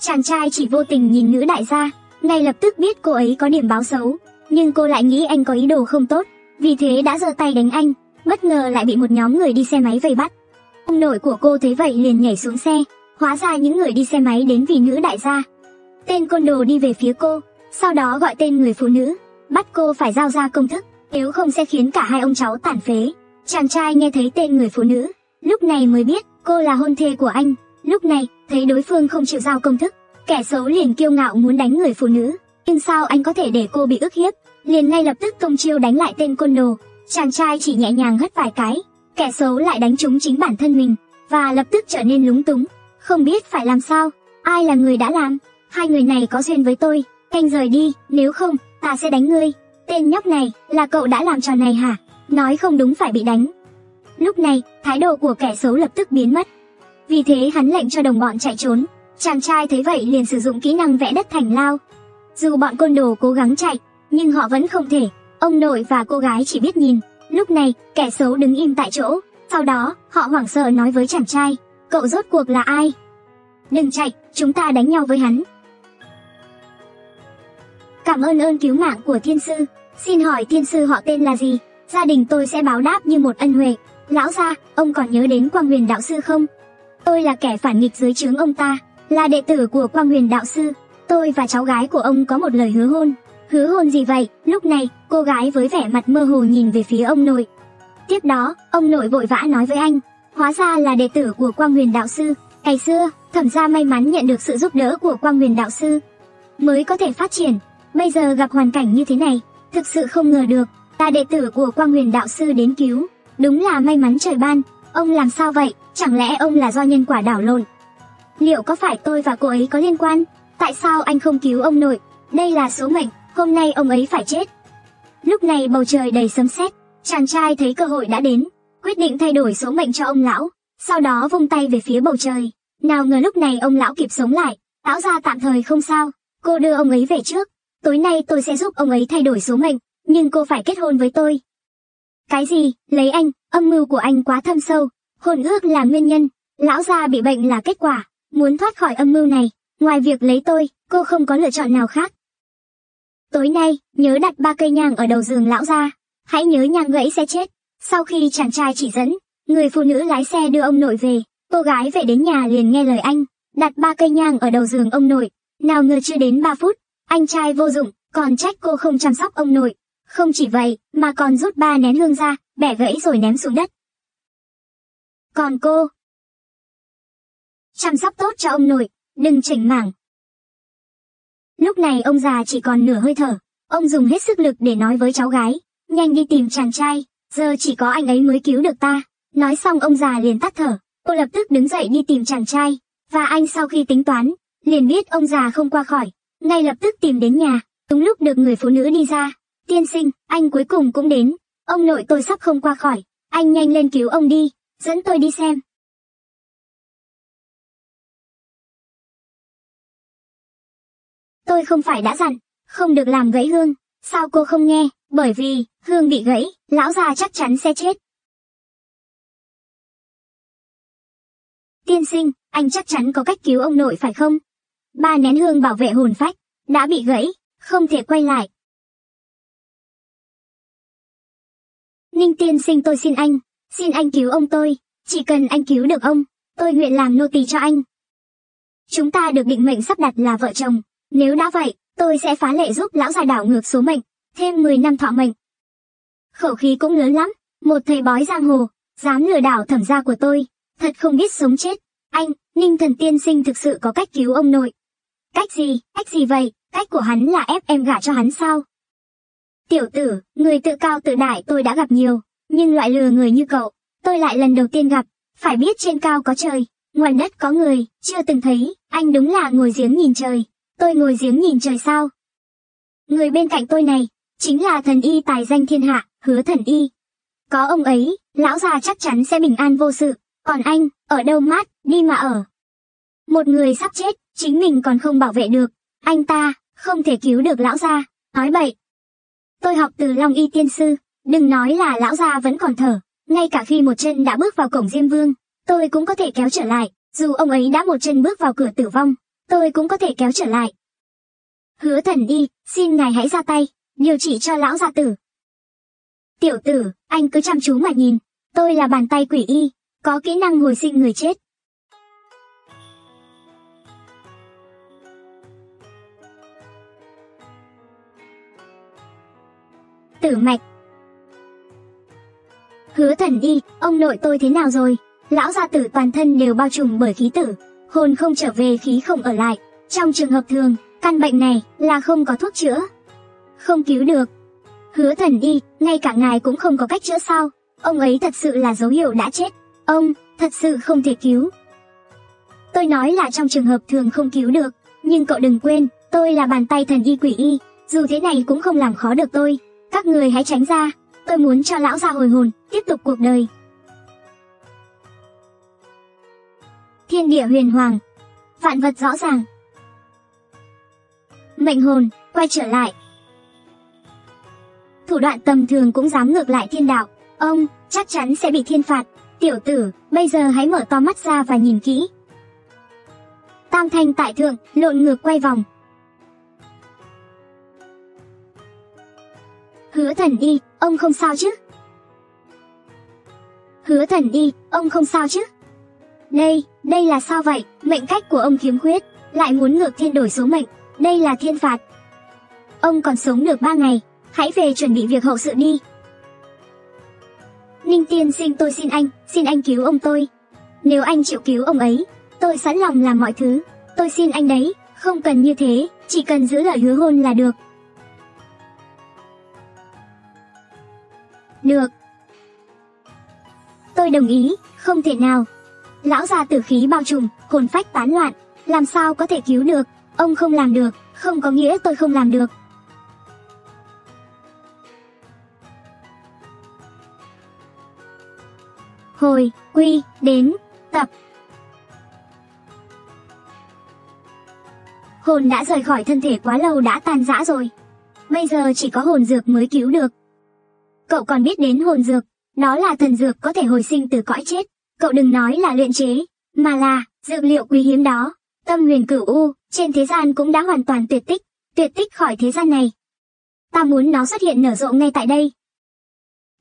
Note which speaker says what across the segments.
Speaker 1: Chàng trai chỉ vô tình nhìn nữ đại gia, ngay lập tức biết cô ấy có điểm báo xấu, nhưng cô lại nghĩ anh có ý đồ không tốt, vì thế đã giơ tay đánh anh, bất ngờ lại bị một nhóm người đi xe máy vây bắt. Ông nội của cô thấy vậy liền nhảy xuống xe, hóa ra những người đi xe máy đến vì nữ đại gia. Tên côn đồ đi về phía cô, sau đó gọi tên người phụ nữ, bắt cô phải giao ra công thức, nếu không sẽ khiến cả hai ông cháu tàn phế. Chàng trai nghe thấy tên người phụ nữ, lúc này mới biết cô là hôn thê của anh. Lúc này, thấy đối phương không chịu giao công thức, kẻ xấu liền kiêu ngạo muốn đánh người phụ nữ. Nhưng sao anh có thể để cô bị ức hiếp? Liền ngay lập tức công chiêu đánh lại tên côn đồ. Chàng trai chỉ nhẹ nhàng hất vài cái, kẻ xấu lại đánh trúng chính bản thân mình, và lập tức trở nên lúng túng. Không biết phải làm sao, ai là người đã làm? Hai người này có duyên với tôi, canh rời đi, nếu không, ta sẽ đánh ngươi. Tên nhóc này, là cậu đã làm trò này hả? Nói không đúng phải bị đánh. Lúc này, thái độ của kẻ xấu lập tức biến mất. Vì thế hắn lệnh cho đồng bọn chạy trốn. Chàng trai thấy vậy liền sử dụng kỹ năng vẽ đất thành lao. Dù bọn côn đồ cố gắng chạy, nhưng họ vẫn không thể. Ông nội và cô gái chỉ biết nhìn. Lúc này, kẻ xấu đứng im tại chỗ. Sau đó, họ hoảng sợ nói với chàng trai, cậu rốt cuộc là ai? Đừng chạy, chúng ta đánh nhau với hắn. Cảm ơn ơn cứu mạng của thiên sư. Xin hỏi thiên sư họ tên là gì? Gia đình tôi sẽ báo đáp như một ân huệ. Lão gia, ông còn nhớ đến Quang Huyền đạo sư không? Tôi là kẻ phản nghịch dưới trướng ông ta, là đệ tử của Quang Huyền đạo sư. Tôi và cháu gái của ông có một lời hứa hôn. Hứa hôn gì vậy? Lúc này, cô gái với vẻ mặt mơ hồ nhìn về phía ông nội. Tiếp đó, ông nội vội vã nói với anh, hóa ra là đệ tử của Quang Huyền đạo sư. Ngày xưa, thẩm gia may mắn nhận được sự giúp đỡ của Quang Huyền đạo sư, mới có thể phát triển. Bây giờ gặp hoàn cảnh như thế này, thực sự không ngờ được, là đệ tử của Quang Huyền đạo sư đến cứu, đúng là may mắn trời ban. Ông làm sao vậy? Chẳng lẽ ông là do nhân quả đảo lộn? Liệu có phải tôi và cô ấy có liên quan? Tại sao anh không cứu ông nội? Đây là số mệnh, hôm nay ông ấy phải chết. Lúc này bầu trời đầy sấm sét, chàng trai thấy cơ hội đã đến, quyết định thay đổi số mệnh cho ông lão, sau đó vung tay về phía bầu trời. Nào ngờ lúc này ông lão kịp sống lại, lão ra tạm thời không sao, cô đưa ông ấy về trước, tối nay tôi sẽ giúp ông ấy thay đổi số mệnh, nhưng cô phải kết hôn với tôi. Cái gì, lấy anh, âm mưu của anh quá thâm sâu, hôn ước là nguyên nhân, lão gia bị bệnh là kết quả, muốn thoát khỏi âm mưu này, ngoài việc lấy tôi, cô không có lựa chọn nào khác. Tối nay, nhớ đặt ba cây nhang ở đầu giường lão gia, hãy nhớ nhang gãy sẽ chết. Sau khi chàng trai chỉ dẫn, người phụ nữ lái xe đưa ông nội về, cô gái về đến nhà liền nghe lời anh, đặt ba cây nhang ở đầu giường ông nội. Nào ngờ chưa đến 3 phút, anh trai vô dụng, còn trách cô không chăm sóc ông nội. Không chỉ vậy, mà còn rút ba nén hương ra, bẻ gãy rồi ném xuống đất. Còn cô? Chăm sóc tốt cho ông nội, đừng chỉnh mảng. Lúc này ông già chỉ còn nửa hơi thở, ông dùng hết sức lực để nói với cháu gái, nhanh đi tìm chàng trai, giờ chỉ có anh ấy mới cứu được ta. Nói xong ông già liền tắt thở, cô lập tức đứng dậy đi tìm chàng trai, và anh sau khi tính toán, liền biết ông già không qua khỏi, ngay lập tức tìm đến nhà, đúng lúc được người phụ nữ đi ra. Tiên sinh, anh cuối cùng cũng đến, ông nội tôi sắp không qua khỏi, anh nhanh lên cứu ông đi, dẫn tôi đi xem. Tôi không phải đã dặn, không được làm gãy hương, sao cô không nghe, bởi vì, hương bị gãy, lão già chắc chắn sẽ chết. Tiên sinh, anh chắc chắn có cách cứu ông nội phải không? Ba nén hương bảo vệ hồn phách, đã bị gãy, không thể quay lại. Ninh tiên sinh tôi xin anh, xin anh cứu ông tôi, chỉ cần anh cứu được ông, tôi nguyện làm nô tỳ cho anh. Chúng ta được định mệnh sắp đặt là vợ chồng, nếu đã vậy, tôi sẽ phá lệ giúp lão già đảo ngược số mệnh, thêm 10 năm thọ mệnh. Khẩu khí cũng lớn lắm, một thầy bói giang hồ, dám lừa đảo thẩm gia của tôi, thật không biết sống chết. Anh, Ninh thần tiên sinh thực sự có cách cứu ông nội. Cách gì, cách gì vậy, cách của hắn là ép em gả cho hắn sao? Tiểu tử, người tự cao tự đại tôi đã gặp nhiều, nhưng loại lừa người như cậu, tôi lại lần đầu tiên gặp, phải biết trên cao có trời, ngoài đất có người, chưa từng thấy, anh đúng là ngồi giếng nhìn trời, tôi ngồi giếng nhìn trời sao. Người bên cạnh tôi này, chính là thần y tài danh thiên hạ, hứa thần y. Có ông ấy, lão già chắc chắn sẽ bình an vô sự, còn anh, ở đâu mát, đi mà ở. Một người sắp chết, chính mình còn không bảo vệ được, anh ta, không thể cứu được lão già, nói bậy. Tôi học từ Long Y tiên sư, đừng nói là lão gia vẫn còn thở, ngay cả khi một chân đã bước vào cổng Diêm Vương, tôi cũng có thể kéo trở lại, dù ông ấy đã một chân bước vào cửa tử vong. tôi cũng có thể kéo trở lại. Hứa thần đi, xin ngài hãy ra tay, điều trị cho lão gia tử. Tiểu tử, anh cứ chăm chú mà nhìn, tôi là bàn tay quỷ y, có kỹ năng hồi sinh người chết. Tử mạch Hứa thần y, ông nội tôi thế nào rồi? Lão gia tử toàn thân đều bao trùm bởi khí tử, hồn không trở về khí không ở lại. Trong trường hợp thường, căn bệnh này là không có thuốc chữa. Không cứu được. Hứa thần y, ngay cả ngài cũng không có cách chữa sao? Ông ấy thật sự là dấu hiệu đã chết. Ông, thật sự không thể cứu. Tôi nói là trong trường hợp thường không cứu được, nhưng cậu đừng quên, tôi là bàn tay thần y quỷ y, dù thế này cũng không làm khó được tôi. Các người hãy tránh ra, tôi muốn cho lão già hồi hồn, tiếp tục cuộc đời. Thiên địa huyền hoàng, vạn vật rõ ràng. Mệnh hồn, quay trở lại. Thủ đoạn tầm thường cũng dám ngược lại thiên đạo, ông chắc chắn sẽ bị thiên phạt. Tiểu tử, bây giờ hãy mở to mắt ra và nhìn kỹ. Tam thanh tại thượng, lộn ngược quay vòng, Hứa thần y, ông không sao chứ? Hứa thần đi, ông không sao chứ? Đây, đây là sao vậy? Mệnh cách của ông khiếm khuyết, lại muốn ngược thiên đổi số mệnh, đây là thiên phạt. Ông còn sống được ba ngày, hãy về chuẩn bị việc hậu sự đi. Ninh tiên sinh tôi xin anh, xin anh cứu ông tôi. Nếu anh chịu cứu ông ấy, tôi sẵn lòng làm mọi thứ. Tôi xin anh đấy, không cần như thế, chỉ cần giữ lời hứa hôn là được. Được. Tôi đồng ý, không thể nào. Lão già tử khí bao trùm, hồn phách tán loạn, làm sao có thể cứu được, ông không làm được, không có nghĩa tôi không làm được. Hồi, quy, đến, tập. Hồn đã rời khỏi thân thể quá lâu đã tan rã rồi. Bây giờ chỉ có hồn dược mới cứu được. Cậu còn biết đến hồn dược, nó là thần dược có thể hồi sinh từ cõi chết. Cậu đừng nói là luyện chế, mà là dược liệu quý hiếm đó. Tâm huyền cửu u, trên thế gian cũng đã hoàn toàn tuyệt tích, tuyệt tích khỏi thế gian này. Ta muốn nó xuất hiện nở rộ ngay tại đây.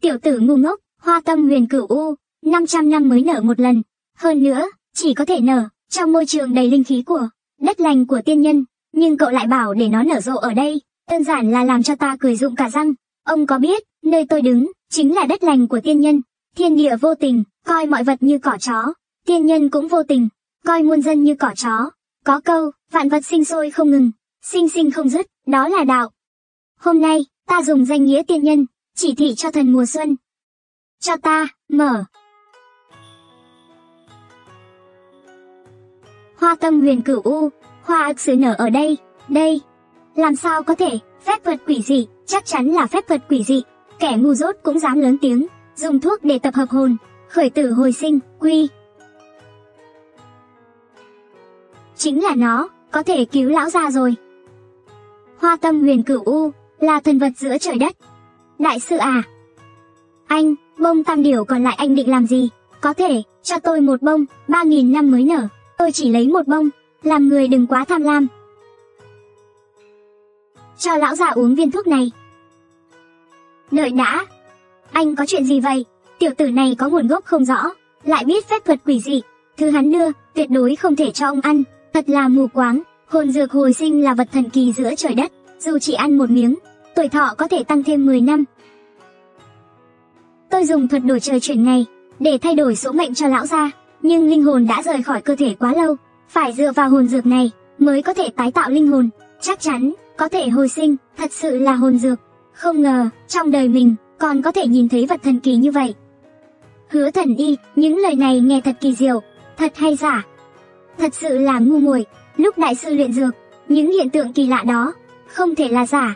Speaker 1: Tiểu tử ngu ngốc, hoa tâm huyền cửu u, 500 năm mới nở một lần. Hơn nữa, chỉ có thể nở, trong môi trường đầy linh khí của, đất lành của tiên nhân. Nhưng cậu lại bảo để nó nở rộ ở đây, đơn giản là làm cho ta cười rụng cả răng. Ông có biết, nơi tôi đứng, chính là đất lành của tiên nhân. Thiên địa vô tình, coi mọi vật như cỏ chó. Tiên nhân cũng vô tình, coi muôn dân như cỏ chó. Có câu, vạn vật sinh sôi không ngừng, sinh sinh không dứt, đó là đạo. Hôm nay, ta dùng danh nghĩa tiên nhân, chỉ thị cho thần mùa xuân. Cho ta, mở. Hoa tâm huyền cửu u, hoa ức sứ nở ở đây, đây. Làm sao có thể, phép thuật quỷ dị, chắc chắn là phép thuật quỷ dị. Kẻ ngu dốt cũng dám lớn tiếng, dùng thuốc để tập hợp hồn, khởi tử hồi sinh, quy. Chính là nó, có thể cứu lão ra rồi. Hoa tâm huyền cửu u, là thần vật giữa trời đất. Đại sư à? Anh, bông tam điểu còn lại anh định làm gì? Có thể, cho tôi một bông, ba nghìn năm mới nở. Tôi chỉ lấy một bông, làm người đừng quá tham lam. Cho lão già uống viên thuốc này lợi đã. Anh có chuyện gì vậy? Tiểu tử này có nguồn gốc không rõ, lại biết phép thuật quỷ dị. Thứ hắn đưa, tuyệt đối không thể cho ông ăn. Thật là mù quáng, hồn dược hồi sinh là vật thần kỳ giữa trời đất. Dù chỉ ăn một miếng, tuổi thọ có thể tăng thêm 10 năm. Tôi dùng thuật đổi trời chuyển ngày, để thay đổi số mệnh cho lão gia, nhưng linh hồn đã rời khỏi cơ thể quá lâu, phải dựa vào hồn dược này mới có thể tái tạo linh hồn, chắc chắn có thể hồi sinh, thật sự là hồn dược. Không ngờ, trong đời mình, còn có thể nhìn thấy vật thần kỳ như vậy. Hứa thần y, những lời này nghe thật kỳ diệu, thật hay giả. Thật sự là ngu muội lúc đại sư luyện dược, những hiện tượng kỳ lạ đó, không thể là giả.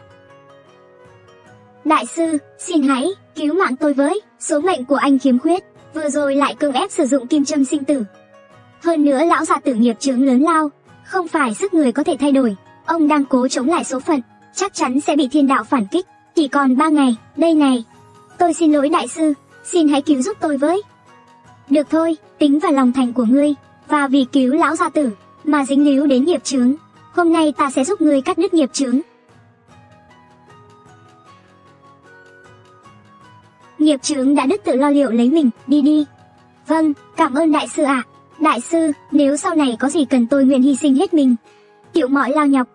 Speaker 1: Đại sư, xin hãy, cứu mạng tôi với, số mệnh của anh khiếm khuyết, vừa rồi lại cưỡng ép sử dụng kim châm sinh tử. Hơn nữa lão già tử nghiệp chướng lớn lao, không phải sức người có thể thay đổi, ông đang cố chống lại số phận, chắc chắn sẽ bị thiên đạo phản kích. Chỉ còn ba ngày, đây này. Tôi xin lỗi đại sư, xin hãy cứu giúp tôi với. Được thôi, tính vào lòng thành của ngươi, và vì cứu lão gia tử, mà dính líu đến nghiệp chướng. Hôm nay ta sẽ giúp ngươi cắt đứt nghiệp chướng. Nghiệp chướng đã đứt tự lo liệu lấy mình, đi đi. Vâng, cảm ơn đại sư ạ. Đại sư, nếu sau này có gì cần tôi nguyện hy sinh hết mình. Chịu mọi lao nhọc.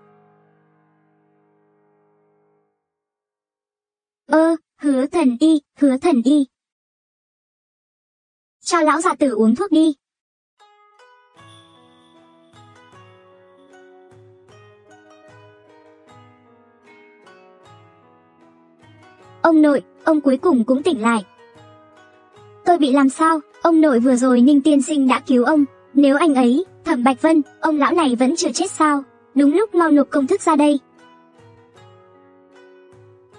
Speaker 1: Ơ, hứa thần y, hứa thần y. Cho lão già tử uống thuốc đi. Ông nội, ông cuối cùng cũng tỉnh lại. Tôi bị làm sao? Ông nội vừa rồi Ninh Tiên Sinh đã cứu ông. Nếu anh ấy, Thẩm Bạch Vân, ông lão này vẫn chưa chết sao? Đúng lúc mau nộp công thức ra đây.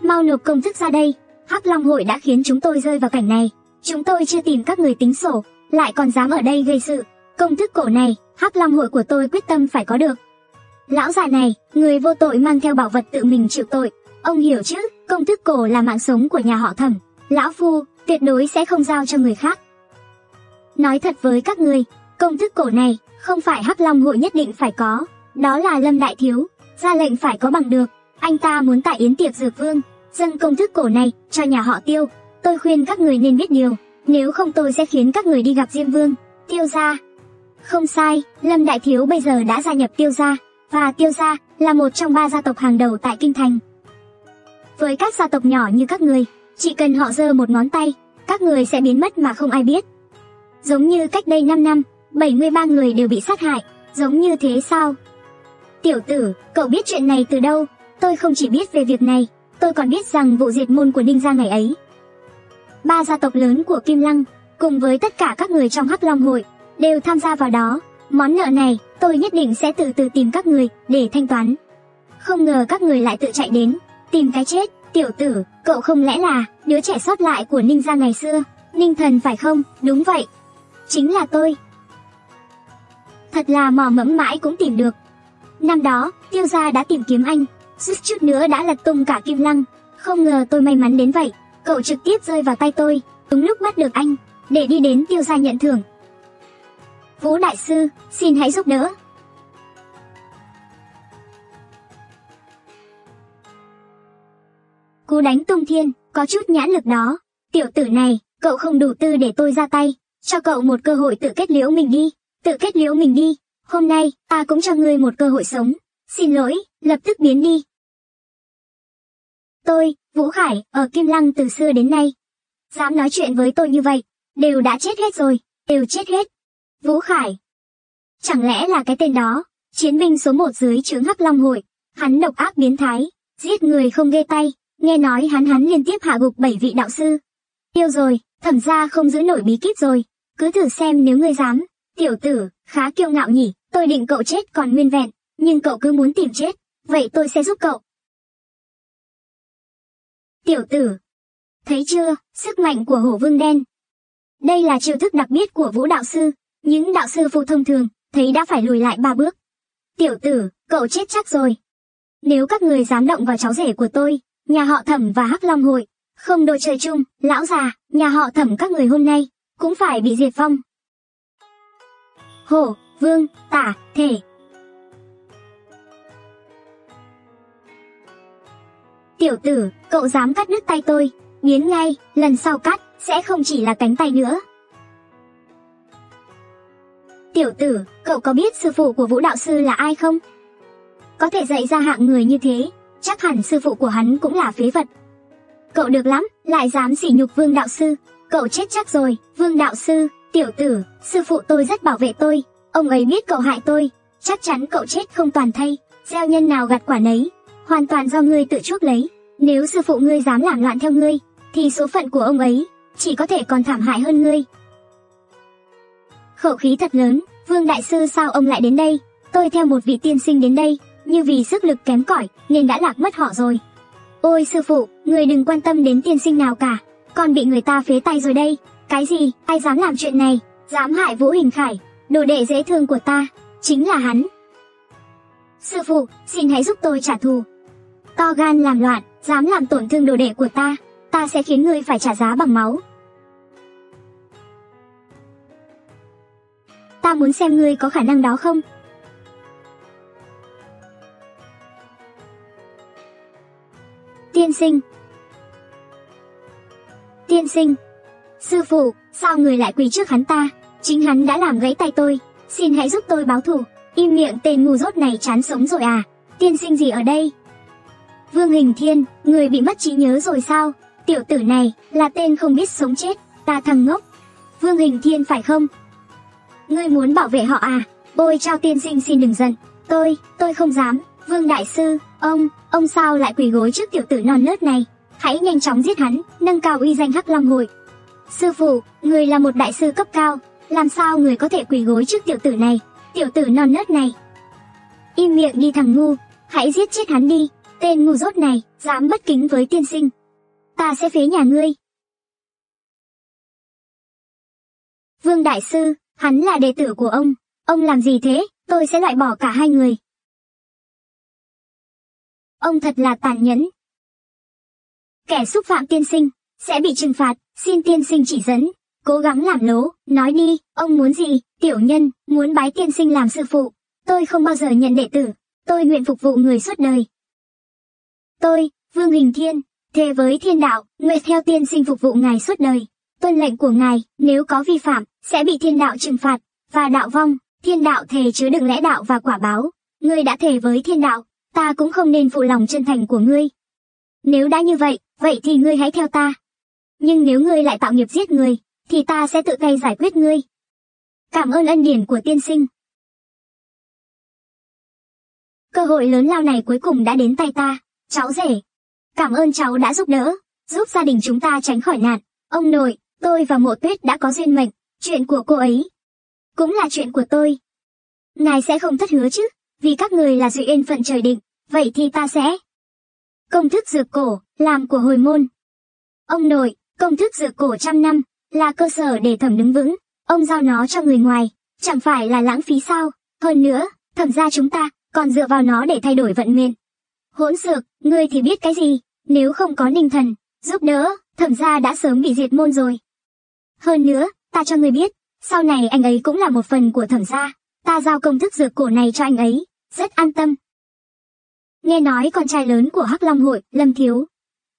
Speaker 1: Mau nộp công thức ra đây. Hắc Long hội đã khiến chúng tôi rơi vào cảnh này. Chúng tôi chưa tìm các người tính sổ, lại còn dám ở đây gây sự. Công thức cổ này, Hắc Long hội của tôi quyết tâm phải có được. Lão già này, người vô tội mang theo bảo vật tự mình chịu tội. Ông hiểu chứ, công thức cổ là mạng sống của nhà họ Thẩm. Lão Phu, tuyệt đối sẽ không giao cho người khác. Nói thật với các người, công thức cổ này không phải Hắc Long hội nhất định phải có, đó là Lâm Đại Thiếu, ra lệnh phải có bằng được. Anh ta muốn tại yến tiệc dược vương, dâng công thức cổ này cho nhà họ Tiêu. Tôi khuyên các người nên biết điều, nếu không tôi sẽ khiến các người đi gặp Diêm Vương, Tiêu gia. Không sai, Lâm Đại Thiếu bây giờ đã gia nhập Tiêu gia, và Tiêu gia là một trong ba gia tộc hàng đầu tại kinh thành. Với các gia tộc nhỏ như các người, chỉ cần họ giơ một ngón tay, các người sẽ biến mất mà không ai biết. Giống như cách đây 5 năm, 73 người đều bị sát hại, giống như thế sao? Tiểu tử, cậu biết chuyện này từ đâu? Tôi không chỉ biết về việc này, tôi còn biết rằng vụ diệt môn của Ninh Gia ngày ấy. Ba gia tộc lớn của Kim Lăng, cùng với tất cả các người trong Hắc Long hội, đều tham gia vào đó. Món nợ này, tôi nhất định sẽ từ từ tìm các người để thanh toán. Không ngờ các người lại tự chạy đến, tìm cái chết. Tiểu tử, cậu không lẽ là đứa trẻ sót lại của Ninh gia ngày xưa? Ninh thần phải không? Đúng vậy. Chính là tôi. Thật là mò mẫm mãi cũng tìm được. Năm đó, tiêu gia đã tìm kiếm anh, suýt chút nữa đã lật tung cả kim lăng. Không ngờ tôi may mắn đến vậy, cậu trực tiếp rơi vào tay tôi, đúng lúc bắt được anh, để đi đến tiêu gia nhận thưởng. Vũ Đại Sư, xin hãy giúp đỡ. Cú đánh tung thiên, có chút nhãn lực đó. Tiểu tử này, cậu không đủ tư để tôi ra tay. Cho cậu một cơ hội tự kết liễu mình đi. Tự kết liễu mình đi. Hôm nay, ta cũng cho ngươi một cơ hội sống. Xin lỗi, lập tức biến đi. Tôi, Vũ Khải, ở Kim Lăng từ xưa đến nay. Dám nói chuyện với tôi như vậy, đều đã chết hết rồi, đều chết hết. Vũ Khải. Chẳng lẽ là cái tên đó, chiến binh số một dưới trướng Hắc Long hội, hắn độc ác biến thái, giết người không ghê tay, Nghe nói hắn hắn liên tiếp hạ gục bảy vị đạo sư. Yêu rồi, thẩm ra không giữ nổi bí kíp rồi. Cứ thử xem nếu ngươi dám. Tiểu tử, khá kiêu ngạo nhỉ, tôi định cậu chết còn nguyên vẹn, nhưng cậu cứ muốn tìm chết. Vậy tôi sẽ giúp cậu. Tiểu tử. Thấy chưa, sức mạnh của hổ vương đen. Đây là chiêu thức đặc biệt của vũ đạo sư. Những đạo sư phụ thông thường, thấy đã phải lùi lại ba bước. Tiểu tử, cậu chết chắc rồi. Nếu các người dám động vào cháu rể của tôi, nhà họ thẩm và hắc long hội, không đồ chơi chung, lão già, nhà họ thẩm các người hôm nay, cũng phải bị diệt vong. Hổ, vương, tả, thể. Tiểu tử, cậu dám cắt đứt tay tôi, biến ngay, lần sau cắt, sẽ không chỉ là cánh tay nữa. Tiểu tử, cậu có biết sư phụ của vũ đạo sư là ai không? Có thể dạy ra hạng người như thế, chắc hẳn sư phụ của hắn cũng là phế vật. Cậu được lắm, lại dám sỉ nhục vương đạo sư, cậu chết chắc rồi, vương đạo sư, tiểu tử, sư phụ tôi rất bảo vệ tôi, ông ấy biết cậu hại tôi, chắc chắn cậu chết không toàn thay, gieo nhân nào gặt quả nấy, hoàn toàn do ngươi tự chuốc lấy, nếu sư phụ ngươi dám làm loạn theo ngươi, thì số phận của ông ấy chỉ có thể còn thảm hại hơn ngươi. Khẩu khí thật lớn, vương đại sư sao ông lại đến đây, tôi theo một vị tiên sinh đến đây, như vì sức lực kém cỏi nên đã lạc mất họ rồi. Ôi sư phụ, người đừng quan tâm đến tiên sinh nào cả, con bị người ta phế tay rồi đây. Cái gì, ai dám làm chuyện này, dám hại Vũ Hình Khải, đồ đệ dễ thương của ta, chính là hắn. Sư phụ, xin hãy giúp tôi trả thù to gan làm loạn, dám làm tổn thương đồ đệ của ta, ta sẽ khiến ngươi phải trả giá bằng máu. Ta muốn xem ngươi có khả năng đó không? Tiên sinh Tiên sinh Sư phụ, sao người lại quỳ trước hắn ta? Chính hắn đã làm gãy tay tôi, xin hãy giúp tôi báo thù. Im miệng tên ngu dốt này chán sống rồi à? Tiên sinh gì ở đây? Vương Hình Thiên, người bị mất trí nhớ rồi sao? Tiểu tử này, là tên không biết sống chết, ta thằng ngốc. Vương Hình Thiên phải không? Ngươi muốn bảo vệ họ à? Ôi Trao tiên sinh xin đừng giận. Tôi, tôi không dám. Vương Đại Sư, ông, ông sao lại quỳ gối trước tiểu tử non nớt này? Hãy nhanh chóng giết hắn, nâng cao uy danh Hắc Long Hội. Sư phụ, người là một đại sư cấp cao, làm sao người có thể quỳ gối trước tiểu tử này, tiểu tử non nớt này? Im miệng đi thằng ngu, hãy giết chết hắn đi, tên ngu dốt này, dám bất kính với tiên sinh. Ta sẽ phế nhà ngươi. Vương Đại Sư, hắn là đệ tử của ông, ông làm gì thế, tôi sẽ loại bỏ cả hai người. Ông thật là tàn nhẫn. Kẻ xúc phạm tiên sinh, sẽ bị trừng phạt, xin tiên sinh chỉ dẫn, cố gắng làm lố, nói đi, ông muốn gì, tiểu nhân, muốn bái tiên sinh làm sư phụ, tôi không bao giờ nhận đệ tử, tôi nguyện phục vụ người suốt đời. Tôi, Vương Hình Thiên, thề với thiên đạo, nguyện theo tiên sinh phục vụ ngài suốt đời. Tuân lệnh của ngài, nếu có vi phạm, sẽ bị thiên đạo trừng phạt, và đạo vong, thiên đạo thề chứa đựng lẽ đạo và quả báo. Ngươi đã thề với thiên đạo, ta cũng không nên phụ lòng chân thành của ngươi. Nếu đã như vậy, vậy thì ngươi hãy theo ta. Nhưng nếu ngươi lại tạo nghiệp giết người, thì ta sẽ tự tay giải quyết ngươi. Cảm ơn ân điển của tiên sinh. Cơ hội lớn lao này cuối cùng đã đến tay ta, cháu rể. Cảm ơn cháu đã giúp đỡ, giúp gia đình chúng ta tránh khỏi nạn. Ông nội, tôi và mộ tuyết đã có duyên mệnh, chuyện của cô ấy. Cũng là chuyện của tôi. Ngài sẽ không thất hứa chứ, vì các người là duyên yên phận trời định, vậy thì ta sẽ. Công thức dược cổ, làm của hồi môn. Ông nội, công thức dược cổ trăm năm, là cơ sở để thẩm đứng vững, ông giao nó cho người ngoài, chẳng phải là lãng phí sao, hơn nữa, thẩm ra chúng ta, còn dựa vào nó để thay đổi vận mệnh. Hỗn xược, ngươi thì biết cái gì, nếu không có ninh thần, giúp đỡ, thẩm gia đã sớm bị diệt môn rồi. Hơn nữa, ta cho ngươi biết, sau này anh ấy cũng là một phần của thẩm gia, ta giao công thức dược cổ này cho anh ấy, rất an tâm. Nghe nói con trai lớn của Hắc Long hội, Lâm Thiếu,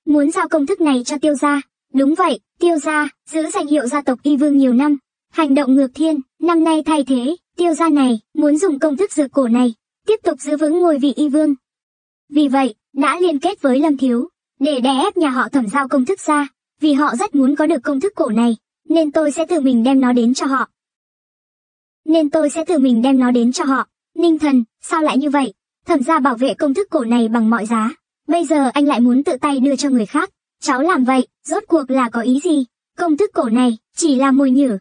Speaker 1: muốn giao công thức này cho tiêu gia. Đúng vậy, tiêu gia, giữ danh hiệu gia tộc y vương nhiều năm. Hành động ngược thiên, năm nay thay thế, tiêu gia này, muốn dùng công thức dược cổ này, tiếp tục giữ vững ngôi vị y vương. Vì vậy, đã liên kết với Lâm Thiếu, để đè ép nhà họ thẩm giao công thức ra, vì họ rất muốn có được công thức cổ này, nên tôi sẽ tự mình đem nó đến cho họ. Nên tôi sẽ tự mình đem nó đến cho họ. Ninh thần, sao lại như vậy? Thẩm gia bảo vệ công thức cổ này bằng mọi giá. Bây giờ anh lại muốn tự tay đưa cho người khác. Cháu làm vậy, rốt cuộc là có ý gì? Công thức cổ này, chỉ là mồi nhử.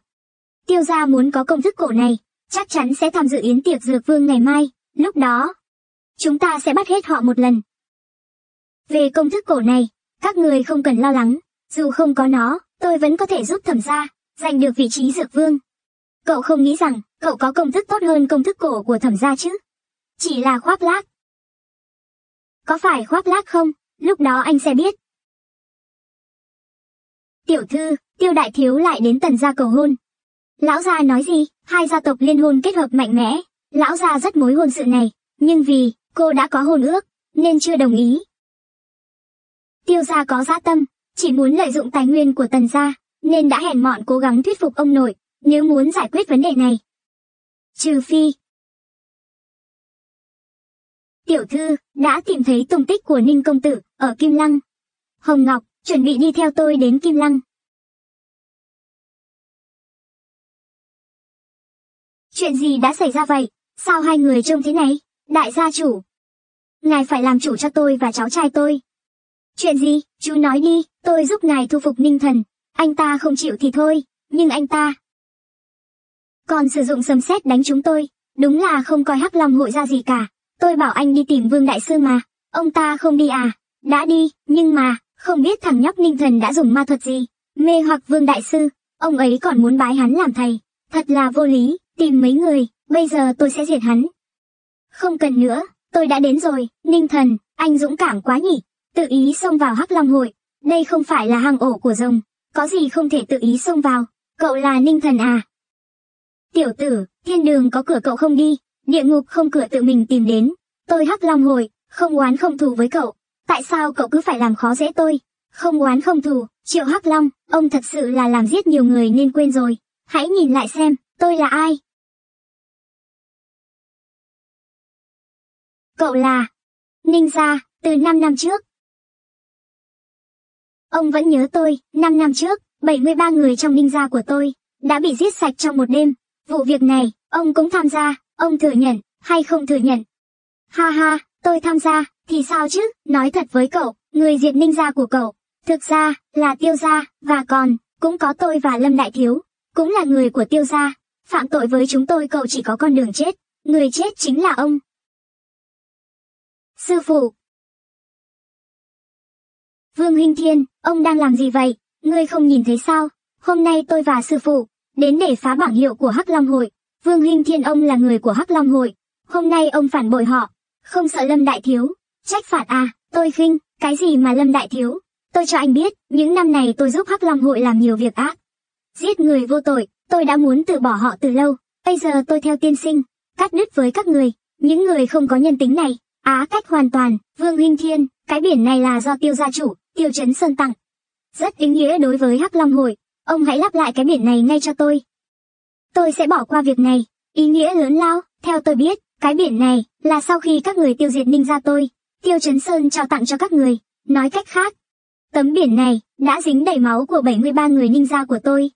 Speaker 1: Tiêu gia muốn có công thức cổ này, chắc chắn sẽ tham dự yến tiệc dược vương ngày mai. Lúc đó, chúng ta sẽ bắt hết họ một lần. Về công thức cổ này, các người không cần lo lắng. Dù không có nó, tôi vẫn có thể giúp thẩm gia, giành được vị trí dược vương. Cậu không nghĩ rằng, cậu có công thức tốt hơn công thức cổ của thẩm gia chứ? Chỉ là khoác lác. Có phải khoác lác không? Lúc đó anh sẽ biết. Tiểu thư, tiêu đại thiếu lại đến tần gia cầu hôn. Lão gia nói gì? Hai gia tộc liên hôn kết hợp mạnh mẽ. Lão gia rất mối hôn sự này, nhưng vì cô đã có hôn ước, nên chưa đồng ý. Tiêu gia có dã tâm, chỉ muốn lợi dụng tài nguyên của tần gia, nên đã hèn mọn cố gắng thuyết phục ông nội, nếu muốn giải quyết vấn đề này. Trừ phi. Tiểu thư, đã tìm thấy tung tích của Ninh Công Tử, ở Kim Lăng. Hồng Ngọc, chuẩn bị đi theo tôi đến Kim Lăng. Chuyện gì đã xảy ra vậy? Sao hai người trông thế này? Đại gia chủ. Ngài phải làm chủ cho tôi và cháu trai tôi. Chuyện gì, chú nói đi, tôi giúp ngài thu phục ninh thần. Anh ta không chịu thì thôi, nhưng anh ta... Còn sử dụng sấm sét đánh chúng tôi, đúng là không coi hắc long hội ra gì cả. Tôi bảo anh đi tìm vương đại sư mà, ông ta không đi à, đã đi, nhưng mà, không biết thằng nhóc ninh thần đã dùng ma thuật gì, mê hoặc vương đại sư, ông ấy còn muốn bái hắn làm thầy. Thật là vô lý, tìm mấy người, bây giờ tôi sẽ diệt hắn. Không cần nữa, tôi đã đến rồi, ninh thần, anh dũng cảm quá nhỉ, tự ý xông vào hắc long hội, đây không phải là hang ổ của rồng, có gì không thể tự ý xông vào, cậu là ninh thần à. Tiểu tử, thiên đường có cửa cậu không đi, địa ngục không cửa tự mình tìm đến, tôi hắc long hội, không oán không thù với cậu, Tại sao cậu cứ phải làm khó dễ tôi? Không oán không thù, Triệu Hắc Long, ông thật sự là làm giết nhiều người nên quên rồi. Hãy nhìn lại xem, tôi là ai? Cậu là Ninja, từ 5 năm trước. Ông vẫn nhớ tôi, 5 năm trước, 73 người trong ninja của tôi đã bị giết sạch trong một đêm. Vụ việc này, ông cũng tham gia, ông thừa nhận, hay không thừa nhận? Ha ha, tôi tham gia, thì sao chứ, nói thật với cậu, người diệt ninja của cậu, thực ra, là tiêu gia, và còn, cũng có tôi và Lâm Đại Thiếu, cũng là người của tiêu gia. Phạm tội với chúng tôi cậu chỉ có con đường chết, người chết chính là ông. Sư phụ Vương Huynh Thiên, ông đang làm gì vậy? Ngươi không nhìn thấy sao? Hôm nay tôi và sư phụ, đến để phá bảng hiệu của Hắc Long Hội. Vương Huynh Thiên ông là người của Hắc Long Hội. Hôm nay ông phản bội họ. Không sợ Lâm Đại Thiếu. Trách phạt à, tôi khinh, cái gì mà Lâm Đại Thiếu? Tôi cho anh biết, những năm này tôi giúp Hắc Long Hội làm nhiều việc ác. Giết người vô tội, tôi đã muốn từ bỏ họ từ lâu. Bây giờ tôi theo tiên sinh, cắt đứt với các người. Những người không có nhân tính này, á cách hoàn toàn, Vương Huynh Thiên, cái biển này là do tiêu gia chủ, tiêu chấn sơn tặng. Rất ý nghĩa đối với Hắc Long Hội, ông hãy lắp lại cái biển này ngay cho tôi. Tôi sẽ bỏ qua việc này, ý nghĩa lớn lao, theo tôi biết, cái biển này là sau khi các người tiêu diệt ninh gia tôi, tiêu chấn sơn trao tặng cho các người, nói cách khác. Tấm biển này đã dính đầy máu của 73 người ninh gia của tôi.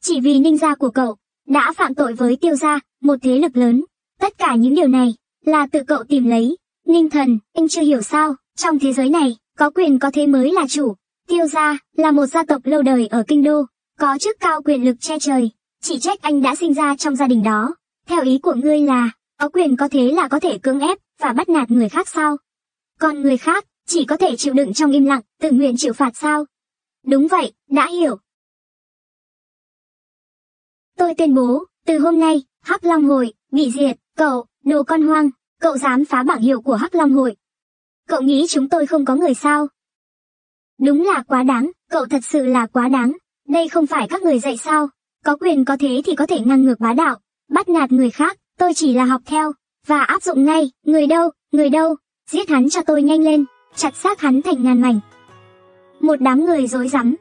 Speaker 1: Chỉ vì ninh gia của cậu đã phạm tội với tiêu gia, một thế lực lớn. Tất cả những điều này là tự cậu tìm lấy. Ninh thần, anh chưa hiểu sao, trong thế giới này, có quyền có thế mới là chủ. Tiêu gia là một gia tộc lâu đời ở kinh đô, có chức cao quyền lực che trời. Chỉ trách anh đã sinh ra trong gia đình đó. Theo ý của ngươi là, có quyền có thế là có thể cưỡng ép và bắt nạt người khác sao? Còn người khác, chỉ có thể chịu đựng trong im lặng, tự nguyện chịu phạt sao? Đúng vậy, đã hiểu. Tôi tuyên bố, từ hôm nay, Hắc Long Hội, bị diệt, cậu, đồ con hoang, cậu dám phá bảng hiệu của Hắc Long Hội. Cậu nghĩ chúng tôi không có người sao? Đúng là quá đáng, cậu thật sự là quá đáng. Đây không phải các người dạy sao? Có quyền có thế thì có thể ngăn ngược bá đạo, bắt nạt người khác, tôi chỉ là học theo, và áp dụng ngay, người đâu, người đâu, giết hắn cho tôi nhanh lên, chặt xác hắn thành ngàn mảnh. Một đám người rối rắm,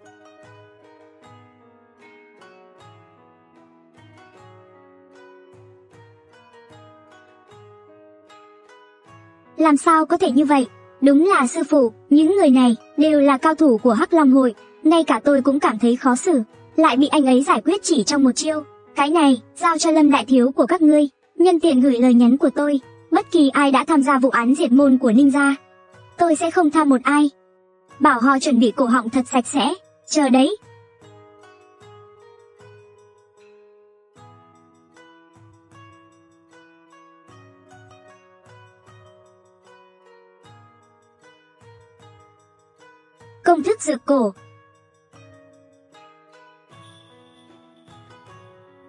Speaker 1: Làm sao có thể như vậy? Đúng là sư phụ, những người này đều là cao thủ của Hắc Long hội, ngay cả tôi cũng cảm thấy khó xử, lại bị anh ấy giải quyết chỉ trong một chiêu. Cái này, giao cho Lâm đại thiếu của các ngươi, nhân tiện gửi lời nhắn của tôi, bất kỳ ai đã tham gia vụ án diệt môn của Ninh gia, tôi sẽ không tha một ai. Bảo họ chuẩn bị cổ họng thật sạch sẽ, chờ đấy, Công thức dược cổ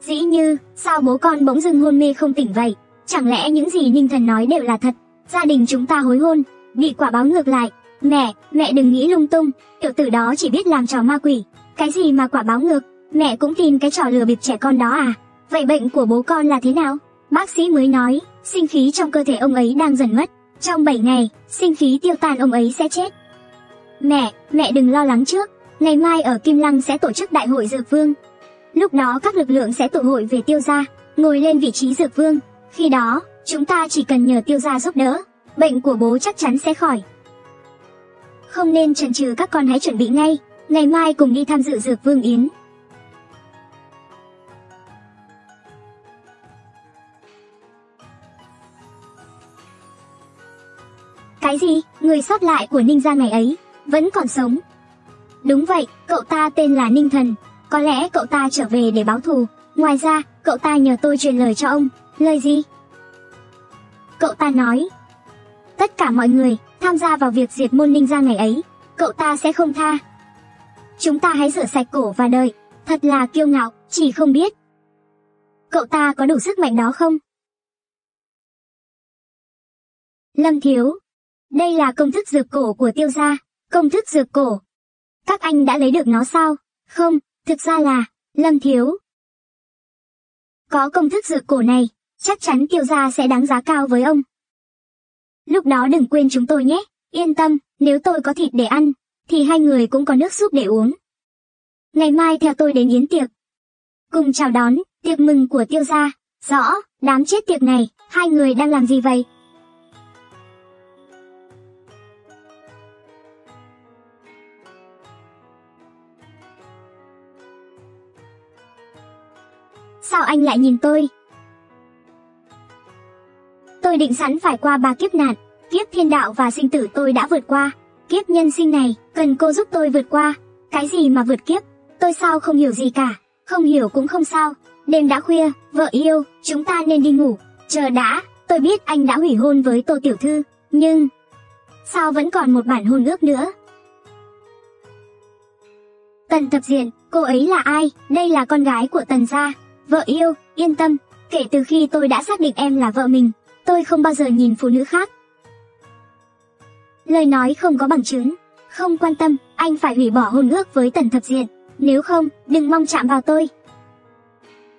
Speaker 1: Dĩ như, sao bố con bỗng dưng hôn mê không tỉnh vậy? Chẳng lẽ những gì Ninh Thần nói đều là thật? Gia đình chúng ta hối hôn, bị quả báo ngược lại. Mẹ, mẹ đừng nghĩ lung tung, tiểu tử đó chỉ biết làm trò ma quỷ. Cái gì mà quả báo ngược, mẹ cũng tin cái trò lừa bịp trẻ con đó à? Vậy bệnh của bố con là thế nào? Bác sĩ mới nói, sinh khí trong cơ thể ông ấy đang dần mất. Trong 7 ngày, sinh khí tiêu tan ông ấy sẽ chết. Mẹ, mẹ đừng lo lắng trước, ngày mai ở Kim Lăng sẽ tổ chức đại hội dược vương. Lúc đó các lực lượng sẽ tụ hội về tiêu gia, ngồi lên vị trí dược vương. Khi đó, chúng ta chỉ cần nhờ tiêu gia giúp đỡ, bệnh của bố chắc chắn sẽ khỏi. Không nên chần chừ các con hãy chuẩn bị ngay, ngày mai cùng đi tham dự dược vương yến. Cái gì, người sót lại của ninh gia ngày ấy, vẫn còn sống. Đúng vậy, cậu ta tên là Ninh Thần, có lẽ cậu ta trở về để báo thù. Ngoài ra, cậu ta nhờ tôi truyền lời cho ông. Lời gì? Cậu ta nói, tất cả mọi người tham gia vào việc diệt môn ninh gia ngày ấy, cậu ta sẽ không tha. Chúng ta hãy rửa sạch cổ và đợi, thật là kiêu ngạo, chỉ không biết. Cậu ta có đủ sức mạnh đó không? Lâm Thiếu, đây là công thức dược cổ của tiêu gia. Công thức dược cổ. Các anh đã lấy được nó sao? Không, thực ra là, Lâm Thiếu. Có công thức dược cổ này, chắc chắn tiêu gia sẽ đáng giá cao với ông. lúc đó đừng quên chúng tôi nhé. Yên tâm, nếu tôi có thịt để ăn, thì hai người cũng có nước súp để uống. Ngày mai theo tôi đến yến tiệc. Cùng chào đón, tiệc mừng của tiêu gia. Rõ, đám chết tiệc này, hai người đang làm gì vậy? Sao anh lại nhìn tôi? Tôi định sẵn phải qua ba kiếp nạn, kiếp thiên đạo và sinh tử tôi đã vượt qua. Kiếp nhân sinh này, cần cô giúp tôi vượt qua. Cái gì mà vượt kiếp? Tôi sao không hiểu gì cả. Không hiểu cũng không sao. Đêm đã khuya, vợ yêu, chúng ta nên đi ngủ. Chờ đã, tôi biết anh đã hủy hôn với Tô Tiểu Thư, nhưng... Sao vẫn còn một bản hôn ước nữa? Tần Thập Diện, cô ấy là ai? Đây là con gái của Tần gia. Vợ yêu, yên tâm, kể từ khi tôi đã xác định em là vợ mình, tôi không bao giờ nhìn phụ nữ khác. Lời nói không có bằng chứng, không quan tâm, anh phải hủy bỏ hôn ước với Tần Thập Diện, nếu không, đừng mong chạm vào tôi.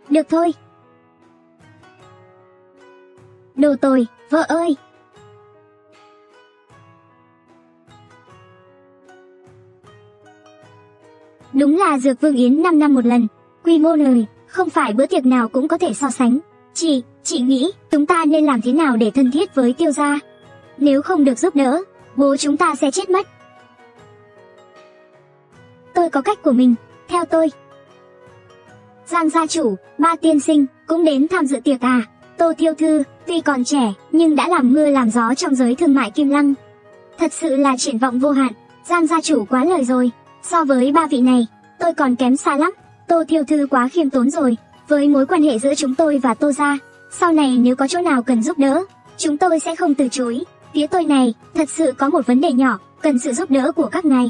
Speaker 1: Được thôi. Đồ tồi, vợ ơi. Đúng là dược vương yến 5 năm một lần, quy mô lời, không phải bữa tiệc nào cũng có thể so sánh. Chị, chị nghĩ, chúng ta nên làm thế nào để thân thiết với tiêu gia? Nếu không được giúp đỡ, bố chúng ta sẽ chết mất. Tôi có cách của mình, theo tôi. Giang gia chủ, ba tiên sinh, cũng đến tham dự tiệc à. Tô Thiêu Thư, tuy còn trẻ, nhưng đã làm mưa làm gió trong giới thương mại Kim Lăng. Thật sự là triển vọng vô hạn, Giang gia chủ quá lời rồi. So với ba vị này, tôi còn kém xa lắm. Tô Thiêu Thư quá khiêm tốn rồi, với mối quan hệ giữa chúng tôi và Tô gia. Sau này nếu có chỗ nào cần giúp đỡ, chúng tôi sẽ không từ chối. Phía tôi này, thật sự có một vấn đề nhỏ, cần sự giúp đỡ của các ngài.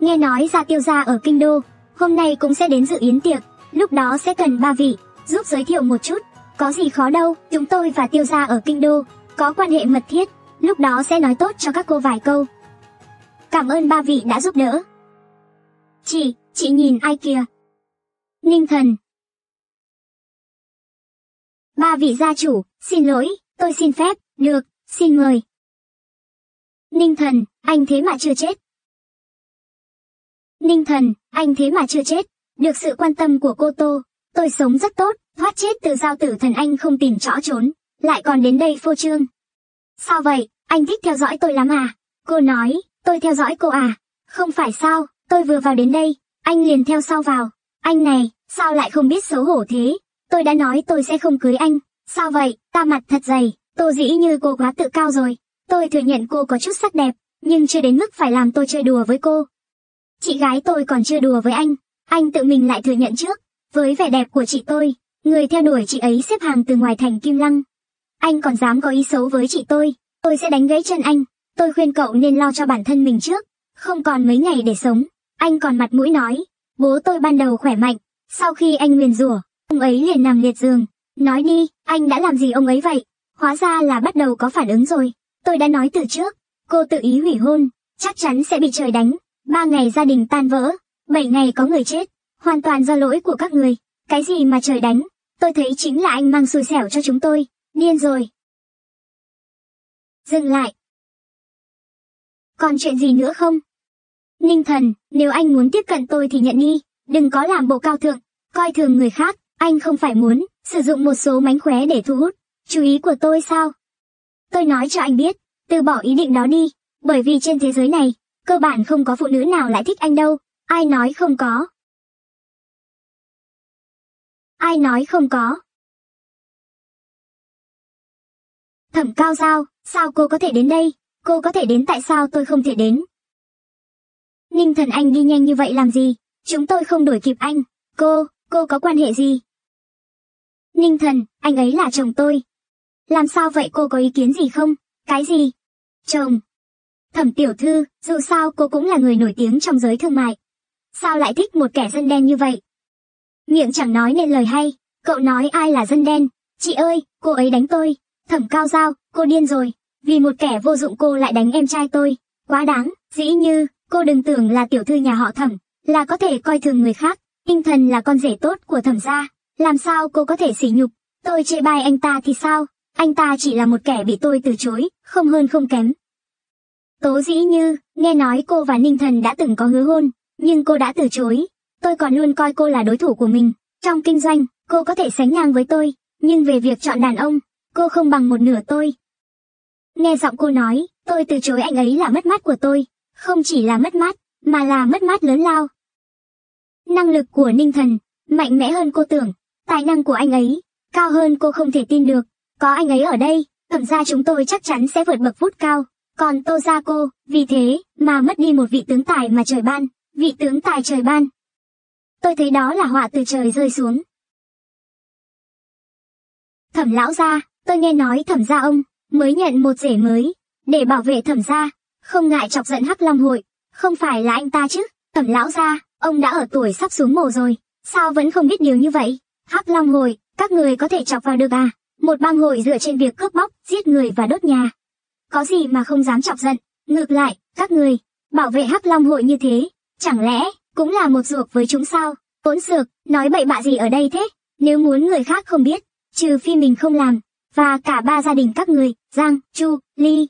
Speaker 1: Nghe nói gia tiêu gia ở Kinh Đô, hôm nay cũng sẽ đến dự yến tiệc, lúc đó sẽ cần ba vị, giúp giới thiệu một chút. Có gì khó đâu, chúng tôi và tiêu gia ở Kinh Đô, có quan hệ mật thiết, lúc đó sẽ nói tốt cho các cô vài câu. Cảm ơn ba vị đã giúp đỡ. Chị, chị nhìn ai kìa? Ninh thần. Ba vị gia chủ, xin lỗi, tôi xin phép, được, xin mời. Ninh thần, anh thế mà chưa chết. Ninh thần, anh thế mà chưa chết. Được sự quan tâm của cô Tô, tôi sống rất tốt, thoát chết từ giao tử thần anh không tìm rõ trốn, lại còn đến đây phô trương. Sao vậy, anh thích theo dõi tôi lắm à? Cô nói, tôi theo dõi cô à? Không phải sao, tôi vừa vào đến đây, anh liền theo sau vào. Anh này, sao lại không biết xấu hổ thế? Tôi đã nói tôi sẽ không cưới anh. Sao vậy, ta mặt thật dày, tô dĩ như cô quá tự cao rồi. Tôi thừa nhận cô có chút sắc đẹp, nhưng chưa đến mức phải làm tôi chơi đùa với cô. Chị gái tôi còn chưa đùa với anh, anh tự mình lại thừa nhận trước. Với vẻ đẹp của chị tôi, người theo đuổi chị ấy xếp hàng từ ngoài thành Kim Lăng. Anh còn dám có ý xấu với chị tôi, tôi sẽ đánh gãy chân anh. Tôi khuyên cậu nên lo cho bản thân mình trước, không còn mấy ngày để sống. Anh còn mặt mũi nói, bố tôi ban đầu khỏe mạnh, sau khi anh nguyền rủa, ông ấy liền nằm liệt giường. Nói đi, anh đã làm gì ông ấy vậy? Hóa ra là bắt đầu có phản ứng rồi. Tôi đã nói từ trước, cô tự ý hủy hôn, chắc chắn sẽ bị trời đánh. Ba ngày gia đình tan vỡ, bảy ngày có người chết, hoàn toàn do lỗi của các người. Cái gì mà trời đánh, tôi thấy chính là anh mang xui xẻo cho chúng tôi. Điên rồi. Dừng lại. Còn chuyện gì nữa không? Ninh thần, nếu anh muốn tiếp cận tôi thì nhận đi, đừng có làm bộ cao thượng, coi thường người khác, anh không phải muốn sử dụng một số mánh khóe để thu hút chú ý của tôi sao? Tôi nói cho anh biết, từ bỏ ý định đó đi, bởi vì trên thế giới này, cơ bản không có phụ nữ nào lại thích anh đâu, ai nói không có. Ai nói không có. Thẩm cao giao, sao cô có thể đến đây, cô có thể đến tại sao tôi không thể đến. Ninh thần anh đi nhanh như vậy làm gì, chúng tôi không đuổi kịp anh, cô, cô có quan hệ gì? Ninh thần, anh ấy là chồng tôi. Làm sao vậy cô có ý kiến gì không? Cái gì? Chồng. Thẩm tiểu thư, dù sao cô cũng là người nổi tiếng trong giới thương mại. Sao lại thích một kẻ dân đen như vậy? Miệng chẳng nói nên lời hay, cậu nói ai là dân đen? Chị ơi, cô ấy đánh tôi. Thẩm cao giao, cô điên rồi. Vì một kẻ vô dụng cô lại đánh em trai tôi. Quá đáng, dĩ như, cô đừng tưởng là tiểu thư nhà họ thẩm, là có thể coi thường người khác. Tinh thần là con rể tốt của thẩm gia. Làm sao cô có thể sỉ nhục? Tôi chê bai anh ta thì sao? anh ta chỉ là một kẻ bị tôi từ chối, không hơn không kém. Tố dĩ như, nghe nói cô và Ninh Thần đã từng có hứa hôn, nhưng cô đã từ chối. Tôi còn luôn coi cô là đối thủ của mình. Trong kinh doanh, cô có thể sánh ngang với tôi, nhưng về việc chọn đàn ông, cô không bằng một nửa tôi. Nghe giọng cô nói, tôi từ chối anh ấy là mất mát của tôi. Không chỉ là mất mát, mà là mất mát lớn lao. Năng lực của Ninh Thần, mạnh mẽ hơn cô tưởng. Tài năng của anh ấy, cao hơn cô không thể tin được. Có anh ấy ở đây, thẩm ra chúng tôi chắc chắn sẽ vượt bậc vút cao. Còn Tô Gia cô, vì thế, mà mất đi một vị tướng tài mà trời ban, vị tướng tài trời ban. Tôi thấy đó là họa từ trời rơi xuống. Thẩm lão gia, tôi nghe nói thẩm gia ông, mới nhận một rể mới, để bảo vệ thẩm gia, không ngại chọc giận Hắc Long hội, không phải là anh ta chứ, thẩm lão gia, ông đã ở tuổi sắp xuống mồ rồi, sao vẫn không biết điều như vậy? Hắc Long hội, các người có thể chọc vào được à? Một bang hội dựa trên việc cướp bóc, giết người và đốt nhà. Có gì mà không dám chọc giận, ngược lại, các người, bảo vệ Hắc Long hội như thế, chẳng lẽ, cũng là một ruột với chúng sao? Hỗn xược, nói bậy bạ gì ở đây thế? Nếu muốn người khác không biết, trừ phi mình không làm, và cả ba gia đình các người, Giang, Chu, Ly.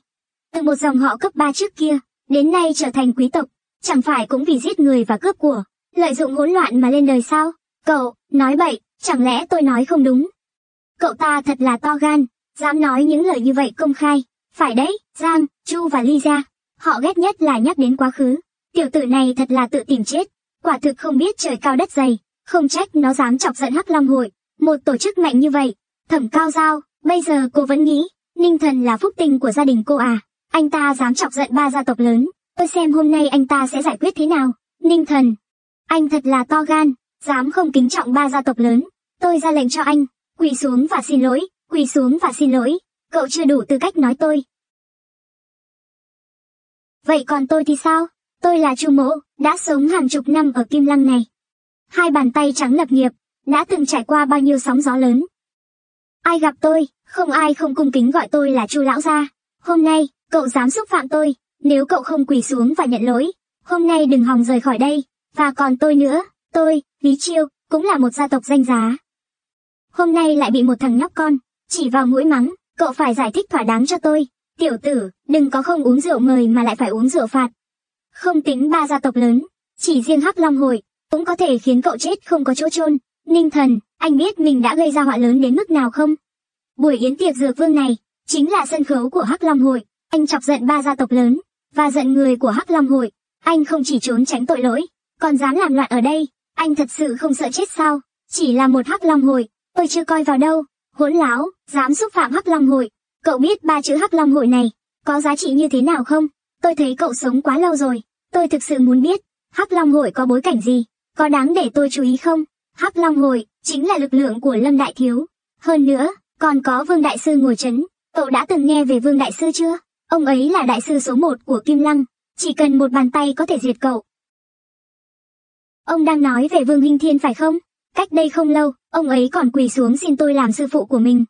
Speaker 1: Từ một dòng họ cấp ba trước kia, đến nay trở thành quý tộc, chẳng phải cũng vì giết người và cướp của, lợi dụng hỗn loạn mà lên đời sao? Cậu, nói bậy, chẳng lẽ tôi nói không đúng? Cậu ta thật là to gan, dám nói những lời như vậy công khai. Phải đấy, Giang, Chu và Ly. Họ ghét nhất là nhắc đến quá khứ. Tiểu tử này thật là tự tìm chết. Quả thực không biết trời cao đất dày. Không trách nó dám chọc giận Hắc Long Hội. Một tổ chức mạnh như vậy. Thẩm cao giao, bây giờ cô vẫn nghĩ, Ninh Thần là phúc tinh của gia đình cô à. Anh ta dám chọc giận ba gia tộc lớn. Tôi xem hôm nay anh ta sẽ giải quyết thế nào. Ninh Thần, anh thật là to gan, dám không kính trọng ba gia tộc lớn. Tôi ra lệnh cho anh, quỳ xuống và xin lỗi, quỳ xuống và xin lỗi. Cậu chưa đủ tư cách nói tôi. Vậy còn tôi thì sao? Tôi là Chu Mỗ, đã sống hàng chục năm ở Kim Lăng này. Hai bàn tay trắng lập nghiệp, đã từng trải qua bao nhiêu sóng gió lớn. Ai gặp tôi, không ai không cung kính gọi tôi là Chu lão gia. Hôm nay, cậu dám xúc phạm tôi, nếu cậu không quỳ xuống và nhận lỗi, hôm nay đừng hòng rời khỏi đây. Và còn tôi nữa, tôi, Lý Chiêu, cũng là một gia tộc danh giá. Hôm nay lại bị một thằng nhóc con, chỉ vào mũi mắng, cậu phải giải thích thỏa đáng cho tôi. Tiểu tử, đừng có không uống rượu mời mà lại phải uống rượu phạt. Không tính ba gia tộc lớn, chỉ riêng Hắc Long Hội, cũng có thể khiến cậu chết không có chỗ chôn. Ninh thần, anh biết mình đã gây ra họa lớn đến mức nào không? Buổi yến tiệc dược vương này, chính là sân khấu của Hắc Long Hội. Anh chọc giận ba gia tộc lớn, và giận người của Hắc Long Hội. Anh không chỉ trốn tránh tội lỗi, còn dám làm loạn ở đây. Anh thật sự không sợ chết sao? Chỉ là một Hắc Long Hội, tôi chưa coi vào đâu. Hỗn láo, dám xúc phạm Hắc Long Hội. Cậu biết ba chữ Hắc Long Hội này, có giá trị như thế nào không? Tôi thấy cậu sống quá lâu rồi. Tôi thực sự muốn biết, Hắc Long Hội có bối cảnh gì? Có đáng để tôi chú ý không? Hắc Long Hội, chính là lực lượng của Lâm Đại Thiếu. Hơn nữa, còn có Vương Đại Sư ngồi chấn. Cậu đã từng nghe về Vương Đại Sư chưa? Ông ấy là đại sư số một của Kim Lăng. Chỉ cần một bàn tay có thể diệt cậu. Ông đang nói về Vương Hinh Thiên phải không? Cách đây không lâu, ông ấy còn quỳ xuống xin tôi làm sư phụ của mình.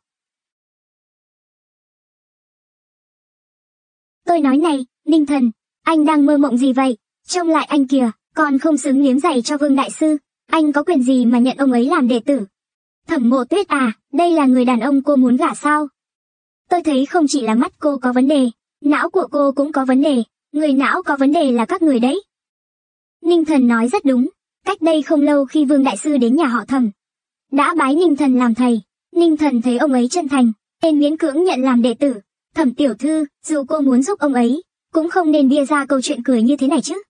Speaker 1: Tôi nói này, Ninh Thần, anh đang mơ mộng gì vậy? Trông lại anh kìa, còn không xứng liếm giày cho Vương Đại Sư. Anh có quyền gì mà nhận ông ấy làm đệ tử? Thẩm mộ tuyết à, đây là người đàn ông cô muốn gả sao? Tôi thấy không chỉ là mắt cô có vấn đề, não của cô cũng có vấn đề, người não có vấn đề là các người đấy. Ninh thần nói rất đúng, cách đây không lâu khi Vương Đại Sư đến nhà họ thẩm, đã bái Ninh thần làm thầy, Ninh thần thấy ông ấy chân thành, nên miễn cưỡng nhận làm đệ tử. Thẩm tiểu thư, dù cô muốn giúp ông ấy, cũng không nên bia ra câu chuyện cười như thế này chứ.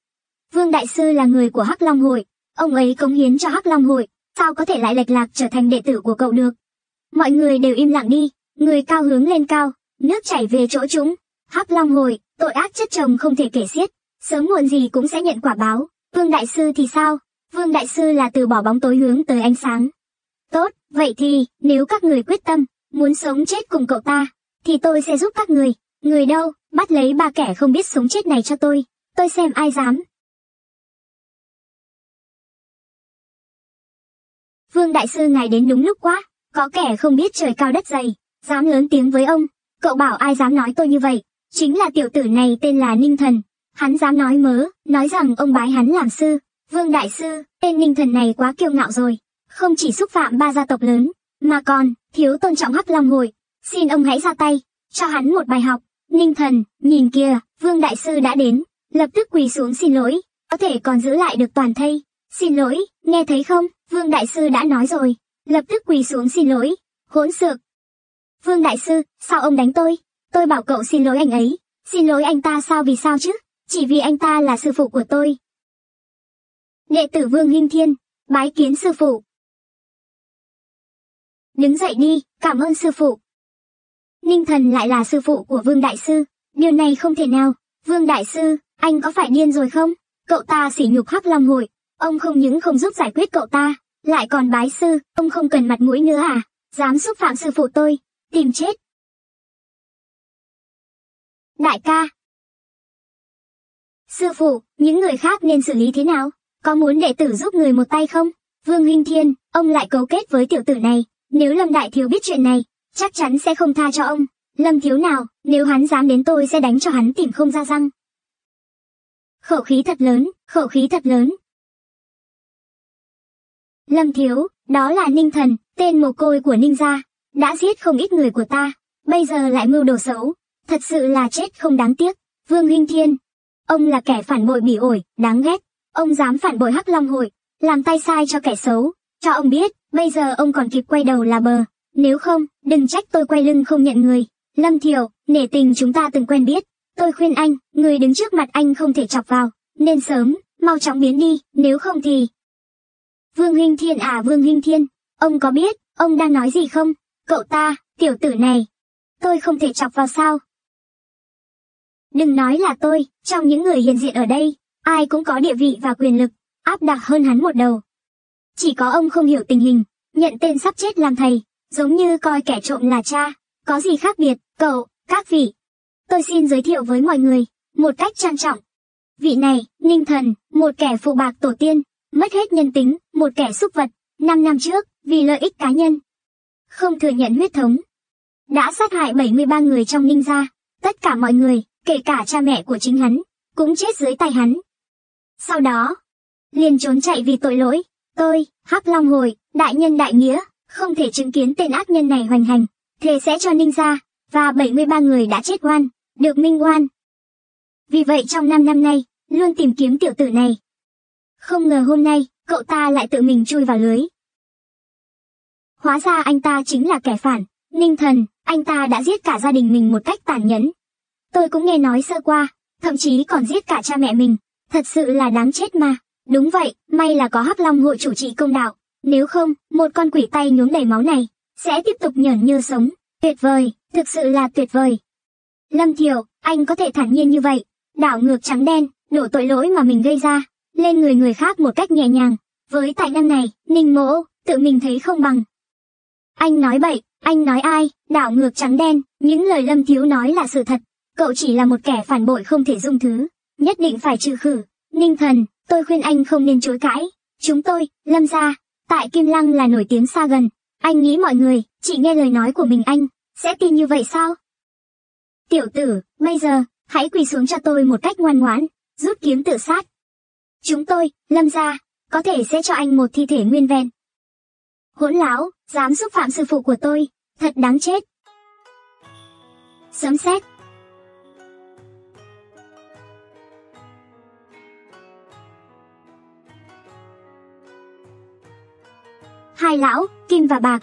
Speaker 1: Vương Đại Sư là người của Hắc Long Hội, ông ấy cống hiến cho Hắc Long Hội, sao có thể lại lệch lạc trở thành đệ tử của cậu được. Mọi người đều im lặng đi, người cao hướng lên cao, nước chảy về chỗ chúng. Hắc Long hồi tội ác chất chồng không thể kể xiết, sớm muộn gì cũng sẽ nhận quả báo. Vương Đại Sư thì sao? Vương Đại Sư là từ bỏ bóng tối hướng tới ánh sáng. Tốt, vậy thì, nếu các người quyết tâm, muốn sống chết cùng cậu ta, thì tôi sẽ giúp các người. Người đâu, bắt lấy ba kẻ không biết sống chết này cho tôi. Tôi xem ai dám. Vương Đại Sư ngài đến đúng lúc quá, có kẻ không biết trời cao đất dày, dám lớn tiếng với ông. Cậu bảo ai dám nói tôi như vậy, chính là tiểu tử này tên là Ninh Thần. Hắn dám nói mớ, nói rằng ông bái hắn làm sư. Vương Đại Sư, tên Ninh Thần này quá kiêu ngạo rồi. Không chỉ xúc phạm ba gia tộc lớn, mà còn, thiếu tôn trọng Hắc Long Hội. Xin ông hãy ra tay, cho hắn một bài học. Ninh thần, nhìn kìa, Vương Đại Sư đã đến, lập tức quỳ xuống xin lỗi, có thể còn giữ lại được toàn thây. Xin lỗi, nghe thấy không, Vương Đại Sư đã nói rồi, lập tức quỳ xuống xin lỗi, hỗn xược. Vương Đại Sư, sao ông đánh tôi? Tôi bảo cậu xin lỗi anh ấy, xin lỗi anh ta sao vì sao chứ, chỉ vì anh ta là sư phụ của tôi. Đệ tử Vương Hinh Thiên, bái kiến sư phụ. Đứng dậy đi, cảm ơn sư phụ. Ninh thần lại là sư phụ của Vương Đại Sư, điều này không thể nào. Vương Đại Sư, anh có phải điên rồi không? Cậu ta sỉ nhục hắc long hội, ông không những không giúp giải quyết cậu ta, lại còn bái sư, ông không cần mặt mũi nữa à? Dám xúc phạm sư phụ tôi, tìm chết. Đại ca. Sư phụ, những người khác nên xử lý thế nào? Có muốn đệ tử giúp người một tay không? Vương Hinh Thiên, ông lại cấu kết với tiểu tử này. Nếu Lâm Đại Thiếu biết chuyện này, chắc chắn sẽ không tha cho ông. Lâm Thiếu nào, nếu hắn dám đến tôi sẽ đánh cho hắn tìm không ra răng. Khẩu khí thật lớn, khẩu khí thật lớn. Lâm Thiếu, đó là Ninh Thần, tên mồ côi của Ninh Gia, đã giết không ít người của ta, bây giờ lại mưu đồ xấu, thật sự là chết không đáng tiếc. Vương Hinh Thiên, ông là kẻ phản bội bỉ ổi, đáng ghét, ông dám phản bội Hắc Long hội, làm tay sai cho kẻ xấu, cho ông biết, bây giờ ông còn kịp quay đầu là bờ, nếu không, đừng trách tôi quay lưng không nhận người. Lâm Thiểu, nể tình chúng ta từng quen biết, tôi khuyên anh, người đứng trước mặt anh không thể chọc vào, nên sớm, mau chóng biến đi, nếu không thì... Vương Hinh Thiên à Vương Hinh Thiên, ông có biết, ông đang nói gì không? Cậu ta, tiểu tử này. Tôi không thể chọc vào sao? Đừng nói là tôi, trong những người hiện diện ở đây, ai cũng có địa vị và quyền lực, áp đặt hơn hắn một đầu. Chỉ có ông không hiểu tình hình, nhận tên sắp chết làm thầy, giống như coi kẻ trộm là cha, có gì khác biệt, cậu, các vị. Tôi xin giới thiệu với mọi người, một cách trang trọng. Vị này, Ninh Thần, một kẻ phụ bạc tổ tiên, mất hết nhân tính, một kẻ xúc vật, năm năm trước, vì lợi ích cá nhân. Không thừa nhận huyết thống. Đã sát hại 73 người trong Ninh gia, tất cả mọi người, kể cả cha mẹ của chính hắn, cũng chết dưới tay hắn. Sau đó, liền trốn chạy vì tội lỗi, tôi, Hắc Long Hồi, đại nhân đại nghĩa, không thể chứng kiến tên ác nhân này hoành hành, thề sẽ cho Ninh gia, và 73 người đã chết oan, được minh oan. Vì vậy trong 5 năm nay, luôn tìm kiếm tiểu tử này. Không ngờ hôm nay, cậu ta lại tự mình chui vào lưới. Hóa ra anh ta chính là kẻ phản, Ninh Thần, anh ta đã giết cả gia đình mình một cách tàn nhẫn. Tôi cũng nghe nói sơ qua, thậm chí còn giết cả cha mẹ mình, thật sự là đáng chết mà. Đúng vậy, may là có Hắc Long hội chủ trì công đạo, nếu không, một con quỷ tay nhuốm đầy máu này, sẽ tiếp tục nhởn như sống. Tuyệt vời, thực sự là tuyệt vời. Lâm Thiểu, anh có thể thản nhiên như vậy, đảo ngược trắng đen, đổ tội lỗi mà mình gây ra, lên người người khác một cách nhẹ nhàng. Với tài năng này, Ninh Mỗ, tự mình thấy không bằng. Anh nói bậy, anh nói ai, đảo ngược trắng đen, những lời Lâm Thiếu nói là sự thật. Cậu chỉ là một kẻ phản bội không thể dung thứ, nhất định phải trừ khử. Ninh thần, tôi khuyên anh không nên chối cãi. Chúng tôi, Lâm gia, Tại Kim Lăng là nổi tiếng xa gần, anh nghĩ mọi người, chỉ nghe lời nói của mình anh, sẽ tin như vậy sao? Tiểu tử, bây giờ, hãy quỳ xuống cho tôi một cách ngoan ngoãn, rút kiếm tự sát. Chúng tôi, lâm gia, có thể sẽ cho anh một thi thể nguyên vẹn. Hỗn láo, dám xúc phạm sư phụ của tôi, thật đáng chết. Sấm xét, Hai lão, Kim và Bạc.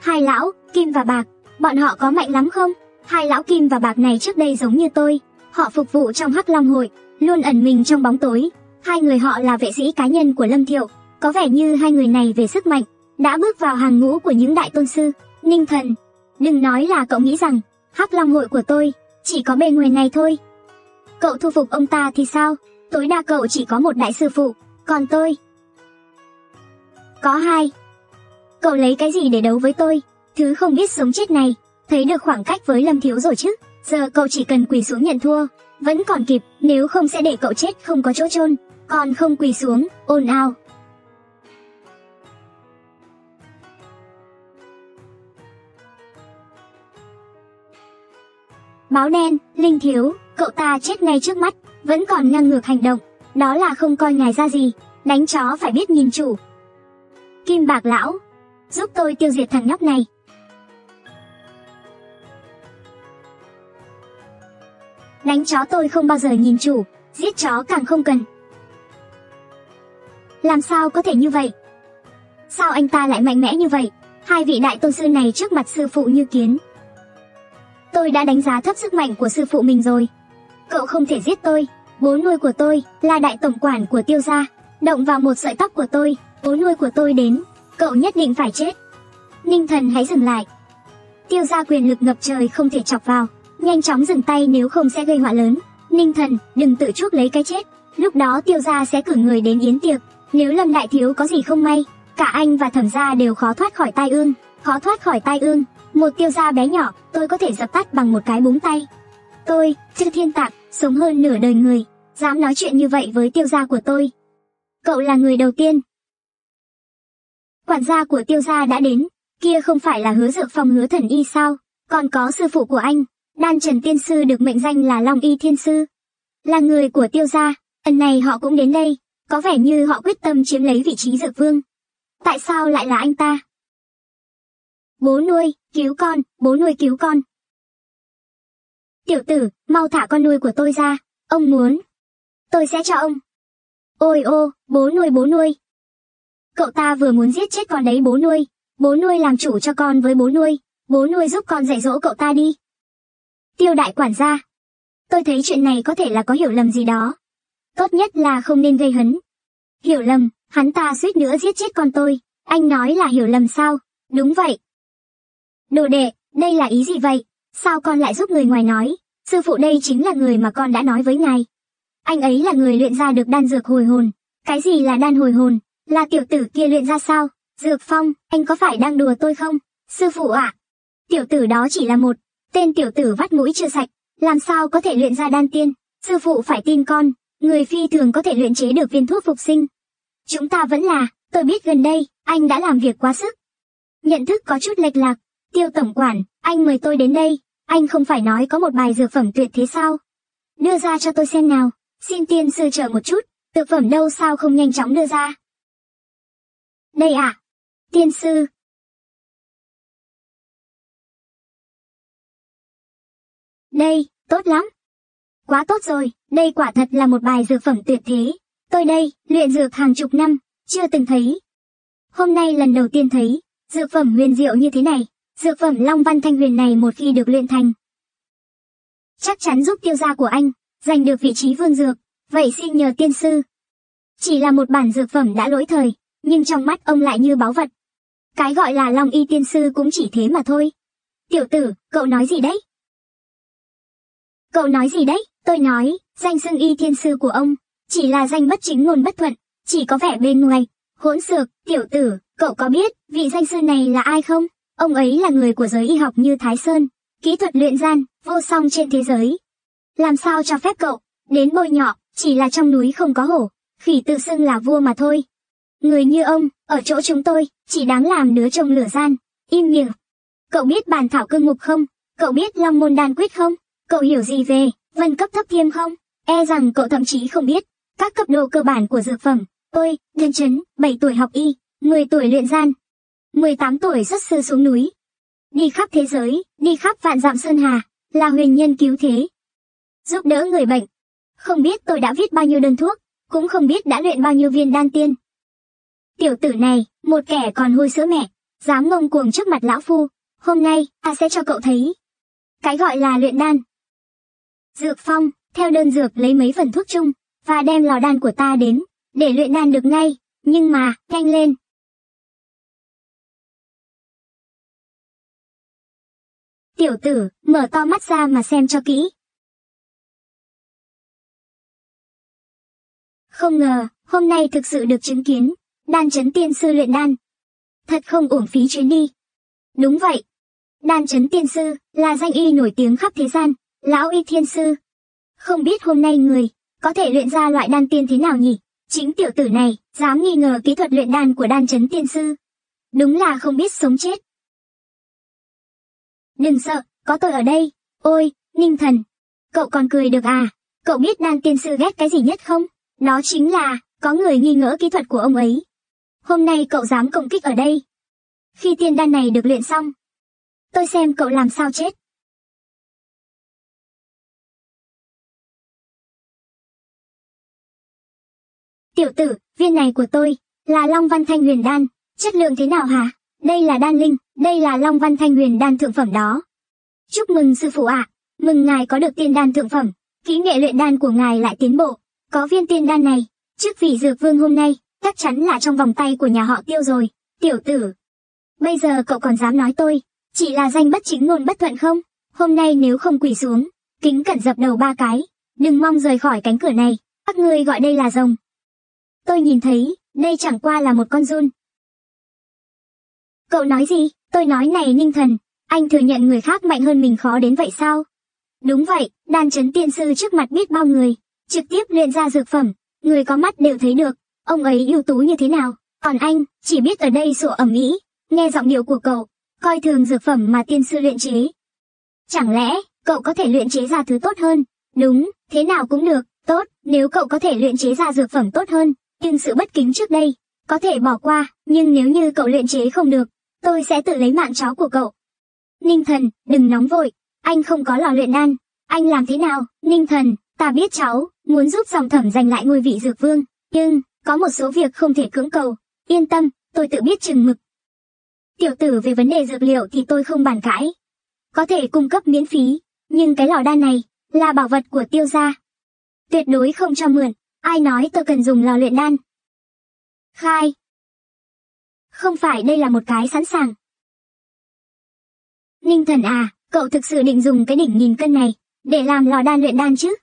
Speaker 1: Hai lão, Kim và Bạc, bọn họ có mạnh lắm không? Hai lão Kim và Bạc này trước đây giống như tôi, họ phục vụ trong Hắc Long hội, luôn ẩn mình trong bóng tối. Hai người họ là vệ sĩ cá nhân của Lâm Thiệu, có vẻ như hai người này về sức mạnh, đã bước vào hàng ngũ của những đại tôn sư, Ninh Thần. Đừng nói là cậu nghĩ rằng, Hắc Long hội của tôi, chỉ có bề ngoài này thôi. Cậu thu phục ông ta thì sao? Tối đa cậu chỉ có một đại sư phụ, còn tôi, có hai. Cậu lấy cái gì để đấu với tôi? Thứ không biết sống chết này, thấy được khoảng cách với Lâm Thiếu rồi chứ. Giờ cậu chỉ cần quỳ xuống nhận thua, vẫn còn kịp, nếu không sẽ để cậu chết không có chỗ chôn còn không quỳ xuống, ồn ào. Báo đen, Linh Thiếu, cậu ta chết ngay trước mắt, vẫn còn ngang ngược hành động, đó là không coi ngài ra gì, đánh chó phải biết nhìn chủ, Kim Bạc Lão, giúp tôi tiêu diệt thằng nhóc này. Đánh chó tôi không bao giờ nhìn chủ, giết chó càng không cần. Làm sao có thể như vậy? Sao anh ta lại mạnh mẽ như vậy? Hai vị đại tôn sư này trước mặt sư phụ như kiến. Tôi đã đánh giá thấp sức mạnh của sư phụ mình rồi. Cậu không thể giết tôi, bố nuôi của tôi là đại tổng quản của tiêu gia. Động vào một sợi tóc của tôi bố nuôi của tôi đến. Cậu nhất định phải chết. Ninh thần hãy dừng lại. Tiêu gia quyền lực ngập trời không thể chọc vào. Nhanh chóng dừng tay nếu không sẽ gây họa lớn. Ninh thần, đừng tự chuốc lấy cái chết. Lúc đó tiêu gia sẽ cử người đến yến tiệc. Nếu Lâm Đại Thiếu có gì không may, cả anh và thẩm gia đều khó thoát khỏi tai ương. Khó thoát khỏi tai ương. Một tiêu gia bé nhỏ, tôi có thể dập tắt bằng một cái búng tay. Tôi, chư thiên tạc, sống hơn nửa đời người, dám nói chuyện như vậy với tiêu gia của tôi. Cậu là người đầu tiên. Quản gia của tiêu gia đã đến, kia không phải là hứa dược phong hứa thần y sao, còn có sư phụ của anh, đan trần tiên sư được mệnh danh là Long Y Thiên Sư. Là người của tiêu gia, lần này họ cũng đến đây, có vẻ như họ quyết tâm chiếm lấy vị trí dược vương. Tại sao lại là anh ta? Bố nuôi, cứu con, bố nuôi cứu con. Tiểu tử, mau thả con nuôi của tôi ra, ông muốn. Tôi sẽ cho ông. Ôi ô, bố nuôi bố nuôi. Cậu ta vừa muốn giết chết con đấy bố nuôi, bố nuôi làm chủ cho con với bố nuôi, bố nuôi giúp con dạy dỗ cậu ta đi. Tiêu đại quản gia. Tôi thấy chuyện này có thể là có hiểu lầm gì đó. Tốt nhất là không nên gây hấn. Hiểu lầm, hắn ta suýt nữa giết chết con tôi, anh nói là hiểu lầm sao? Đúng vậy. Đồ đệ, đây là ý gì vậy? Sao con lại giúp người ngoài nói? Sư phụ đây chính là người mà con đã nói với ngài. Anh ấy là người luyện ra được đan dược hồi hồn. Cái gì là đan hồi hồn? Là tiểu tử kia luyện ra sao? Dược phong, anh có phải đang đùa tôi không? Sư phụ ạ. Tiểu tử đó chỉ là một. Tên tiểu tử vắt mũi chưa sạch. Làm sao có thể luyện ra đan tiên? Sư phụ phải tin con. Người phi thường có thể luyện chế được viên thuốc phục sinh. Chúng ta vẫn là, tôi biết gần đây, anh đã làm việc quá sức. Nhận thức có chút lệch lạc. Tiêu tổng quản, anh mời tôi đến đây. Anh không phải nói có một bài dược phẩm tuyệt thế sao? Đưa ra cho tôi xem nào. Xin tiên sư chờ một chút, dược phẩm đâu sao không nhanh chóng đưa ra. Đây à? Tiên sư. Đây, tốt lắm. Quá tốt rồi, đây quả thật là một bài dược phẩm tuyệt thế. Tôi đây, luyện dược hàng chục năm, chưa từng thấy. Hôm nay lần đầu tiên thấy, dược phẩm huyền diệu như thế này, dược phẩm Long Văn Thanh Huyền này một khi được luyện thành. Chắc chắn giúp tiêu gia của anh, giành được vị trí vương dược, vậy xin nhờ tiên sư. Chỉ là một bản dược phẩm đã lỗi thời, nhưng trong mắt ông lại như báu vật. Cái gọi là Long Y tiên sư cũng chỉ thế mà thôi. Tiểu tử, cậu nói gì đấy? Cậu nói gì đấy? Tôi nói, danh xưng y thiên sư của ông, chỉ là danh bất chính ngôn bất thuận, chỉ có vẻ bên ngoài. Hỗn xược, tiểu tử, cậu có biết vị danh sư này là ai không? Ông ấy là người của giới y học như Thái Sơn, kỹ thuật luyện gian, vô song trên thế giới. Làm sao cho phép cậu, đến bôi nhọ, chỉ là trong núi không có hổ, khỉ tự xưng là vua mà thôi. Người như ông, ở chỗ chúng tôi, chỉ đáng làm đứa chồng lửa gian, im miệng. Cậu biết bàn thảo cương mục không? Cậu biết long môn đan quyết không? Cậu hiểu gì về vân cấp thấp thiêm không? E rằng cậu thậm chí không biết các cấp độ cơ bản của dược phẩm. Tôi, Nhân Trấn, 7 tuổi học y, 10 tuổi luyện gian, 18 tuổi xuất sư xuống núi. Đi khắp thế giới, đi khắp vạn dặm sơn hà, là huyền nhân cứu thế. Giúp đỡ người bệnh. Không biết tôi đã viết bao nhiêu đơn thuốc, cũng không biết đã luyện bao nhiêu viên đan tiên. Tiểu tử này, một kẻ còn hôi sữa mẹ, dám ngông cuồng trước mặt lão phu. Hôm nay, ta sẽ cho cậu thấy. Cái gọi là luyện đan. Dược phong, theo đơn dược lấy mấy phần thuốc chung, và đem lò đan của ta đến, để luyện đan được ngay. Nhưng mà, nhanh lên, Tiểu tử, mở to mắt ra mà xem cho kỹ. Không ngờ, hôm nay thực sự được chứng kiến, đan chấn tiên sư luyện đan. Thật không uổng phí chuyến đi. Đúng vậy. Đan chấn tiên sư, là danh y nổi tiếng khắp thế gian, lão y thiên sư. Không biết hôm nay người, có thể luyện ra loại đan tiên thế nào nhỉ? Chính tiểu tử này, dám nghi ngờ kỹ thuật luyện đan của đan chấn tiên sư. Đúng là không biết sống chết. Đừng sợ, có tôi ở đây. Ôi, Ninh Thần. Cậu còn cười được à? Cậu biết đan tiên sư ghét cái gì nhất không? Đó chính là, có người nghi ngờ kỹ thuật của ông ấy. Hôm nay cậu dám công kích ở đây. Khi tiên đan này được luyện xong, tôi xem cậu làm sao chết. Tiểu tử, viên này của tôi, là Long Văn Thanh Huyền Đan, chất lượng thế nào hả? Đây là đan linh, đây là Long Văn Thanh Huyền Đan thượng phẩm đó. Chúc mừng sư phụ ạ, à. mừng ngài có được tiên đan thượng phẩm, kỹ nghệ luyện đan của ngài lại tiến bộ. Có viên tiên đan này, trước vị dược vương hôm nay, chắc chắn là trong vòng tay của nhà họ tiêu rồi. Tiểu tử, bây giờ cậu còn dám nói tôi, chỉ là danh bất chính ngôn bất thuận không? Hôm nay nếu không quỳ xuống, kính cẩn dập đầu ba cái, đừng mong rời khỏi cánh cửa này, các ngươi gọi đây là rồng. Tôi nhìn thấy, đây chẳng qua là một con run. Cậu nói gì? Tôi nói này ninh thần, anh thừa nhận người khác mạnh hơn mình khó đến vậy sao? Đúng vậy, đan chấn tiên sư trước mặt biết bao người, trực tiếp luyện ra dược phẩm, người có mắt đều thấy được, ông ấy ưu tú như thế nào. Còn anh, chỉ biết ở đây sủa ẩm ý, nghe giọng điệu của cậu, coi thường dược phẩm mà tiên sư luyện chế. Chẳng lẽ, cậu có thể luyện chế ra thứ tốt hơn? Đúng, thế nào cũng được, tốt, nếu cậu có thể luyện chế ra dược phẩm tốt hơn, nhưng sự bất kính trước đây, có thể bỏ qua, nhưng nếu như cậu luyện chế không được, tôi sẽ tự lấy mạng chó của cậu. Ninh thần, đừng nóng vội, anh không có lò luyện đan, anh làm thế nào? Ninh thần, ta biết cháu, muốn giúp dòng thẩm giành lại ngôi vị dược vương, nhưng, có một số việc không thể cưỡng cầu, yên tâm, tôi tự biết chừng mực. Tiểu tử về vấn đề dược liệu thì tôi không bàn cãi. Có thể cung cấp miễn phí, nhưng cái lò đan này, là bảo vật của tiêu gia. Tuyệt đối không cho mượn, ai nói tôi cần dùng lò luyện đan. Khai. Không phải đây là một cái sẵn sàng. Ninh thần à, cậu thực sự định dùng cái đỉnh nghìn cân này, để làm lò đan luyện đan chứ?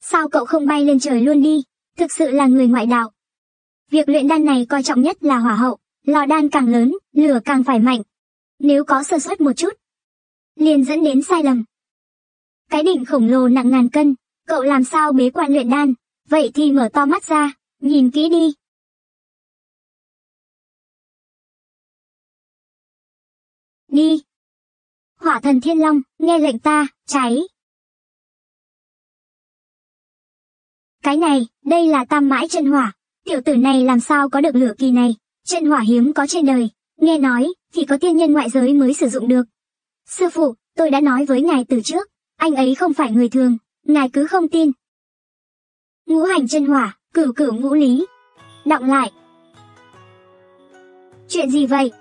Speaker 1: Sao cậu không bay lên trời luôn đi, thực sự là người ngoại đạo. Việc luyện đan này coi trọng nhất là hỏa hậu, lò đan càng lớn, lửa càng phải mạnh. Nếu có sơ suất một chút, liền dẫn đến sai lầm. Cái đỉnh khổng lồ nặng ngàn cân, cậu làm sao bế quan luyện đan, vậy thì mở to mắt ra, nhìn kỹ đi. Đi. Hỏa thần thiên long, nghe lệnh ta, cháy. Cái này, đây là tam mãi chân hỏa, tiểu tử này làm sao có được lửa kỳ này, chân hỏa hiếm có trên đời, nghe nói, thì có tiên nhân ngoại giới mới sử dụng được. Sư phụ, tôi đã nói với ngài từ trước, anh ấy không phải người thường, ngài cứ không tin. Ngũ hành chân hỏa, cửu cửu ngũ lý. Đọng lại. Chuyện gì vậy?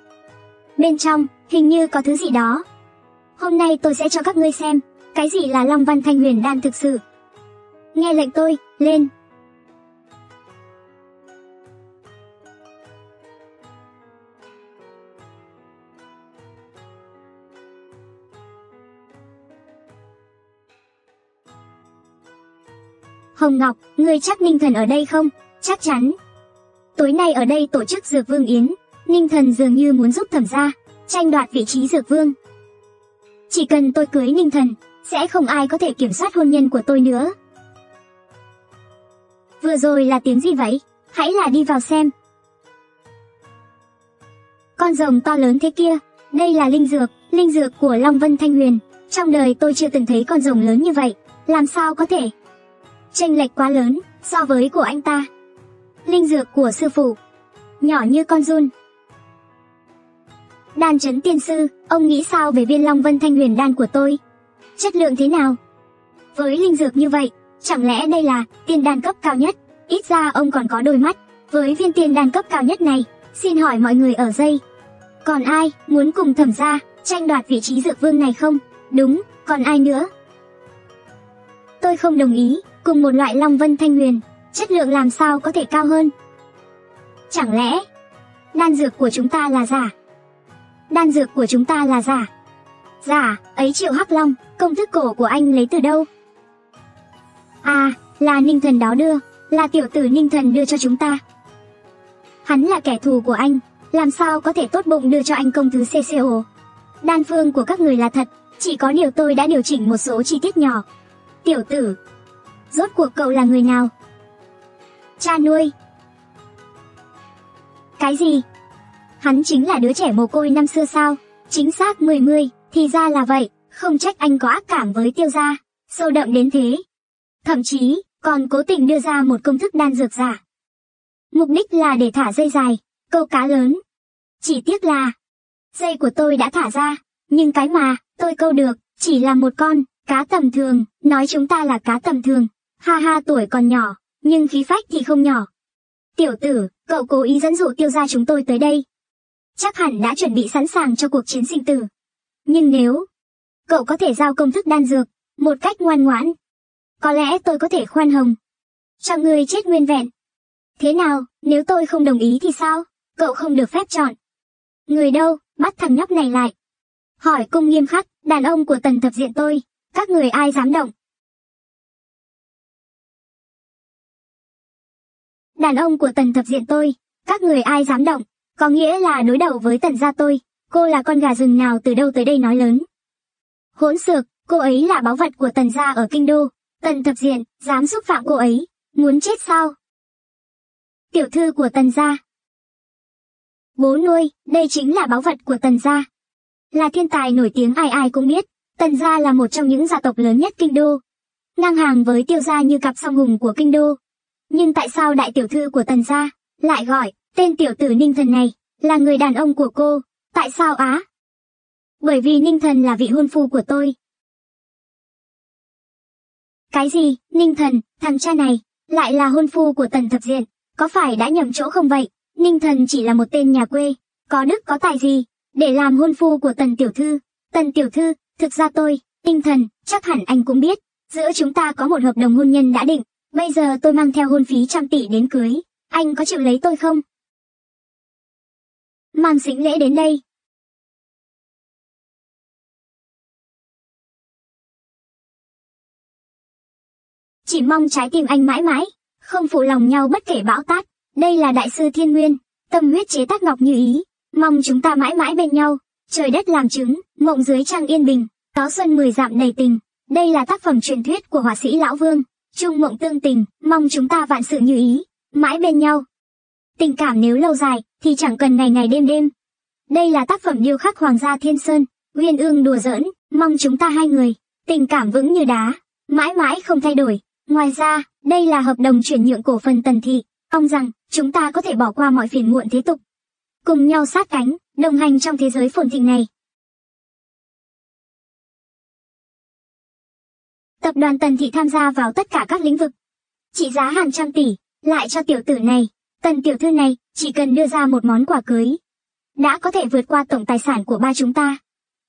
Speaker 1: Bên trong, hình như có thứ gì đó. Hôm nay tôi sẽ cho các ngươi xem, cái gì là Long Văn Thanh Huyền Đan thực sự. Nghe lệnh tôi, lên. Hồng Ngọc, ngươi chắc Ninh Thần ở đây không? Chắc chắn. Tối nay ở đây tổ chức Dược Vương Yến, Ninh Thần dường như muốn giúp thẩm gia, tranh đoạt vị trí Dược Vương. Chỉ cần tôi cưới Ninh Thần, sẽ không ai có thể kiểm soát hôn nhân của tôi nữa. Vừa rồi là tiếng gì vậy? Hãy là đi vào xem. Con rồng to lớn thế kia, đây là linh dược, linh dược của Long Vân Thanh Huyền. Trong đời tôi chưa từng thấy con rồng lớn như vậy, làm sao có thể? Tranh lệch quá lớn, so với của anh ta. Linh dược của sư phụ, nhỏ như con run. Đan chấn tiên sư, ông nghĩ sao về viên Long Vân Thanh Huyền đan của tôi? Chất lượng thế nào? Với linh dược như vậy, chẳng lẽ đây là tiên đan cấp cao nhất? Ít ra ông còn có đôi mắt. Với viên tiên đan cấp cao nhất này, xin hỏi mọi người ở dây. Còn ai muốn cùng thẩm gia tranh đoạt vị trí dược vương này không? Đúng, còn ai nữa? Tôi không đồng ý, cùng một loại Long Vân Thanh Huyền, chất lượng làm sao có thể cao hơn? Chẳng lẽ, đan dược của chúng ta là giả? Đan dược của chúng ta là giả. Giả, ấy triệu hắc long, công thức cổ của anh lấy từ đâu? À, là ninh thần đó đưa, là tiểu tử ninh thần đưa cho chúng ta. Hắn là kẻ thù của anh, làm sao có thể tốt bụng đưa cho anh công thứ CCO. Đan phương của các người là thật, chỉ có điều tôi đã điều chỉnh một số chi tiết nhỏ. Tiểu tử, rốt cuộc cậu là người nào? Cha nuôi. Cái gì? Hắn chính là đứa trẻ mồ côi năm xưa sao? Chính xác mười mươi, thì ra là vậy, không trách anh có ác cảm với tiêu gia, sâu đậm đến thế. Thậm chí, còn cố tình đưa ra một công thức đan dược giả. Mục đích là để thả dây dài, câu cá lớn. Chỉ tiếc là, dây của tôi đã thả ra, nhưng cái mà, tôi câu được, chỉ là một con, cá tầm thường, nói chúng ta là cá tầm thường. Ha ha tuổi còn nhỏ, nhưng khí phách thì không nhỏ. Tiểu tử, cậu cố ý dẫn dụ tiêu gia chúng tôi tới đây. Chắc hẳn đã chuẩn bị sẵn sàng cho cuộc chiến sinh tử. Nhưng nếu cậu có thể giao công thức đan dược, một cách ngoan ngoãn, có lẽ tôi có thể khoan hồng. Cho người chết nguyên vẹn. Thế nào, nếu tôi không đồng ý thì sao? Cậu không được phép chọn. Người đâu, bắt thằng nhóc này lại. Hỏi cung nghiêm khắc, đàn ông của tần thập diện tôi, các người ai dám động? Đàn ông của tần thập diện tôi, các người ai dám động, có nghĩa là đối đầu với tần gia tôi, cô là con gà rừng nào từ đâu tới đây nói lớn. Hỗn xược, cô ấy là báu vật của tần gia ở kinh đô, tần thập diện, dám xúc phạm cô ấy, muốn chết sao? Tiểu thư của tần gia. Bố nuôi, đây chính là báu vật của tần gia. Là thiên tài nổi tiếng ai ai cũng biết, tần gia là một trong những gia tộc lớn nhất kinh đô. Ngang hàng với tiêu gia như cặp song hùng của kinh đô. Nhưng tại sao đại tiểu thư của tần gia lại gọi tên tiểu tử ninh thần này là người đàn ông của cô? Tại sao á? Bởi vì ninh thần là vị hôn phu của tôi. Cái gì, ninh thần, thằng cha này, lại là hôn phu của tần thập diện, có phải đã nhầm chỗ không vậy? Ninh thần chỉ là một tên nhà quê, có đức có tài gì, để làm hôn phu của tần tiểu thư. Tần tiểu thư, thực ra tôi, ninh thần, chắc hẳn anh cũng biết, giữa chúng ta có một hợp đồng hôn nhân đã định, bây giờ tôi mang theo hôn phí trăm tỷ đến cưới, anh có chịu lấy tôi không? Mang xính lễ đến đây. Chỉ mong trái tim anh mãi mãi, không phụ lòng nhau bất kể bão táp. Đây là đại sư Thiên Nguyên, tâm huyết chế tác ngọc như ý, mong chúng ta mãi mãi bên nhau, trời đất làm chứng, mộng dưới trăng yên bình, có xuân mười dặm đầy tình. Đây là tác phẩm truyền thuyết của họa sĩ Lão Vương, chung mộng tương tình, mong chúng ta vạn sự như ý, mãi bên nhau. Tình cảm nếu lâu dài, thì chẳng cần ngày ngày đêm đêm. Đây là tác phẩm điêu khắc Hoàng gia Thiên Sơn, Uyên ương đùa giỡn, mong chúng ta hai người, tình cảm vững như đá, mãi mãi không thay đổi. Ngoài ra, đây là hợp đồng chuyển nhượng cổ phần tần thị, mong rằng chúng ta có thể bỏ qua mọi phiền muộn thế tục. Cùng nhau sát cánh, đồng hành trong thế giới phồn thịnh này. Tập đoàn Tần Thị tham gia vào tất cả các lĩnh vực. Trị giá hàng trăm tỷ, lại cho tiểu tử này, tần tiểu thư này, chỉ cần đưa ra một món quà cưới. Đã có thể vượt qua tổng tài sản của ba chúng ta.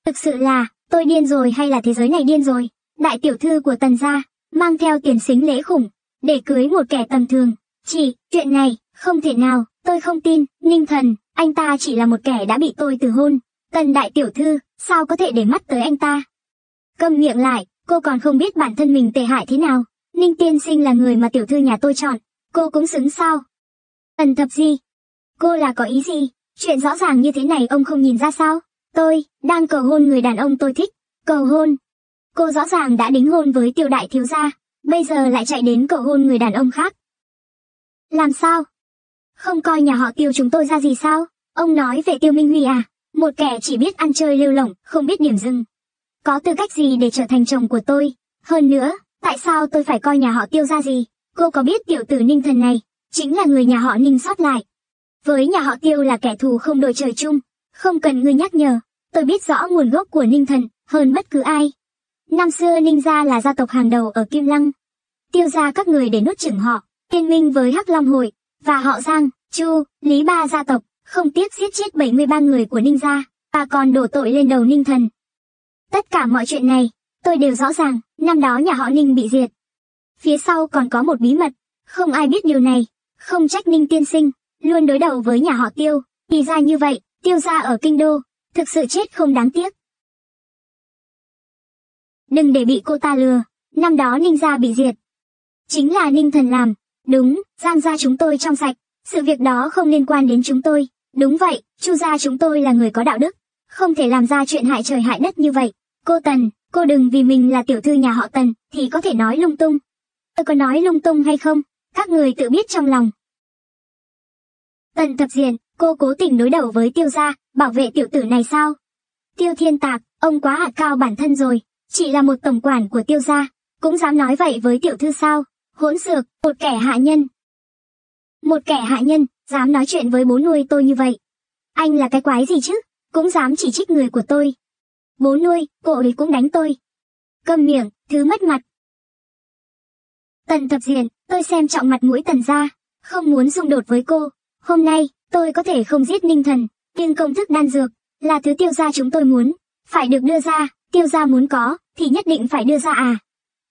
Speaker 1: Thực sự là, tôi điên rồi hay là thế giới này điên rồi? Đại tiểu thư của tần gia, mang theo tiền xính lễ khủng, để cưới một kẻ tầm thường. chị, chuyện này, không thể nào, tôi không tin, ninh thần, anh ta chỉ là một kẻ đã bị tôi từ hôn. Tần đại tiểu thư, sao có thể để mắt tới anh ta? Câm miệng lại, cô còn không biết bản thân mình tệ hại thế nào. Ninh tiên sinh là người mà tiểu thư nhà tôi chọn, cô cũng xứng sao? Tần thập gì? Cô là có ý gì? Chuyện rõ ràng như thế này ông không nhìn ra sao? Tôi, đang cầu hôn người đàn ông tôi thích. Cầu hôn, Cô rõ ràng đã đính hôn với tiêu đại thiếu gia, bây giờ lại chạy đến cầu hôn người đàn ông khác. Làm sao? Không coi nhà họ tiêu chúng tôi ra gì sao? Ông nói về tiêu Minh Huy à? Một kẻ chỉ biết ăn chơi lêu lỏng, không biết điểm dừng. Có tư cách gì để trở thành chồng của tôi? Hơn nữa, tại sao tôi phải coi nhà họ tiêu ra gì? Cô có biết tiểu tử ninh thần này, chính là người nhà họ ninh sót lại. Với nhà họ tiêu là kẻ thù không đội trời chung, không cần ngươi nhắc nhở, tôi biết rõ nguồn gốc của ninh thần, hơn bất cứ ai. Năm xưa Ninh gia là gia tộc hàng đầu ở Kim Lăng. Tiêu gia các người để nuốt chửng họ, liên minh với Hắc Long hội và họ Giang, Chu, Lý ba gia tộc, không tiếc giết chết 73 người của Ninh gia, và còn đổ tội lên đầu Ninh thần. Tất cả mọi chuyện này, tôi đều rõ ràng, năm đó nhà họ Ninh bị diệt. Phía sau còn có một bí mật, không ai biết điều này, không trách Ninh tiên sinh, luôn đối đầu với nhà họ Tiêu, thì ra như vậy, Tiêu gia ở kinh đô, thực sự chết không đáng tiếc. Đừng để bị cô ta lừa, năm đó Ninh gia bị diệt. Chính là Ninh thần làm, đúng, Giang gia chúng tôi trong sạch, sự việc đó không liên quan đến chúng tôi. Đúng vậy, Chu gia chúng tôi là người có đạo đức, không thể làm ra chuyện hại trời hại đất như vậy. Cô Tần, cô đừng vì mình là tiểu thư nhà họ Tần, thì có thể nói lung tung. Tôi có nói lung tung hay không, các người tự biết trong lòng. Tần thập diện, cô cố tình đối đầu với tiêu gia, bảo vệ tiểu tử này sao? Tiêu thiên tạc, ông quá hạ cao bản thân rồi, chỉ là một tổng quản của tiêu gia, cũng dám nói vậy với tiểu thư sao? Hỗn dược, một kẻ hạ nhân. Một kẻ hạ nhân, dám nói chuyện với bố nuôi tôi như vậy. Anh là cái quái gì chứ? Cũng dám chỉ trích người của tôi. Bố nuôi, cô ấy cũng đánh tôi. cầm miệng, thứ mất mặt. Tần thập diện, tôi xem trọng mặt mũi tần gia, không muốn xung đột với cô. Hôm nay, tôi có thể không giết ninh thần, nhưng công thức đan dược, là thứ tiêu gia chúng tôi muốn, phải được đưa ra, tiêu gia muốn có, thì nhất định phải đưa ra à.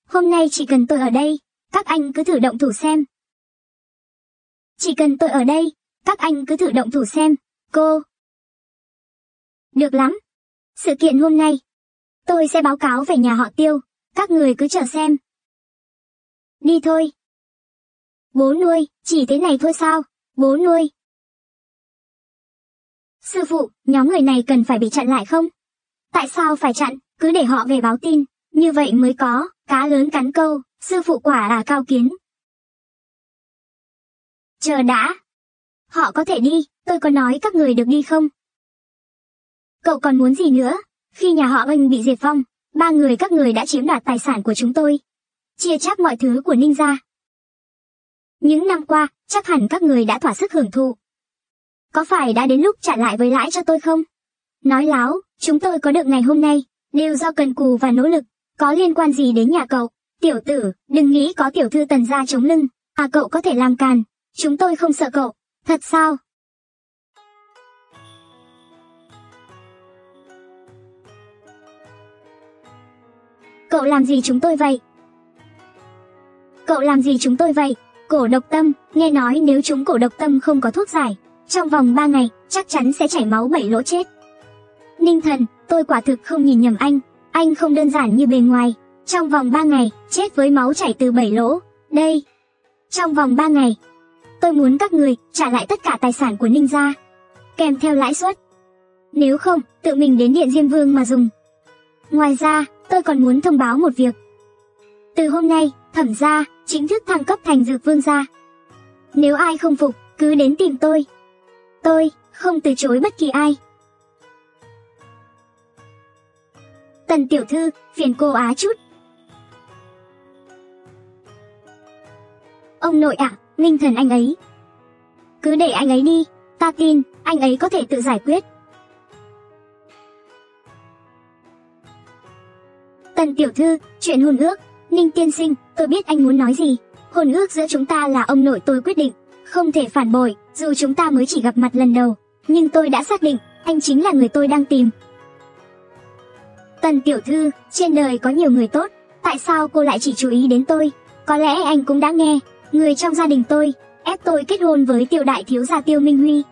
Speaker 1: Hôm nay chỉ cần tôi ở đây, các anh cứ thử động thủ xem. Chỉ cần tôi ở đây, các anh cứ thử động thủ xem, cô. Được lắm. Sự kiện hôm nay, tôi sẽ báo cáo về nhà họ tiêu, các người cứ chờ xem. Đi thôi. Bố nuôi, chỉ thế này thôi sao, bố nuôi. Sư phụ, nhóm người này cần phải bị chặn lại không? Tại sao phải chặn, cứ để họ về báo tin, như vậy mới có, cá lớn cắn câu, sư phụ quả là cao kiến. Chờ đã. Họ có thể đi, tôi có nói các người được đi không? Cậu còn muốn gì nữa? Khi nhà họ anh bị diệt vong, ba người các người đã chiếm đoạt tài sản của chúng tôi. Chia chắc mọi thứ của Ninh gia. Những năm qua, chắc hẳn các người đã thỏa sức hưởng thụ. Có phải đã đến lúc trả lại với lãi cho tôi không? Nói láo, chúng tôi có được ngày hôm nay, đều do cần cù và nỗ lực, có liên quan gì đến nhà cậu. Tiểu tử, đừng nghĩ có tiểu thư tần gia chống lưng, à cậu có thể làm càn, chúng tôi không sợ cậu, thật sao? Cậu làm gì chúng tôi vậy? Cậu làm gì chúng tôi vậy? Cổ độc tâm, nghe nói nếu chúng cổ độc tâm không có thuốc giải, trong vòng 3 ngày, chắc chắn sẽ chảy máu bảy lỗ chết. Ninh thần, tôi quả thực không nhìn nhầm anh, anh không đơn giản như bề ngoài. Trong vòng 3 ngày, chết với máu chảy từ bảy lỗ. Đây. Trong vòng 3 ngày, tôi muốn các người trả lại tất cả tài sản của Ninh gia, kèm theo lãi suất. Nếu không, tự mình đến Điện Diêm Vương mà dùng. Ngoài ra, tôi còn muốn thông báo một việc. Từ hôm nay, thẩm gia chính thức thăng cấp thành dược vương gia. Nếu ai không phục, cứ đến tìm tôi. Tôi không từ chối bất kỳ ai. Tần tiểu thư, phiền cô á chút. Ông nội ạ, à, thần anh ấy. Cứ để anh ấy đi, ta tin, anh ấy có thể tự giải quyết. Tần tiểu thư, chuyện hôn ước, Ninh tiên sinh, tôi biết anh muốn nói gì. Hôn ước giữa chúng ta là ông nội tôi quyết định, không thể phản bội, dù chúng ta mới chỉ gặp mặt lần đầu. Nhưng tôi đã xác định, anh chính là người tôi đang tìm. Tần tiểu thư, trên đời có nhiều người tốt, tại sao cô lại chỉ chú ý đến tôi? Có lẽ anh cũng đã nghe, người trong gia đình tôi, ép tôi kết hôn với tiêu đại thiếu gia Tiêu Minh Huy.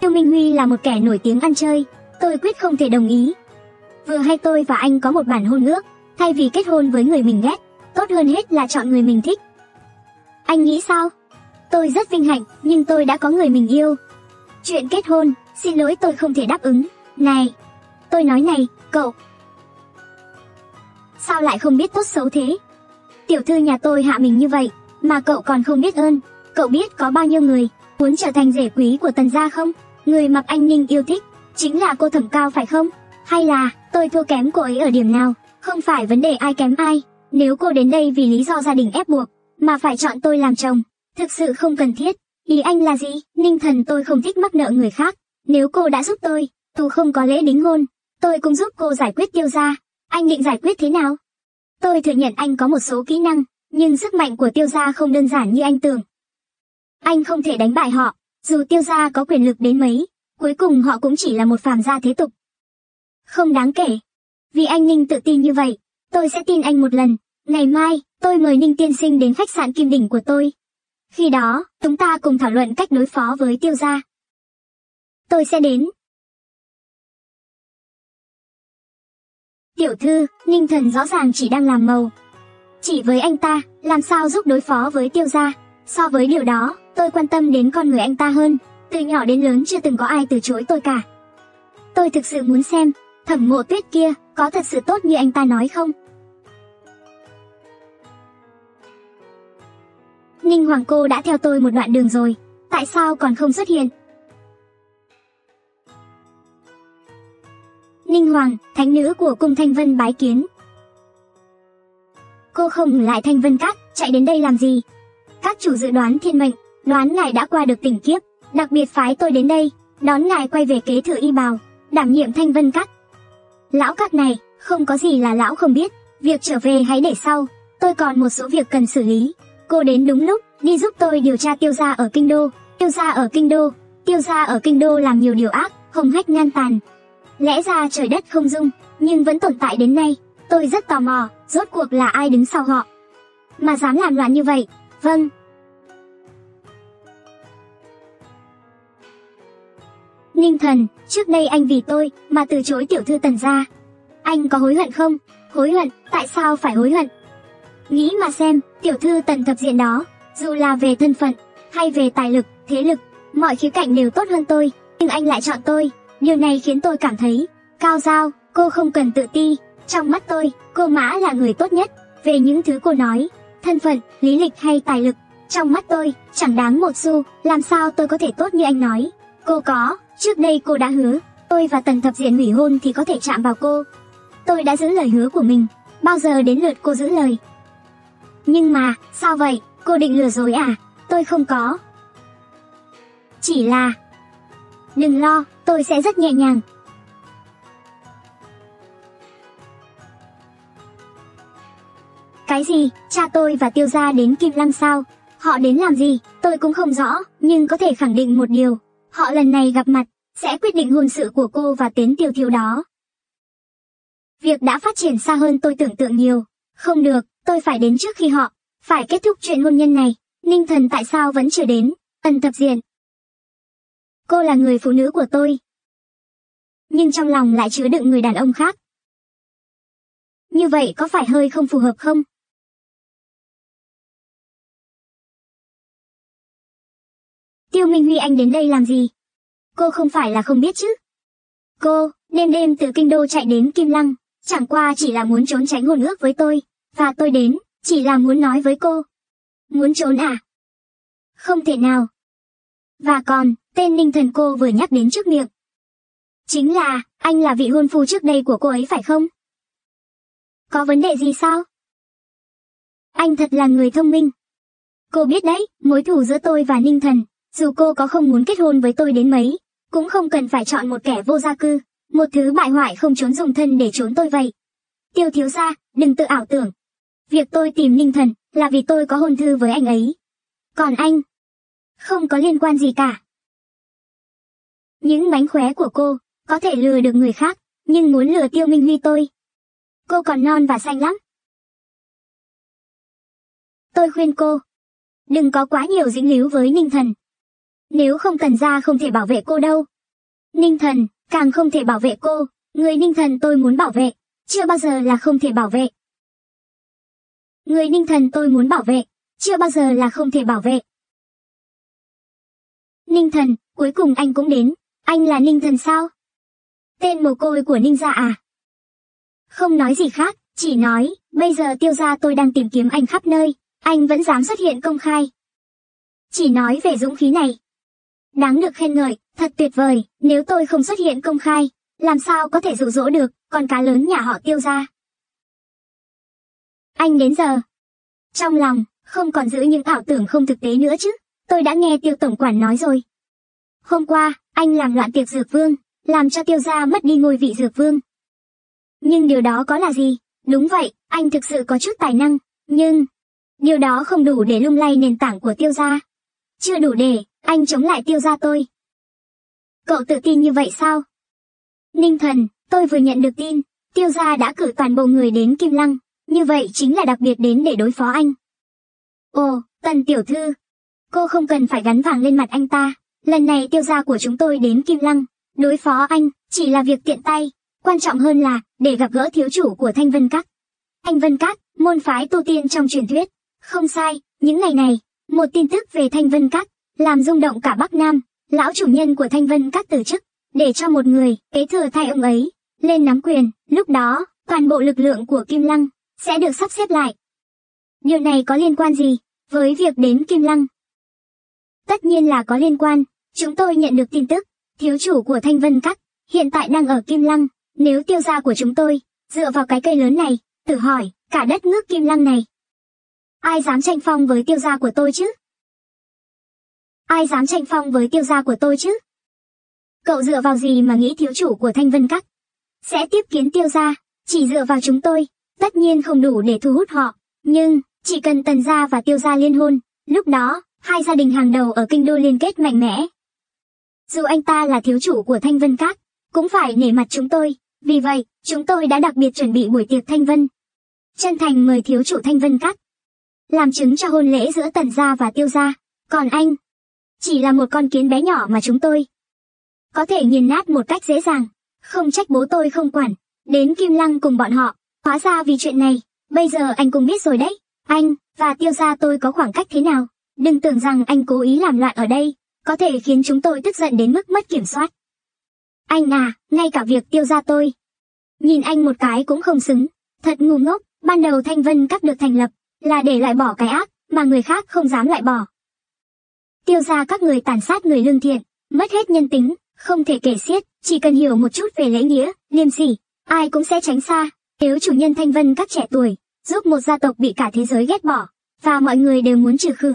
Speaker 1: Tiêu Minh Huy là một kẻ nổi tiếng ăn chơi, tôi quyết không thể đồng ý. Vừa hay tôi và anh có một bản hôn ước, thay vì kết hôn với người mình ghét, tốt hơn hết là chọn người mình thích. Anh nghĩ sao? Tôi rất vinh hạnh, nhưng tôi đã có người mình yêu. Chuyện kết hôn, xin lỗi tôi không thể đáp ứng. Này, tôi nói này, cậu. Sao lại không biết tốt xấu thế? Tiểu thư nhà tôi hạ mình như vậy, mà cậu còn không biết ơn. Cậu biết có bao nhiêu người muốn trở thành rể quý của tần gia không? Người mặc anh Ninh yêu thích, chính là cô thẩm cao phải không? Hay là tôi thua kém cô ấy ở điểm nào? Không phải vấn đề ai kém ai, nếu cô đến đây vì lý do gia đình ép buộc, mà phải chọn tôi làm chồng, thực sự không cần thiết. Ý anh là gì? Ninh thần tôi không thích mắc nợ người khác. Nếu cô đã giúp tôi, dù không có lễ đính hôn, tôi cũng giúp cô giải quyết tiêu gia. Anh định giải quyết thế nào? Tôi thừa nhận anh có một số kỹ năng, nhưng sức mạnh của tiêu gia không đơn giản như anh tưởng. Anh không thể đánh bại họ, dù tiêu gia có quyền lực đến mấy, cuối cùng họ cũng chỉ là một phàm gia thế tục. Không đáng kể. Vì anh Ninh tự tin như vậy, tôi sẽ tin anh một lần. Ngày mai, tôi mời Ninh Tiên Sinh đến khách sạn Kim Đỉnh của tôi. Khi đó, chúng ta cùng thảo luận cách đối phó với tiêu gia. Tôi sẽ đến. Tiểu thư, Ninh Thần rõ ràng chỉ đang làm màu. Chỉ với anh ta, làm sao giúp đối phó với tiêu gia. So với điều đó, tôi quan tâm đến con người anh ta hơn. Từ nhỏ đến lớn chưa từng có ai từ chối tôi cả. Tôi thực sự muốn xem, thẩm mộ tuyết kia, có thật sự tốt như anh ta nói không? Ninh Hoàng cô đã theo tôi một đoạn đường rồi, tại sao còn không xuất hiện? Ninh Hoàng, thánh nữ của cung Thanh Vân bái kiến. Cô không lại Thanh Vân Các, chạy đến đây làm gì? Các chủ dự đoán thiên mệnh, đoán ngài đã qua được tỉnh kiếp, đặc biệt phái tôi đến đây, đón ngài quay về kế thừa y bào, đảm nhiệm Thanh Vân Các. Lão các này, không có gì là lão không biết, việc trở về hãy để sau, tôi còn một số việc cần xử lý. Cô đến đúng lúc, đi giúp tôi điều tra tiêu gia ở kinh đô. Tiêu gia ở kinh đô, tiêu gia ở kinh đô làm nhiều điều ác, hồng hách ngan tàn. Lẽ ra trời đất không dung, nhưng vẫn tồn tại đến nay. Tôi rất tò mò, rốt cuộc là ai đứng sau họ. Mà dám làm loạn như vậy, vâng. Ninh thần, trước đây anh vì tôi mà từ chối tiểu thư tần gia. Anh có hối hận không? Hối hận, tại sao phải hối hận? Nghĩ mà xem, tiểu thư tần thập diện đó, dù là về thân phận, hay về tài lực, thế lực, mọi khía cạnh đều tốt hơn tôi, nhưng anh lại chọn tôi. Điều này khiến tôi cảm thấy, cao giao, cô không cần tự ti. Trong mắt tôi, cô Mã là người tốt nhất. Về những thứ cô nói, thân phận, lý lịch hay tài lực, trong mắt tôi, chẳng đáng một xu, làm sao tôi có thể tốt như anh nói. Cô có, trước đây cô đã hứa, tôi và Tần Thập Diện hủy hôn thì có thể chạm vào cô. Tôi đã giữ lời hứa của mình, bao giờ đến lượt cô giữ lời. Nhưng mà, sao vậy, cô định lừa dối à? Tôi không có. Chỉ là... Đừng lo, tôi sẽ rất nhẹ nhàng. Cái gì, cha tôi và tiêu gia đến Kim Lăng sao? Họ đến làm gì, tôi cũng không rõ, nhưng có thể khẳng định một điều. Họ lần này gặp mặt, sẽ quyết định hôn sự của cô và tiến tiêu thiếu đó. Việc đã phát triển xa hơn tôi tưởng tượng nhiều. Không được, tôi phải đến trước khi họ, phải kết thúc chuyện hôn nhân này. Ninh thần tại sao vẫn chưa đến? Ân tập diện. Cô là người phụ nữ của tôi. Nhưng trong lòng lại chứa đựng người đàn ông khác. Như vậy có phải hơi không phù hợp không? Tiêu Minh Huy anh đến đây làm gì? Cô không phải là không biết chứ? Cô, đêm đêm từ kinh đô chạy đến Kim Lăng, chẳng qua chỉ là muốn trốn tránh hôn ước với tôi, và tôi đến, chỉ là muốn nói với cô. Muốn trốn à? Không thể nào. Và còn, tên ninh thần cô vừa nhắc đến trước miệng. Chính là, anh là vị hôn phu trước đây của cô ấy phải không? Có vấn đề gì sao? Anh thật là người thông minh. Cô biết đấy, mối thù giữa tôi và ninh thần, dù cô có không muốn kết hôn với tôi đến mấy, cũng không cần phải chọn một kẻ vô gia cư, một thứ bại hoại không trốn dùng thân để trốn tôi vậy. Tiêu thiếu gia, đừng tự ảo tưởng. Việc tôi tìm ninh thần là vì tôi có hôn thư với anh ấy. Còn anh, không có liên quan gì cả. Những mánh khóe của cô, có thể lừa được người khác, nhưng muốn lừa tiêu minh huy tôi. Cô còn non và xanh lắm. Tôi khuyên cô, đừng có quá nhiều dính líu với ninh thần. Nếu không tần ra không thể bảo vệ cô đâu. Ninh thần, càng không thể bảo vệ cô, người ninh thần tôi muốn bảo vệ, chưa bao giờ là không thể bảo vệ. Người ninh thần tôi muốn bảo vệ, chưa bao giờ là không thể bảo vệ. Ninh thần, cuối cùng anh cũng đến, anh là ninh thần sao? Tên mồ côi của ninh gia à? Không nói gì khác, chỉ nói, bây giờ tiêu gia tôi đang tìm kiếm anh khắp nơi, anh vẫn dám xuất hiện công khai. Chỉ nói về dũng khí này, Đáng được khen ngợi, thật tuyệt vời, nếu tôi không xuất hiện công khai, làm sao có thể dụ dỗ được con cá lớn nhà họ tiêu gia. Anh đến giờ. Trong lòng, không còn giữ những ảo tưởng không thực tế nữa chứ, tôi đã nghe tiêu tổng quản nói rồi. Hôm qua, anh làm loạn tiệc dược vương, làm cho tiêu gia mất đi ngôi vị dược vương. Nhưng điều đó có là gì? Đúng vậy, anh thực sự có chút tài năng, nhưng... Điều đó không đủ để lung lay nền tảng của tiêu gia. Chưa đủ để, anh chống lại tiêu gia tôi. Cậu tự tin như vậy sao? Ninh thần, tôi vừa nhận được tin, tiêu gia đã cử toàn bộ người đến Kim Lăng, như vậy chính là đặc biệt đến để đối phó anh. Ồ, tần tiểu thư, cô không cần phải gắn vàng lên mặt anh ta, lần này tiêu gia của chúng tôi đến Kim Lăng, đối phó anh, chỉ là việc tiện tay, quan trọng hơn là, để gặp gỡ thiếu chủ của Thanh Vân Các. Thanh Vân Các, môn phái tu tiên trong truyền thuyết, không sai, những ngày này, một tin tức về Thanh Vân Các, làm rung động cả Bắc Nam, lão chủ nhân của Thanh Vân các từ chức, để cho một người kế thừa thay ông ấy, lên nắm quyền, lúc đó, toàn bộ lực lượng của Kim Lăng sẽ được sắp xếp lại. Điều này có liên quan gì với việc đến Kim Lăng? Tất nhiên là có liên quan, chúng tôi nhận được tin tức, thiếu chủ của Thanh Vân Các hiện tại đang ở Kim Lăng, nếu tiêu gia của chúng tôi dựa vào cái cây lớn này, tự hỏi, cả đất nước Kim Lăng này. Ai dám tranh phong với tiêu gia của tôi chứ? Ai dám tranh phong với tiêu gia của tôi chứ? Cậu dựa vào gì mà nghĩ thiếu chủ của Thanh Vân Các? Sẽ tiếp kiến tiêu gia, chỉ dựa vào chúng tôi, tất nhiên không đủ để thu hút họ. Nhưng, Chỉ cần tần gia và tiêu gia liên hôn, lúc đó, hai gia đình hàng đầu ở kinh đô liên kết mạnh mẽ. Dù anh ta là thiếu chủ của Thanh Vân Các, cũng phải nể mặt chúng tôi, vì vậy, chúng tôi đã đặc biệt chuẩn bị buổi tiệc Thanh Vân. Chân thành mời thiếu chủ Thanh Vân Các. Làm chứng cho hôn lễ giữa tần gia và tiêu gia, còn anh, chỉ là một con kiến bé nhỏ mà chúng tôi có thể nghiền nát một cách dễ dàng. Không trách bố tôi không quản, đến Kim Lăng cùng bọn họ, hóa ra vì chuyện này, bây giờ anh cũng biết rồi đấy. Anh, và tiêu gia tôi có khoảng cách thế nào, đừng tưởng rằng anh cố ý làm loạn ở đây, có thể khiến chúng tôi tức giận đến mức mất kiểm soát. Anh à, ngay cả việc tiêu gia tôi. Nhìn anh một cái cũng không xứng, thật ngu ngốc, ban đầu Thanh Vân Các được thành lập, là để loại bỏ cái ác, mà người khác không dám loại bỏ. Tiêu gia các người tàn sát người lương thiện, mất hết nhân tính, không thể kể xiết, chỉ cần hiểu một chút về lễ nghĩa, liêm sỉ, ai cũng sẽ tránh xa. Nếu chủ nhân Thanh Vân các trẻ tuổi, giúp một gia tộc bị cả thế giới ghét bỏ, và mọi người đều muốn trừ khử,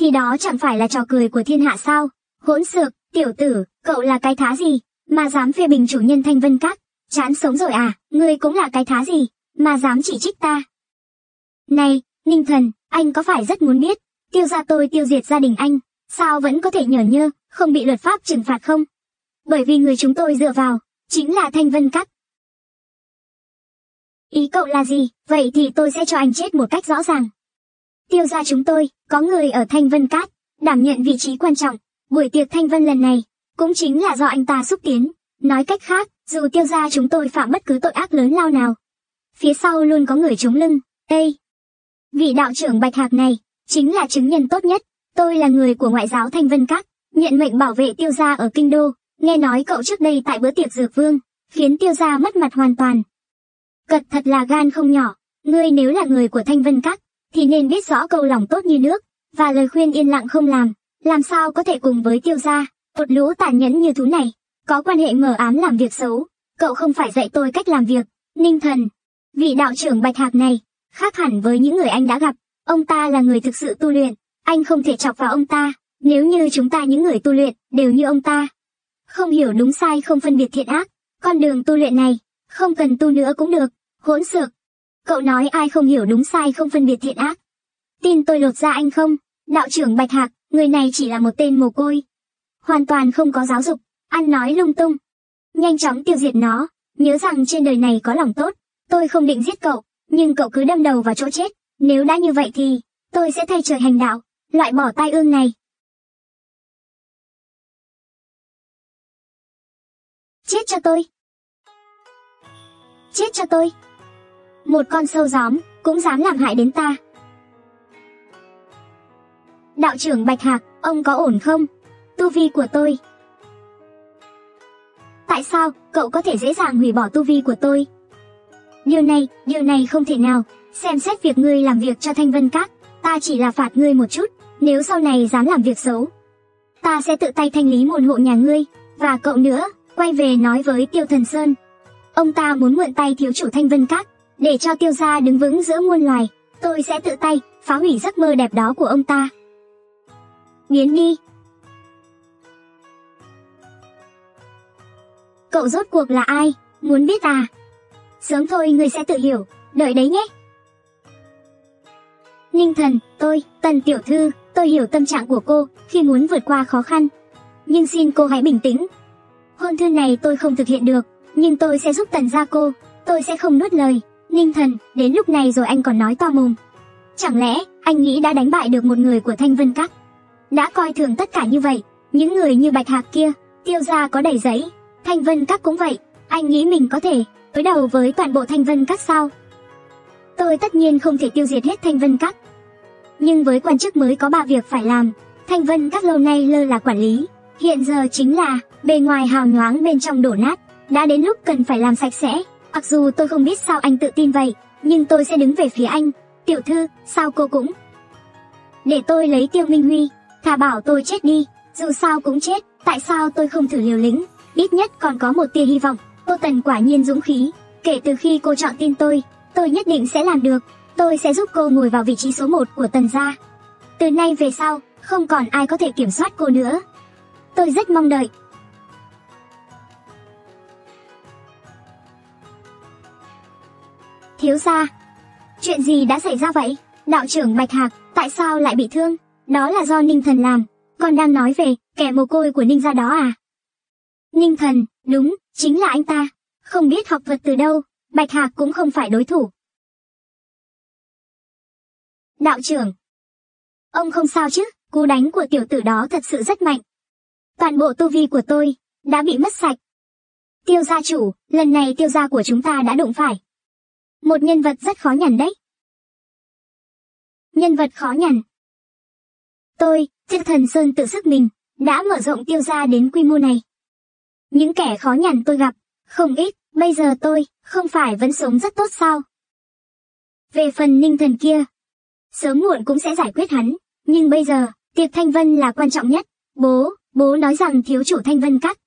Speaker 1: thì đó chẳng phải là trò cười của thiên hạ sao? Hỗn xược, tiểu tử, cậu là cái thá gì, mà dám phê bình chủ nhân Thanh Vân các? Chán sống rồi à, ngươi cũng là cái thá gì, mà dám chỉ trích ta? Này, Ninh Thần, anh có phải rất muốn biết, tiêu gia tôi tiêu diệt gia đình anh, sao vẫn có thể nhở nhơ, không bị luật pháp trừng phạt không? Bởi vì người chúng tôi dựa vào, chính là Thanh Vân Các. Ý cậu là gì, vậy thì tôi sẽ cho anh chết một cách rõ ràng. Tiêu gia chúng tôi, có người ở Thanh Vân Cát, đảm nhận vị trí quan trọng, buổi tiệc Thanh Vân lần này, cũng chính là do anh ta xúc tiến. Nói cách khác, dù tiêu gia chúng tôi phạm bất cứ tội ác lớn lao nào, phía sau luôn có người chống lưng, đây. Vị đạo trưởng Bạch Hạc này, chính là chứng nhân tốt nhất, tôi là người của ngoại giáo Thanh Vân Các, nhận mệnh bảo vệ tiêu gia ở Kinh Đô, nghe nói cậu trước đây tại bữa tiệc dược vương, khiến tiêu gia mất mặt hoàn toàn. Cật thật là gan không nhỏ, ngươi nếu là người của Thanh Vân Các, thì nên biết rõ câu lòng tốt như nước, và lời khuyên yên lặng không làm, làm sao có thể cùng với tiêu gia, một lũ tàn nhẫn như thú này, có quan hệ mờ ám làm việc xấu, cậu không phải dạy tôi cách làm việc, ninh thần. Vị đạo trưởng Bạch Hạc này, khác hẳn với những người anh đã gặp, ông ta là người thực sự tu luyện, anh không thể chọc vào ông ta, nếu như chúng ta những người tu luyện, đều như ông ta. Không hiểu đúng sai không phân biệt thiện ác, con đường tu luyện này, không cần tu nữa cũng được, hỗn xược, Cậu nói ai không hiểu đúng sai không phân biệt thiện ác. Tin tôi lột ra anh không? Đạo trưởng Bạch Hạc, người này chỉ là một tên mồ côi. Hoàn toàn không có giáo dục, ăn nói lung tung. Nhanh chóng tiêu diệt nó, nhớ rằng trên đời này có lòng tốt. Tôi không định giết cậu, nhưng cậu cứ đâm đầu vào chỗ chết. Nếu đã như vậy thì, tôi sẽ thay trời hành đạo, loại bỏ tai ương này. Chết cho tôi! Chết cho tôi! Một con sâu gióm, cũng dám làm hại đến ta. Đạo trưởng Bạch Hạc, ông có ổn không? Tu vi của tôi. Tại sao, cậu có thể dễ dàng hủy bỏ tu vi của tôi? Điều này, điều này không thể nào. Xem xét việc ngươi làm việc cho Thanh Vân Các, ta chỉ là phạt ngươi một chút. Nếu sau này dám làm việc xấu, ta sẽ tự tay thanh lý môn hộ nhà ngươi. Và cậu nữa, quay về nói với Tiêu Thần Sơn. Ông ta muốn mượn tay thiếu chủ Thanh Vân Các, để cho tiêu gia đứng vững giữa muôn loài, tôi sẽ tự tay phá hủy giấc mơ đẹp đó của ông ta. Biến đi. Cậu rốt cuộc là ai, muốn biết à? Sớm thôi ngươi sẽ tự hiểu, đợi đấy nhé. Ninh thần, tôi, tần tiểu thư, tôi hiểu tâm trạng của cô khi muốn vượt qua khó khăn. Nhưng xin cô hãy bình tĩnh. Hôn thư này tôi không thực hiện được, nhưng tôi sẽ giúp tần gia cô, tôi sẽ không nuốt lời. Ninh thần, đến lúc này rồi anh còn nói to mồm. Chẳng lẽ, anh nghĩ đã đánh bại được một người của Thanh Vân Các? Đã coi thường tất cả như vậy, những người như Bạch Hạc kia, tiêu gia có đầy giấy, Thanh Vân Các cũng vậy, anh nghĩ mình có thể đối đầu với toàn bộ Thanh Vân Các sao? Tôi tất nhiên không thể tiêu diệt hết Thanh Vân Các. Nhưng với quan chức mới có ba việc phải làm, Thanh Vân Các lâu nay lơ là quản lý, hiện giờ chính là bề ngoài hào nhoáng bên trong đổ nát, đã đến lúc cần phải làm sạch sẽ. Mặc dù tôi không biết sao anh tự tin vậy, nhưng tôi sẽ đứng về phía anh. Tiểu thư, sao cô cũng... Để tôi lấy tiêu Minh Huy, thà bảo tôi chết đi, dù sao cũng chết, tại sao tôi không thử liều lĩnh, ít nhất còn có một tia hy vọng. Cô Tần quả nhiên dũng khí, kể từ khi cô chọn tin tôi, tôi nhất định sẽ làm được, tôi sẽ giúp cô ngồi vào vị trí số 1 của Tần gia. Từ nay về sau, không còn ai có thể kiểm soát cô nữa. Tôi rất mong đợi, Thiếu gia, chuyện gì đã xảy ra vậy? Đạo trưởng Bạch Hạc, tại sao lại bị thương? Đó là do Ninh Thần làm. Con đang nói về kẻ mồ côi của Ninh gia đó à? Ninh Thần, đúng, chính là anh ta. Không biết học thuật từ đâu, Bạch Hạc cũng không phải đối thủ. Đạo trưởng. Ông không sao chứ, cú đánh của tiểu tử đó thật sự rất mạnh. Toàn bộ tu vi của tôi, đã bị mất sạch. Tiêu gia chủ, lần này tiêu gia của chúng ta đã đụng phải. Một nhân vật rất khó nhằn đấy. Nhân vật khó nhằn. Tôi, Thiết Thần Sơn tự sức mình, đã mở rộng tiêu gia đến quy mô này. Những kẻ khó nhằn tôi gặp, không ít, bây giờ tôi, không phải vẫn sống rất tốt sao? Về phần ninh thần kia, sớm muộn cũng sẽ giải quyết hắn, nhưng bây giờ, tiệc Thanh Vân là quan trọng nhất. Bố, bố nói rằng thiếu chủ Thanh Vân Cắt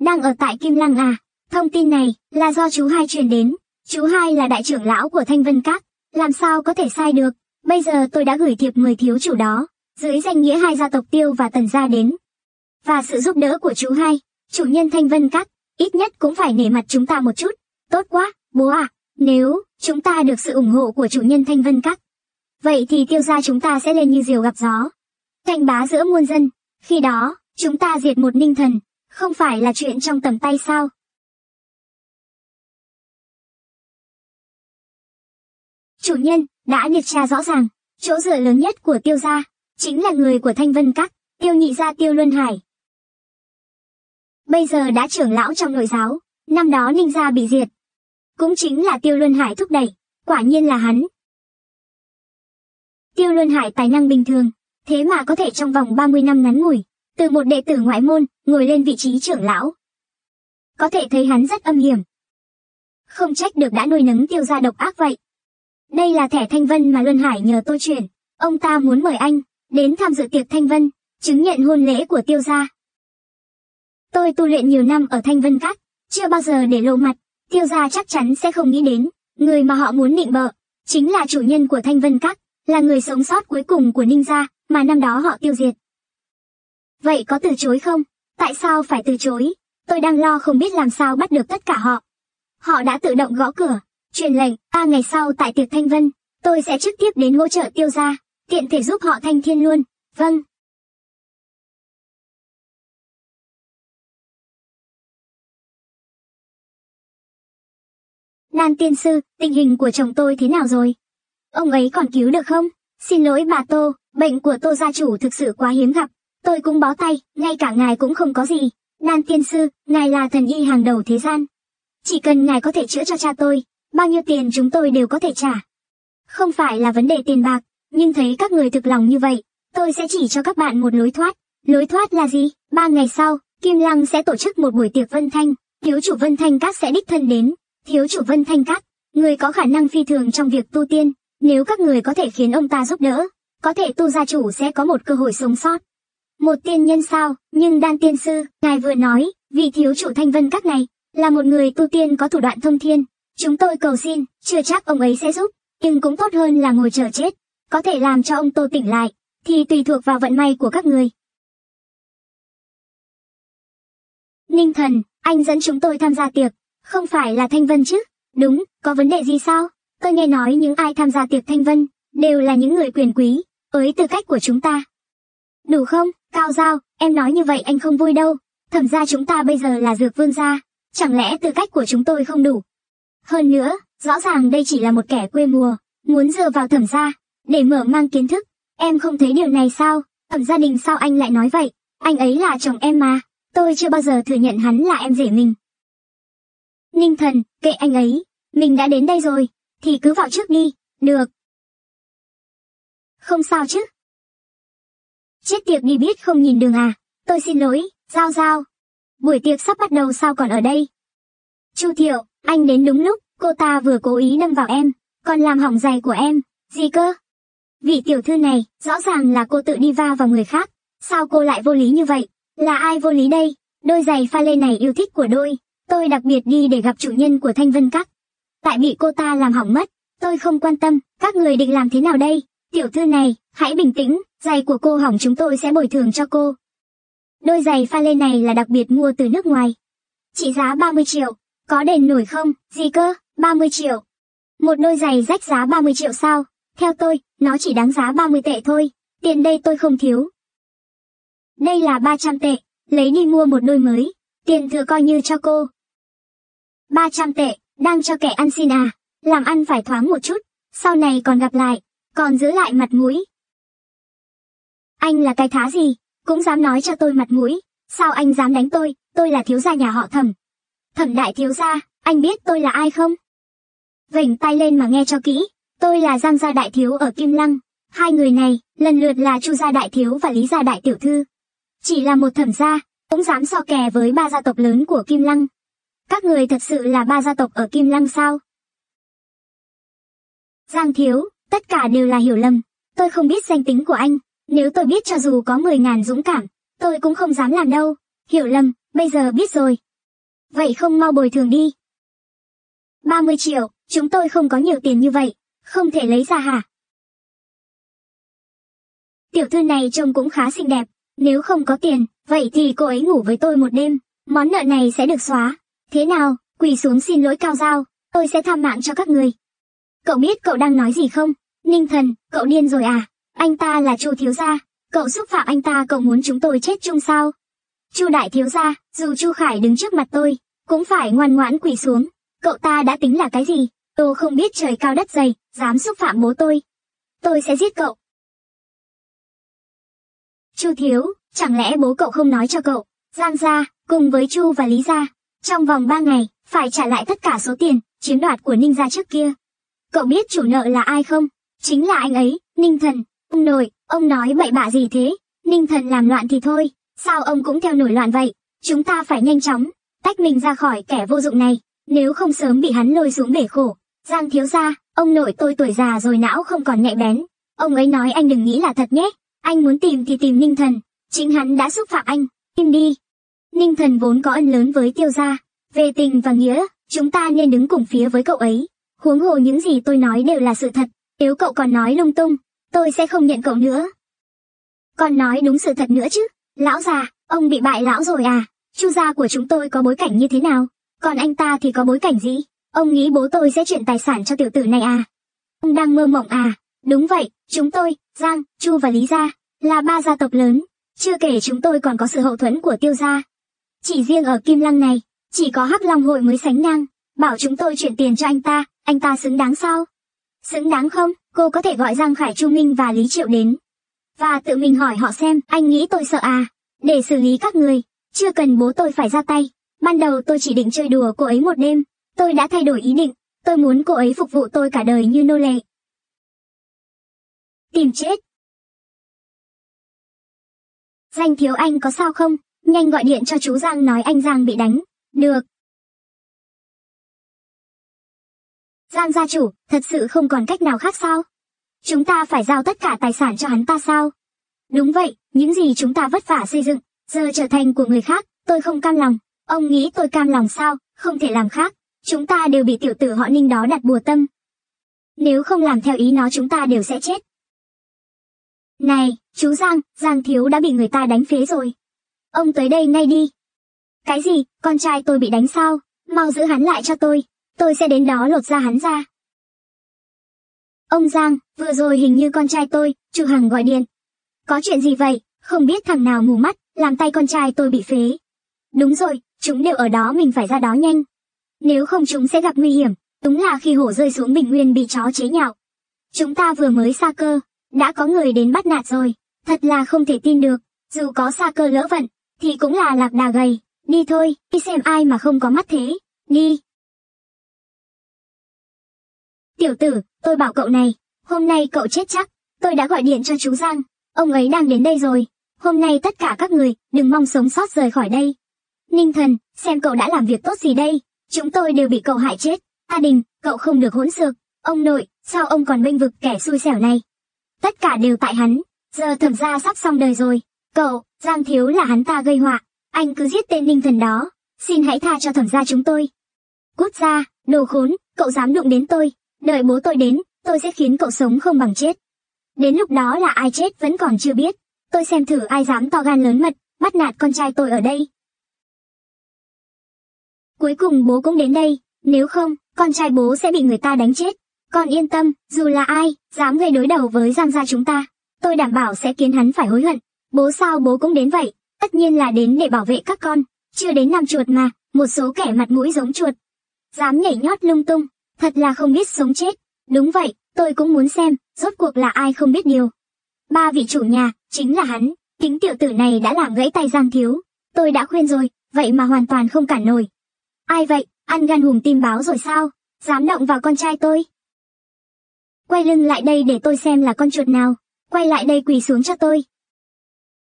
Speaker 1: đang ở tại Kim Lăng à? Thông tin này là do chú hai truyền đến. Chú hai là đại trưởng lão của Thanh Vân Các, làm sao có thể sai được? Bây giờ tôi đã gửi thiệp mời thiếu chủ đó, dưới danh nghĩa hai gia tộc Tiêu và Tần gia đến. Và sự giúp đỡ của chú hai, chủ nhân Thanh Vân Các, ít nhất cũng phải nể mặt chúng ta một chút. Tốt quá, bố à, nếu chúng ta được sự ủng hộ của chủ nhân Thanh Vân Các, vậy thì tiêu gia chúng ta sẽ lên như diều gặp gió. Tranh bá giữa muôn dân, khi đó, chúng ta diệt một ninh thần, không phải là chuyện trong tầm tay sao? Chủ nhân, đã điều tra rõ ràng, chỗ dựa lớn nhất của tiêu gia, chính là người của Thanh Vân Các, tiêu nhị gia tiêu Luân Hải. Bây giờ đã trưởng lão trong nội giáo, năm đó ninh gia bị diệt. Cũng chính là tiêu Luân Hải thúc đẩy, quả nhiên là hắn. Tiêu Luân Hải tài năng bình thường, thế mà có thể trong vòng 30 năm ngắn ngủi, từ một đệ tử ngoại môn, ngồi lên vị trí trưởng lão. Có thể thấy hắn rất âm hiểm. Không trách được đã nuôi nấng tiêu gia độc ác vậy. Đây là thẻ thanh vân mà Luân Hải nhờ tôi chuyển. Ông ta muốn mời anh, đến tham dự tiệc thanh vân, chứng nhận hôn lễ của tiêu gia. Tôi tu luyện nhiều năm ở thanh vân các, chưa bao giờ để lộ mặt, tiêu gia chắc chắn sẽ không nghĩ đến, người mà họ muốn định bợ, chính là chủ nhân của thanh vân các, là người sống sót cuối cùng của ninh gia, mà năm đó họ tiêu diệt. Vậy có từ chối không? Tại sao phải từ chối? Tôi đang lo không biết làm sao bắt được tất cả họ. Họ đã tự động gõ cửa, truyền lệnh, ba ngày sau tại tiệc Thanh Vân, tôi sẽ trực tiếp đến hỗ trợ tiêu gia, tiện thể giúp họ thanh thiên luôn. Vâng. Nan tiên sư, tình hình của chồng tôi thế nào rồi? Ông ấy còn cứu được không? Xin lỗi bà Tô, bệnh của Tô gia chủ thực sự quá hiếm gặp. Tôi cũng bó tay, ngay cả ngài cũng không có gì. Nan tiên sư, ngài là thần y hàng đầu thế gian. Chỉ cần ngài có thể chữa cho cha tôi, bao nhiêu tiền chúng tôi đều có thể trả. Không phải là vấn đề tiền bạc, nhưng thấy các người thực lòng như vậy, tôi sẽ chỉ cho các bạn một lối thoát. Lối thoát là gì? Ba ngày sau, Kim Lăng sẽ tổ chức một buổi tiệc Vân Thanh, thiếu chủ Vân Thanh Các sẽ đích thân đến. Thiếu chủ Vân Thanh Các, người có khả năng phi thường trong việc tu tiên, nếu các người có thể khiến ông ta giúp đỡ, có thể tu gia chủ sẽ có một cơ hội sống sót. Một tiên nhân sao, nhưng đan tiên sư, ngài vừa nói, vị thiếu chủ thanh vân các này, là một người tu tiên có thủ đoạn thông thiên. Chúng tôi cầu xin, chưa chắc ông ấy sẽ giúp, nhưng cũng tốt hơn là ngồi chờ chết. Có thể làm cho ông Tô tỉnh lại, thì tùy thuộc vào vận may của các người. Ninh thần, anh dẫn chúng tôi tham gia tiệc, không phải là Thanh Vân chứ? Đúng, có vấn đề gì sao? Tôi nghe nói những ai tham gia tiệc Thanh Vân, đều là những người quyền quý, với tư cách của chúng ta. Đủ không, Cao Giao, em nói như vậy anh không vui đâu. Thẩm ra chúng ta bây giờ là dược vương gia, chẳng lẽ tư cách của chúng tôi không đủ? Hơn nữa, rõ ràng đây chỉ là một kẻ quê mùa, muốn dựa vào thẩm gia, để mở mang kiến thức. Em không thấy điều này sao? Thẩm gia đình sao anh lại nói vậy? Anh ấy là chồng em mà, tôi chưa bao giờ thừa nhận hắn là em rể mình. Ninh thần, kệ anh ấy, mình đã đến đây rồi, thì cứ vào trước đi, được. Không sao chứ. Chết tiệc đi biết không nhìn đường à, tôi xin lỗi, giao giao. Buổi tiệc sắp bắt đầu sao còn ở đây? Chu Thiệu, anh đến đúng lúc, cô ta vừa cố ý đâm vào em, còn làm hỏng giày của em, gì cơ? Vị tiểu thư này, rõ ràng là cô tự đi va vào người khác, sao cô lại vô lý như vậy? Là ai vô lý đây? Đôi giày pha lê này yêu thích của đôi, tôi đặc biệt đi để gặp chủ nhân của Thanh Vân Các, tại bị cô ta làm hỏng mất. Tôi không quan tâm, các người định làm thế nào đây? Tiểu thư này, hãy bình tĩnh, giày của cô hỏng chúng tôi sẽ bồi thường cho cô. Đôi giày pha lê này là đặc biệt mua từ nước ngoài. Trị giá 30 triệu, có đền nổi không? Gì cơ? 30 triệu. Một đôi giày rách giá 30 triệu sao? Theo tôi, nó chỉ đáng giá 30 tệ thôi. Tiền đây tôi không thiếu. Đây là 300 tệ, lấy đi mua một đôi mới. Tiền thừa coi như cho cô. 300 tệ, đang cho kẻ ăn xin à. Làm ăn phải thoáng một chút, sau này còn gặp lại, còn giữ lại mặt mũi. Anh là cái thá gì, cũng dám nói cho tôi mặt mũi. Sao anh dám đánh tôi, tôi là thiếu gia nhà họ thẩm. Thẩm đại thiếu gia, anh biết tôi là ai không? Vểnh tay lên mà nghe cho kỹ, tôi là Giang gia đại thiếu ở Kim Lăng. Hai người này, lần lượt là Chu gia đại thiếu và Lý gia đại tiểu thư. Chỉ là một thẩm gia, cũng dám so kè với ba gia tộc lớn của Kim Lăng. Các người thật sự là ba gia tộc ở Kim Lăng sao? Giang thiếu, tất cả đều là hiểu lầm. Tôi không biết danh tính của anh. Nếu tôi biết cho dù có 10.000 dũng cảm, tôi cũng không dám làm đâu. Hiểu lầm, bây giờ biết rồi. Vậy không mau bồi thường đi. 30 triệu, chúng tôi không có nhiều tiền như vậy. Không thể lấy ra hả? Tiểu thư này trông cũng khá xinh đẹp. Nếu không có tiền, vậy thì cô ấy ngủ với tôi một đêm. Món nợ này sẽ được xóa. Thế nào, quỳ xuống xin lỗi cao giao. Tôi sẽ tham mạng cho các người. Cậu biết cậu đang nói gì không? Ninh thần, cậu điên rồi à? Anh ta là chu thiếu gia. Cậu xúc phạm anh ta cậu muốn chúng tôi chết chung sao? Chu đại thiếu gia, dù Chu Khải đứng trước mặt tôi, cũng phải ngoan ngoãn quỳ xuống. Cậu ta đã tính là cái gì? Tôi không biết trời cao đất dày, dám xúc phạm bố tôi. Tôi sẽ giết cậu. Chu thiếu, chẳng lẽ bố cậu không nói cho cậu, Giang gia, cùng với Chu và Lý gia, trong vòng 3 ngày, phải trả lại tất cả số tiền, chiếm đoạt của Ninh gia trước kia. Cậu biết chủ nợ là ai không? Chính là anh ấy, Ninh thần. Ông nội, ông nói bậy bạ gì thế? Ninh thần làm loạn thì thôi, sao ông cũng theo nổi loạn vậy? Chúng ta phải nhanh chóng, tách mình ra khỏi kẻ vô dụng này, nếu không sớm bị hắn lôi xuống bể khổ. Giang thiếu gia, ông nội tôi tuổi già rồi não không còn nhạy bén. Ông ấy nói anh đừng nghĩ là thật nhé. Anh muốn tìm thì tìm Ninh thần. Chính hắn đã xúc phạm anh. Im đi. Ninh thần vốn có ân lớn với tiêu gia. Về tình và nghĩa, chúng ta nên đứng cùng phía với cậu ấy. Huống hồ những gì tôi nói đều là sự thật. Nếu cậu còn nói lung tung, tôi sẽ không nhận cậu nữa. Còn nói đúng sự thật nữa chứ. Lão già, ông bị bại lão rồi à? Chu gia của chúng tôi có bối cảnh như thế nào? Còn anh ta thì có bối cảnh gì? Ông nghĩ bố tôi sẽ chuyển tài sản cho tiểu tử này à? Ông đang mơ mộng à? Đúng vậy, chúng tôi, Giang, Chu và Lý gia, là ba gia tộc lớn. Chưa kể chúng tôi còn có sự hậu thuẫn của tiêu gia. Chỉ riêng ở Kim Lăng này, chỉ có Hắc Long hội mới sánh ngang. Bảo chúng tôi chuyển tiền cho anh ta, anh ta xứng đáng sao? Xứng đáng không, cô có thể gọi Giang Khải Chu Minh và Lý Triệu đến. Và tự mình hỏi họ xem, anh nghĩ tôi sợ à? Để xử lý các người, chưa cần bố tôi phải ra tay. Ban đầu tôi chỉ định chơi đùa cô ấy một đêm, tôi đã thay đổi ý định, tôi muốn cô ấy phục vụ tôi cả đời như nô lệ. Tìm chết. Danh thiếu anh có sao không? Nhanh gọi điện cho chú Giang nói anh Giang bị đánh. Được. Giang gia chủ, thật sự không còn cách nào khác sao? Chúng ta phải giao tất cả tài sản cho hắn ta sao? Đúng vậy, những gì chúng ta vất vả xây dựng, giờ trở thành của người khác, tôi không cam lòng. Ông nghĩ tôi cam lòng sao, không thể làm khác. Chúng ta đều bị tiểu tử họ ninh đó đặt bùa tâm. Nếu không làm theo ý nó chúng ta đều sẽ chết. Này, chú Giang, Giang thiếu đã bị người ta đánh phế rồi. Ông tới đây ngay đi. Cái gì, con trai tôi bị đánh sao? Mau giữ hắn lại cho tôi, tôi sẽ đến đó lột ra hắn ra. Ông Giang, vừa rồi hình như con trai tôi, Chu Hằng gọi điện. Có chuyện gì vậy, không biết thằng nào mù mắt, làm tay con trai tôi bị phế. Đúng rồi, chúng đều ở đó mình phải ra đó nhanh. Nếu không chúng sẽ gặp nguy hiểm, đúng là khi hổ rơi xuống bình nguyên bị chó chế nhạo. Chúng ta vừa mới xa cơ, đã có người đến bắt nạt rồi, thật là không thể tin được, dù có xa cơ lỡ vận, thì cũng là lạc đà gầy, đi thôi, đi xem ai mà không có mắt thế, đi. Tiểu tử, tôi bảo cậu này, hôm nay cậu chết chắc, tôi đã gọi điện cho chú Giang, ông ấy đang đến đây rồi, hôm nay tất cả các người, đừng mong sống sót rời khỏi đây. Ninh thần, xem cậu đã làm việc tốt gì đây, chúng tôi đều bị cậu hại chết, A Đình, cậu không được hỗn xược, ông nội, sao ông còn bênh vực kẻ xui xẻo này. Tất cả đều tại hắn, giờ thẩm ra sắp xong đời rồi, cậu, Giang Thiếu là hắn ta gây họa, anh cứ giết tên ninh thần đó, xin hãy tha cho thẩm ra chúng tôi. Cút ra, đồ khốn, cậu dám đụng đến tôi, Đợi bố tôi đến, tôi sẽ khiến cậu sống không bằng chết. Đến lúc đó là ai chết vẫn còn chưa biết. Tôi xem thử ai dám to gan lớn mật, bắt nạt con trai tôi ở đây. Cuối cùng bố cũng đến đây, nếu không, con trai bố sẽ bị người ta đánh chết. Con yên tâm, dù là ai, dám gây đối đầu với Giang gia chúng ta, tôi đảm bảo sẽ khiến hắn phải hối hận. Bố sao bố cũng đến vậy, tất nhiên là đến để bảo vệ các con, chưa đến năm chuột mà, một số kẻ mặt mũi giống chuột. Dám nhảy nhót lung tung, thật là không biết sống chết. Đúng vậy, tôi cũng muốn xem, rốt cuộc là ai không biết điều. Ba vị chủ nhà, chính là hắn, kính tiểu tử này đã làm gãy tay Giang Thiếu. Tôi đã khuyên rồi, vậy mà hoàn toàn không cản nổi. Ai vậy, ăn gan hùm tim báo rồi sao? Dám động vào con trai tôi? Quay lưng lại đây để tôi xem là con chuột nào. Quay lại đây quỳ xuống cho tôi.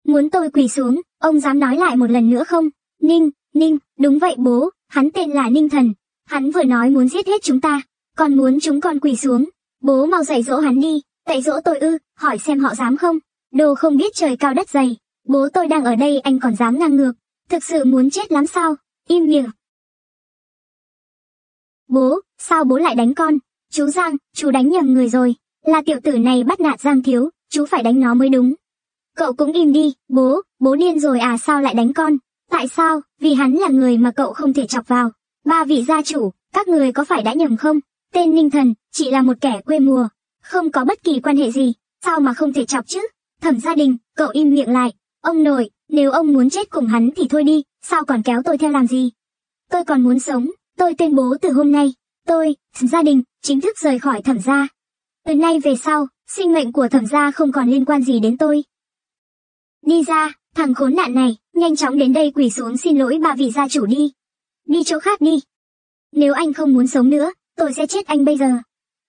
Speaker 1: Muốn tôi quỳ xuống, ông dám nói lại một lần nữa không? Ninh, Ninh, đúng vậy bố, hắn tên là Ninh Thần. Hắn vừa nói muốn giết hết chúng ta, còn muốn chúng con quỳ xuống. Bố mau dạy dỗ hắn đi, dạy dỗ tôi ư, hỏi xem họ dám không? Đồ không biết trời cao đất dày, bố tôi đang ở đây anh còn dám ngang ngược, thực sự muốn chết lắm sao? Im miệng. Bố, sao bố lại đánh con? Chú Giang, chú đánh nhầm người rồi, là tiểu tử này bắt nạt Giang thiếu, chú phải đánh nó mới đúng. Cậu cũng im đi, bố, bố điên rồi à sao lại đánh con? Tại sao? Vì hắn là người mà cậu không thể chọc vào. Ba vị gia chủ, các người có phải đã nhầm không? Tên Ninh Thần, chỉ là một kẻ quê mùa, không có bất kỳ quan hệ gì, sao mà không thể chọc chứ? Thẩm gia đình, cậu im miệng lại. Ông nội, nếu ông muốn chết cùng hắn thì thôi đi, sao còn kéo tôi theo làm gì? Tôi còn muốn sống, tôi tuyên bố từ hôm nay, tôi, gia đình, chính thức rời khỏi thẩm gia. Từ nay về sau, sinh mệnh của thẩm gia không còn liên quan gì đến tôi. Đi ra, thằng khốn nạn này, nhanh chóng đến đây quỳ xuống xin lỗi ba vị gia chủ đi. Đi chỗ khác đi. Nếu anh không muốn sống nữa, tôi sẽ chết anh bây giờ.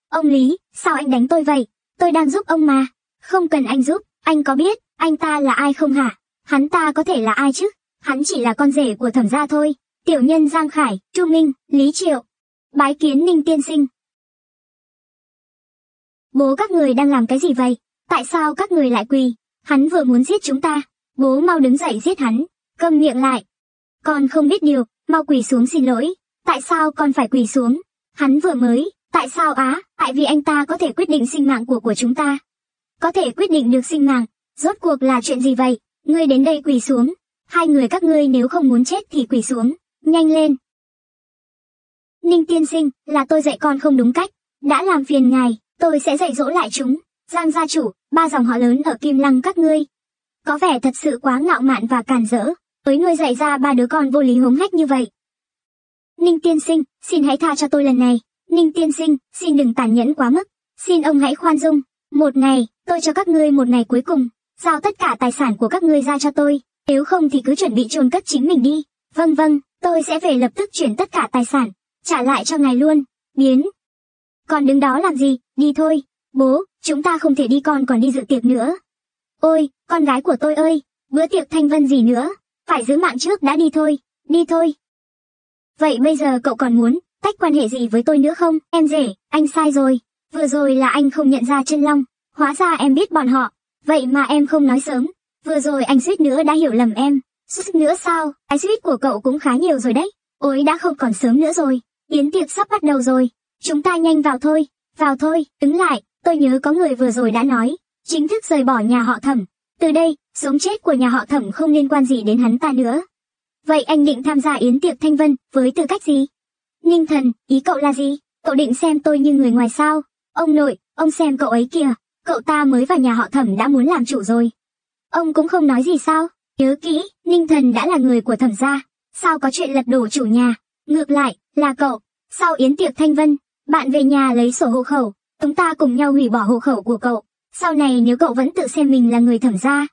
Speaker 1: Ông Lý, sao anh đánh tôi vậy? Tôi đang giúp ông mà. Không cần anh giúp, anh có biết, anh ta là ai không hả? Hắn ta có thể là ai chứ? Hắn chỉ là con rể của thẩm gia thôi. Tiểu nhân Giang Khải, Chu Minh, Lý Triệu. Bái kiến Ninh Tiên Sinh. Bố các người đang làm cái gì vậy? Tại sao các người lại quỳ? Hắn vừa muốn giết chúng ta. Bố mau đứng dậy giết hắn. Câm miệng lại. Con không biết điều, mau quỳ xuống xin lỗi. Tại sao con phải quỳ xuống? Hắn vừa mới, tại sao á? Tại vì anh ta có thể quyết định sinh mạng của của chúng ta. Có thể quyết định được sinh mạng. Rốt cuộc là chuyện gì vậy? Ngươi đến đây quỳ xuống. Hai người các ngươi nếu không muốn chết thì quỳ xuống. Nhanh lên. Ninh tiên sinh, là tôi dạy con không đúng cách. Đã làm phiền ngài, tôi sẽ dạy dỗ lại chúng. Giang gia chủ, ba dòng họ lớn ở Kim Lăng các ngươi. Có vẻ thật sự quá ngạo mạn và càn rỡ. Với ngươi dạy ra ba đứa con vô lý hống hách như vậy. Ninh tiên sinh, xin hãy tha cho tôi lần này. Ninh tiên sinh, xin đừng tàn nhẫn quá mức. Xin ông hãy khoan dung. Một ngày, tôi cho các ngươi một ngày cuối cùng. Giao tất cả tài sản của các ngươi ra cho tôi. Nếu không thì cứ chuẩn bị chôn cất chính mình đi. Vâng vâng, tôi sẽ về lập tức chuyển tất cả tài sản. Trả lại cho ngài luôn. Biến. Còn đứng đó làm gì, đi thôi. Bố, chúng ta không thể đi con còn đi dự tiệc nữa. Ôi, con gái của tôi ơi, bữa tiệc thanh vân gì nữa, phải giữ mạng trước đã đi thôi, đi thôi. Vậy bây giờ cậu còn muốn, tách quan hệ gì với tôi nữa không? Em rể, anh sai rồi, vừa rồi là anh không nhận ra chân long, hóa ra em biết bọn họ, vậy mà em không nói sớm, vừa rồi anh suýt nữa đã hiểu lầm em, suýt nữa sao, cái suýt của cậu cũng khá nhiều rồi đấy, ôi đã không còn sớm nữa rồi, yến tiệc sắp bắt đầu rồi, chúng ta nhanh vào thôi, vào thôi, đứng lại, tôi nhớ có người vừa rồi đã nói, chính thức rời bỏ nhà họ thẩm. Từ đây, sống chết của nhà họ thẩm không liên quan gì đến hắn ta nữa. Vậy anh định tham gia yến tiệc thanh vân với tư cách gì? Ninh thần, ý cậu là gì? Cậu định xem tôi như người ngoài sao? Ông nội, ông xem cậu ấy kìa, cậu ta mới vào nhà họ thẩm đã muốn làm chủ rồi. Ông cũng không nói gì sao? Nhớ kỹ, Ninh thần đã là người của thẩm gia, sao có chuyện lật đổ chủ nhà? Ngược lại, là cậu, sau yến tiệc thanh vân, bạn về nhà lấy sổ hộ khẩu, chúng ta cùng nhau hủy bỏ hộ khẩu của cậu. Sau này nếu cậu vẫn tự xem mình là người thẩm gia,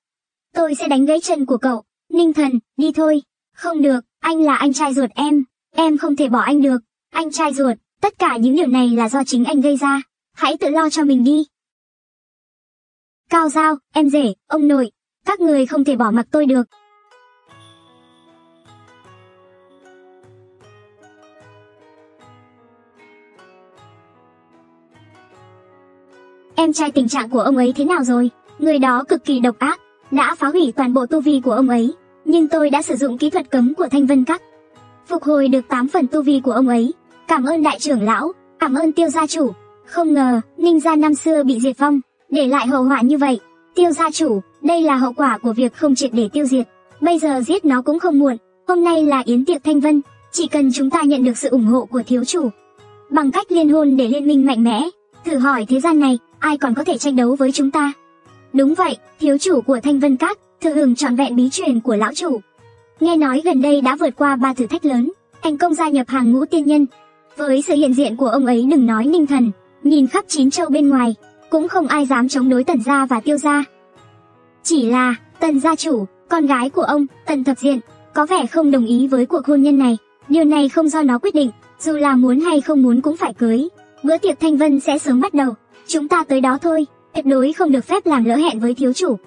Speaker 1: tôi sẽ đánh gãy chân của cậu. Ninh thần, đi thôi. Không được, anh là anh trai ruột em. Em không thể bỏ anh được. Anh trai ruột, tất cả những điều này là do chính anh gây ra. Hãy tự lo cho mình đi. Cao Giao, em rể, ông nội, các người không thể bỏ mặc tôi được. Em trai tình trạng của ông ấy thế nào rồi? Người đó cực kỳ độc ác, đã phá hủy toàn bộ tu vi của ông ấy. Nhưng tôi đã sử dụng kỹ thuật cấm của Thanh Vân Các. Phục hồi được 8 phần tu vi của ông ấy. Cảm ơn đại trưởng lão, cảm ơn tiêu gia chủ. Không ngờ, ninh gia năm xưa bị diệt vong, để lại hậu họa như vậy. Tiêu gia chủ, đây là hậu quả của việc không triệt để tiêu diệt. Bây giờ giết nó cũng không muộn. Hôm nay là yến tiệc Thanh Vân, chỉ cần chúng ta nhận được sự ủng hộ của thiếu chủ. Bằng cách liên hôn để liên minh mạnh mẽ, thử hỏi thế gian này, ai còn có thể tranh đấu với chúng ta? Đúng vậy, thiếu chủ của Thanh Vân Các, thừa hưởng trọn vẹn bí truyền của lão chủ. Nghe nói gần đây đã vượt qua ba thử thách lớn, thành công gia nhập hàng ngũ tiên nhân. Với sự hiện diện của ông ấy đừng nói ninh thần, nhìn khắp chín châu bên ngoài, cũng không ai dám chống đối tần gia và tiêu gia. Chỉ là, tần gia chủ, con gái của ông, tần thập diện, có vẻ không đồng ý với cuộc hôn nhân này. Điều này không do nó quyết định, dù là muốn hay không muốn cũng phải cưới. Bữa tiệc thanh vân sẽ sớm bắt đầu, chúng ta tới đó thôi, tuyệt đối không được phép làm lỡ hẹn với thiếu chủ.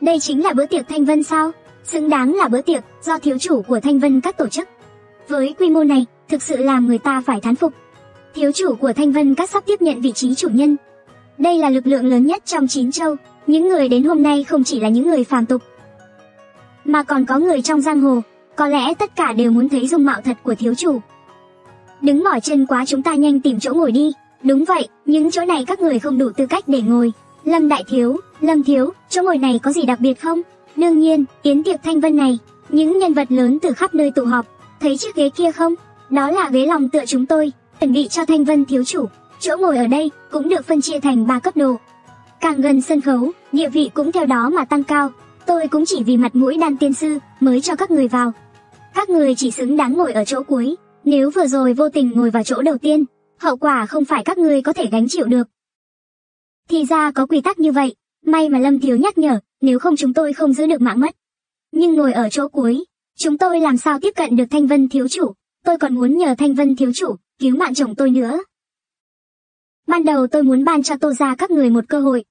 Speaker 1: Đây chính là bữa tiệc thanh vân sao? Xứng đáng là bữa tiệc do thiếu chủ của thanh vân các tổ chức. Với quy mô này, thực sự làm người ta phải thán phục. Thiếu chủ của thanh vân các sắp tiếp nhận vị trí chủ nhân. Đây là lực lượng lớn nhất trong chín châu, những người đến hôm nay không chỉ là những người phàm tục, mà còn có người trong giang hồ, có lẽ tất cả đều muốn thấy dung mạo thật của thiếu chủ. Đứng mỏi chân quá chúng ta nhanh tìm chỗ ngồi đi. Đúng vậy, những chỗ này các người không đủ tư cách để ngồi. Lâm Đại Thiếu, Lâm Thiếu, chỗ ngồi này có gì đặc biệt không? Đương nhiên, yến tiệc thanh vân này, những nhân vật lớn từ khắp nơi tụ họp, thấy chiếc ghế kia không? Đó là ghế lòng tựa chúng tôi, chuẩn bị cho thanh vân thiếu chủ. Chỗ ngồi ở đây cũng được phân chia thành 3 cấp độ. Càng gần sân khấu, địa vị cũng theo đó mà tăng cao. Tôi cũng chỉ vì mặt mũi đan tiên sư mới cho các người vào. Các người chỉ xứng đáng ngồi ở chỗ cuối, nếu vừa rồi vô tình ngồi vào chỗ đầu tiên, hậu quả không phải các người có thể gánh chịu được. Thì ra có quy tắc như vậy, may mà Lâm Thiếu nhắc nhở, nếu không chúng tôi không giữ được mạng mất. Nhưng ngồi ở chỗ cuối, chúng tôi làm sao tiếp cận được Thanh Vân Thiếu Chủ, tôi còn muốn nhờ Thanh Vân Thiếu Chủ, cứu mạng chồng tôi nữa. Ban đầu tôi muốn ban cho tô ra các người một cơ hội,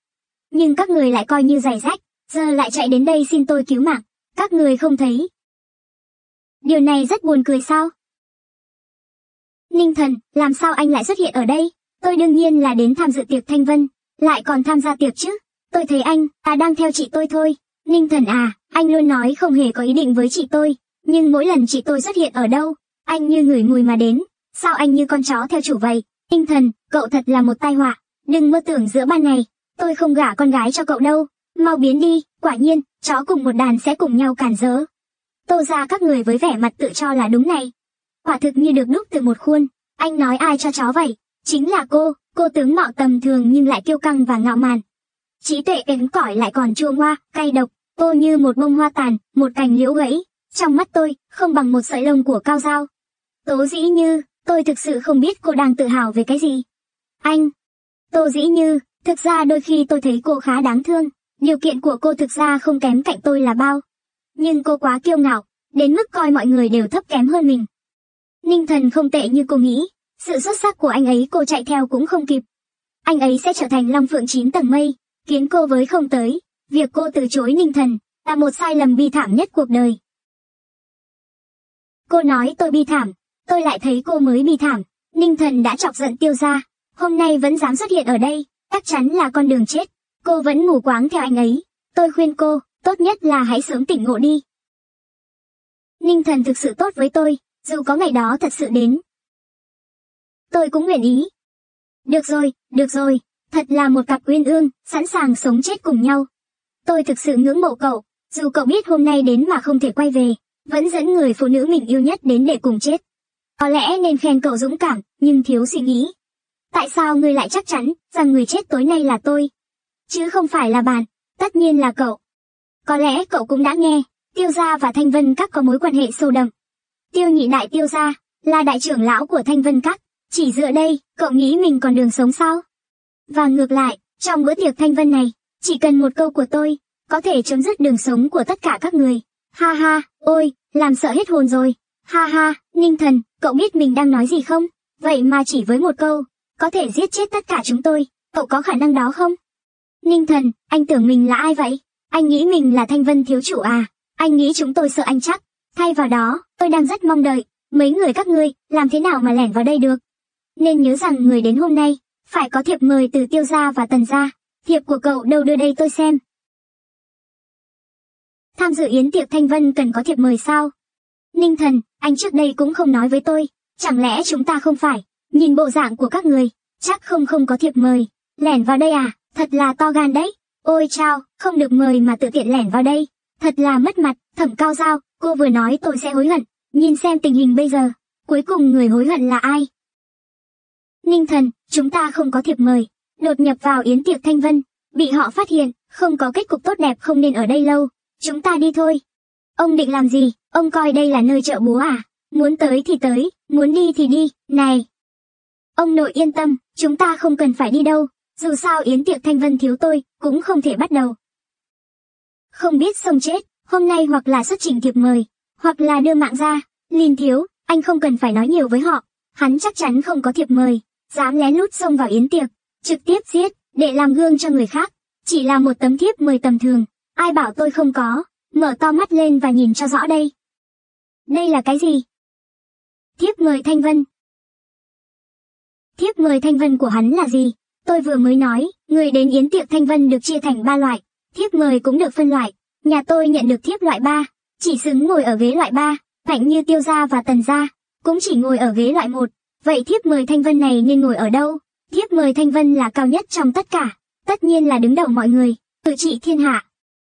Speaker 1: nhưng các người lại coi như giày rách, giờ lại chạy đến đây xin tôi cứu mạng, các người không thấy. Điều này rất buồn cười sao? Ninh thần, làm sao anh lại xuất hiện ở đây? Tôi đương nhiên là đến tham dự tiệc thanh vân, lại còn tham gia tiệc chứ. Tôi thấy anh, à đang theo chị tôi thôi. Ninh thần à, anh luôn nói không hề có ý định với chị tôi, nhưng mỗi lần chị tôi xuất hiện ở đâu, anh như người mùi mà đến. Sao anh như con chó theo chủ vậy? Ninh thần, cậu thật là một tai họa. Đừng mơ tưởng giữa ban ngày, tôi không gả con gái cho cậu đâu. Mau biến đi, quả nhiên, chó cùng một đàn sẽ cùng nhau cản rỡ. Tô ra các người với vẻ mặt tự cho là đúng này, quả thực như được đúc từ một khuôn. Anh nói ai cho chó vậy? Chính là cô, cô tướng mạo tầm thường nhưng lại kiêu căng và ngạo mạn. Trí tuệ kém cỏi lại còn chua ngoa, cay độc, cô như một bông hoa tàn, một cành liễu gãy. Trong mắt tôi, không bằng một sợi lông của cao dao. Tố dĩ như, tôi thực sự không biết cô đang tự hào về cái gì. Anh, Tô dĩ như, thực ra đôi khi tôi thấy cô khá đáng thương, điều kiện của cô thực ra không kém cạnh tôi là bao. Nhưng cô quá kiêu ngạo, đến mức coi mọi người đều thấp kém hơn mình. Ninh thần không tệ như cô nghĩ, sự xuất sắc của anh ấy cô chạy theo cũng không kịp. Anh ấy sẽ trở thành Long Phượng chín tầng mây, kiến cô với không tới. Việc cô từ chối Ninh thần là một sai lầm bi thảm nhất cuộc đời. Cô nói tôi bi thảm, tôi lại thấy cô mới bi thảm. Ninh thần đã chọc giận tiêu ra, hôm nay vẫn dám xuất hiện ở đây, chắc chắn là con đường chết. Cô vẫn mù quáng theo anh ấy. Tôi khuyên cô, tốt nhất là hãy sớm tỉnh ngộ đi. Ninh thần thực sự tốt với tôi, dù có ngày đó thật sự đến. Tôi cũng nguyện ý. Được rồi, được rồi, thật là một cặp uyên ương, sẵn sàng sống chết cùng nhau. Tôi thực sự ngưỡng mộ cậu, dù cậu biết hôm nay đến mà không thể quay về, vẫn dẫn người phụ nữ mình yêu nhất đến để cùng chết. Có lẽ nên khen cậu dũng cảm, nhưng thiếu suy nghĩ. Tại sao ngươi lại chắc chắn rằng người chết tối nay là tôi? Chứ không phải là bạn, tất nhiên là cậu. Có lẽ cậu cũng đã nghe, Tiêu Gia và Thanh Vân Các có mối quan hệ sâu đậm. Tiêu nhị đại tiêu gia, là đại trưởng lão của Thanh Vân Các. Chỉ dựa đây, cậu nghĩ mình còn đường sống sao? Và ngược lại, trong bữa tiệc Thanh Vân này, chỉ cần một câu của tôi, có thể chấm dứt đường sống của tất cả các người. Ha ha, ôi, làm sợ hết hồn rồi. Ha ha, Ninh Thần, cậu biết mình đang nói gì không? Vậy mà chỉ với một câu, có thể giết chết tất cả chúng tôi, cậu có khả năng đó không? Ninh Thần, anh tưởng mình là ai vậy? Anh nghĩ mình là Thanh Vân thiếu chủ à? Anh nghĩ chúng tôi sợ anh chắc. Thay vào đó, tôi đang rất mong đợi, mấy người các ngươi, làm thế nào mà lẻn vào đây được. Nên nhớ rằng người đến hôm nay, phải có thiệp mời từ tiêu gia và tần gia. Thiệp của cậu đâu đưa đây tôi xem. Tham dự yến tiệc Thanh Vân cần có thiệp mời sao? Ninh thần, anh trước đây cũng không nói với tôi, chẳng lẽ chúng ta không phải, nhìn bộ dạng của các người, chắc không không có thiệp mời, lẻn vào đây à, thật là to gan đấy. Ôi chao, không được mời mà tự tiện lẻn vào đây, thật là mất mặt, thẩm cao giao, Cô vừa nói tôi sẽ hối hận, nhìn xem tình hình bây giờ, cuối cùng người hối hận là ai? Ninh thần, chúng ta không có thiệp mời. Đột nhập vào yến tiệc thanh vân, bị họ phát hiện, không có kết cục tốt đẹp không nên ở đây lâu. Chúng ta đi thôi. Ông định làm gì? Ông coi đây là nơi chợ búa à? Muốn tới thì tới, muốn đi thì đi, này. Ông nội yên tâm, chúng ta không cần phải đi đâu. Dù sao yến tiệc thanh vân thiếu tôi, cũng không thể bắt đầu. Không biết sông chết, hôm nay hoặc là xuất trình thiệp mời, hoặc là đưa mạng ra. Lin thiếu, anh không cần phải nói nhiều với họ. Hắn chắc chắn không có thiệp mời, dám lén lút xông vào yến tiệc, trực tiếp giết, để làm gương cho người khác. Chỉ là một tấm thiếp mời tầm thường, ai bảo tôi không có, mở to mắt lên và nhìn cho rõ đây. Đây là cái gì? Thiếp mời Thanh Vân. Thiếp mời Thanh Vân của hắn là gì? Tôi vừa mới nói, người đến yến tiệc Thanh Vân được chia thành ba loại, thiếp mời cũng được phân loại. Nhà tôi nhận được thiếp loại 3, chỉ xứng ngồi ở ghế loại 3, mạnh như tiêu gia và tần gia, cũng chỉ ngồi ở ghế loại 1. Vậy thiếp mời Thanh Vân này nên ngồi ở đâu? Thiếp mời Thanh Vân là cao nhất trong tất cả, tất nhiên là đứng đầu mọi người, ngự trị thiên hạ.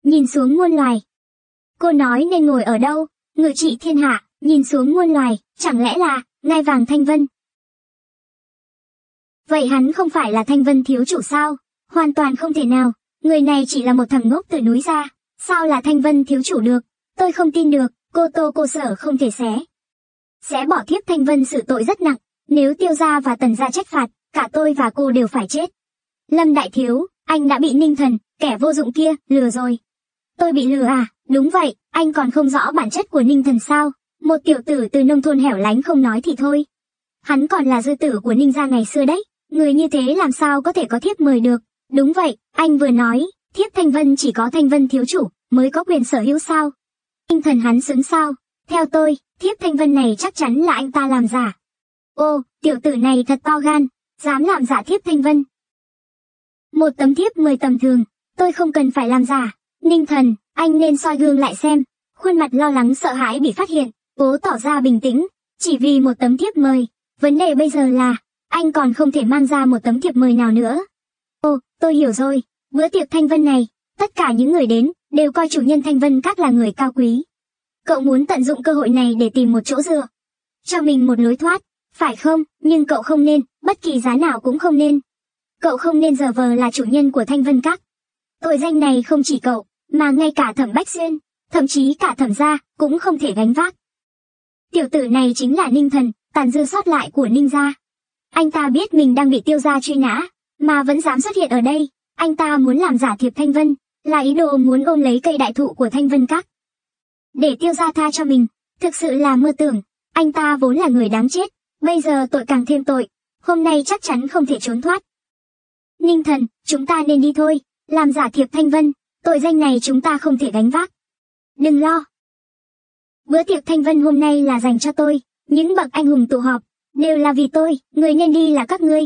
Speaker 1: Nhìn xuống muôn loài. Cô nói nên ngồi ở đâu? Ngự trị thiên hạ, nhìn xuống muôn loài, chẳng lẽ là ngai vàng Thanh Vân? Vậy hắn không phải là Thanh Vân thiếu chủ sao? Hoàn toàn không thể nào, người này chỉ là một thằng ngốc từ núi ra, sao là Thanh Vân thiếu chủ được? Tôi không tin được, cô tô cô sở không thể xé. Sẽ bỏ thiếp Thanh Vân sự tội rất nặng, nếu tiêu gia và tần gia trách phạt, cả tôi và cô đều phải chết. Lâm Đại Thiếu, anh đã bị ninh thần, kẻ vô dụng kia, lừa rồi. Tôi bị lừa à, đúng vậy, anh còn không rõ bản chất của ninh thần sao, một tiểu tử từ nông thôn hẻo lánh không nói thì thôi. Hắn còn là dư tử của ninh gia ngày xưa đấy, người như thế làm sao có thể có thiếp mời được. Đúng vậy, anh vừa nói, thiếp Thanh Vân chỉ có Thanh Vân thiếu chủ, mới có quyền sở hữu sao. Ninh thần hắn sững sao, theo tôi, thiếp Thanh Vân này chắc chắn là anh ta làm giả. Ô, tiểu tử này thật to gan, dám làm giả thiếp Thanh Vân. Một tấm thiếp mười tầm thường, tôi không cần phải làm giả. Ninh thần, anh nên soi gương lại xem. Khuôn mặt lo lắng sợ hãi bị phát hiện, cố tỏ ra bình tĩnh, chỉ vì một tấm thiếp mời. Vấn đề bây giờ là, anh còn không thể mang ra một tấm thiệp mời nào nữa. Ô, tôi hiểu rồi, bữa tiệc Thanh Vân này, tất cả những người đến, đều coi chủ nhân Thanh Vân các là người cao quý. Cậu muốn tận dụng cơ hội này để tìm một chỗ dựa. Cho mình một lối thoát, phải không, nhưng cậu không nên, bất kỳ giá nào cũng không nên. Cậu không nên giờ vờ là chủ nhân của Thanh Vân Các. Tội danh này không chỉ cậu, mà ngay cả thẩm Bách Xuyên, thậm chí cả thẩm gia, cũng không thể gánh vác. Tiểu tử này chính là Ninh Thần, tàn dư sót lại của Ninh gia. Anh ta biết mình đang bị tiêu gia truy nã, mà vẫn dám xuất hiện ở đây. Anh ta muốn làm giả thiệp Thanh Vân, là ý đồ muốn ôm lấy cây đại thụ của Thanh Vân Các. Để tiêu gia tha cho mình, thực sự là mơ tưởng, anh ta vốn là người đáng chết, Bây giờ tội càng thêm tội, hôm nay chắc chắn không thể trốn thoát. Ninh thần, chúng ta nên đi thôi, làm giả thiệp thanh vân, tội danh này chúng ta không thể gánh vác. Đừng lo. Bữa tiệc thanh vân hôm nay là dành cho tôi, những bậc anh hùng tụ họp, đều là vì tôi, người nên đi là các ngươi.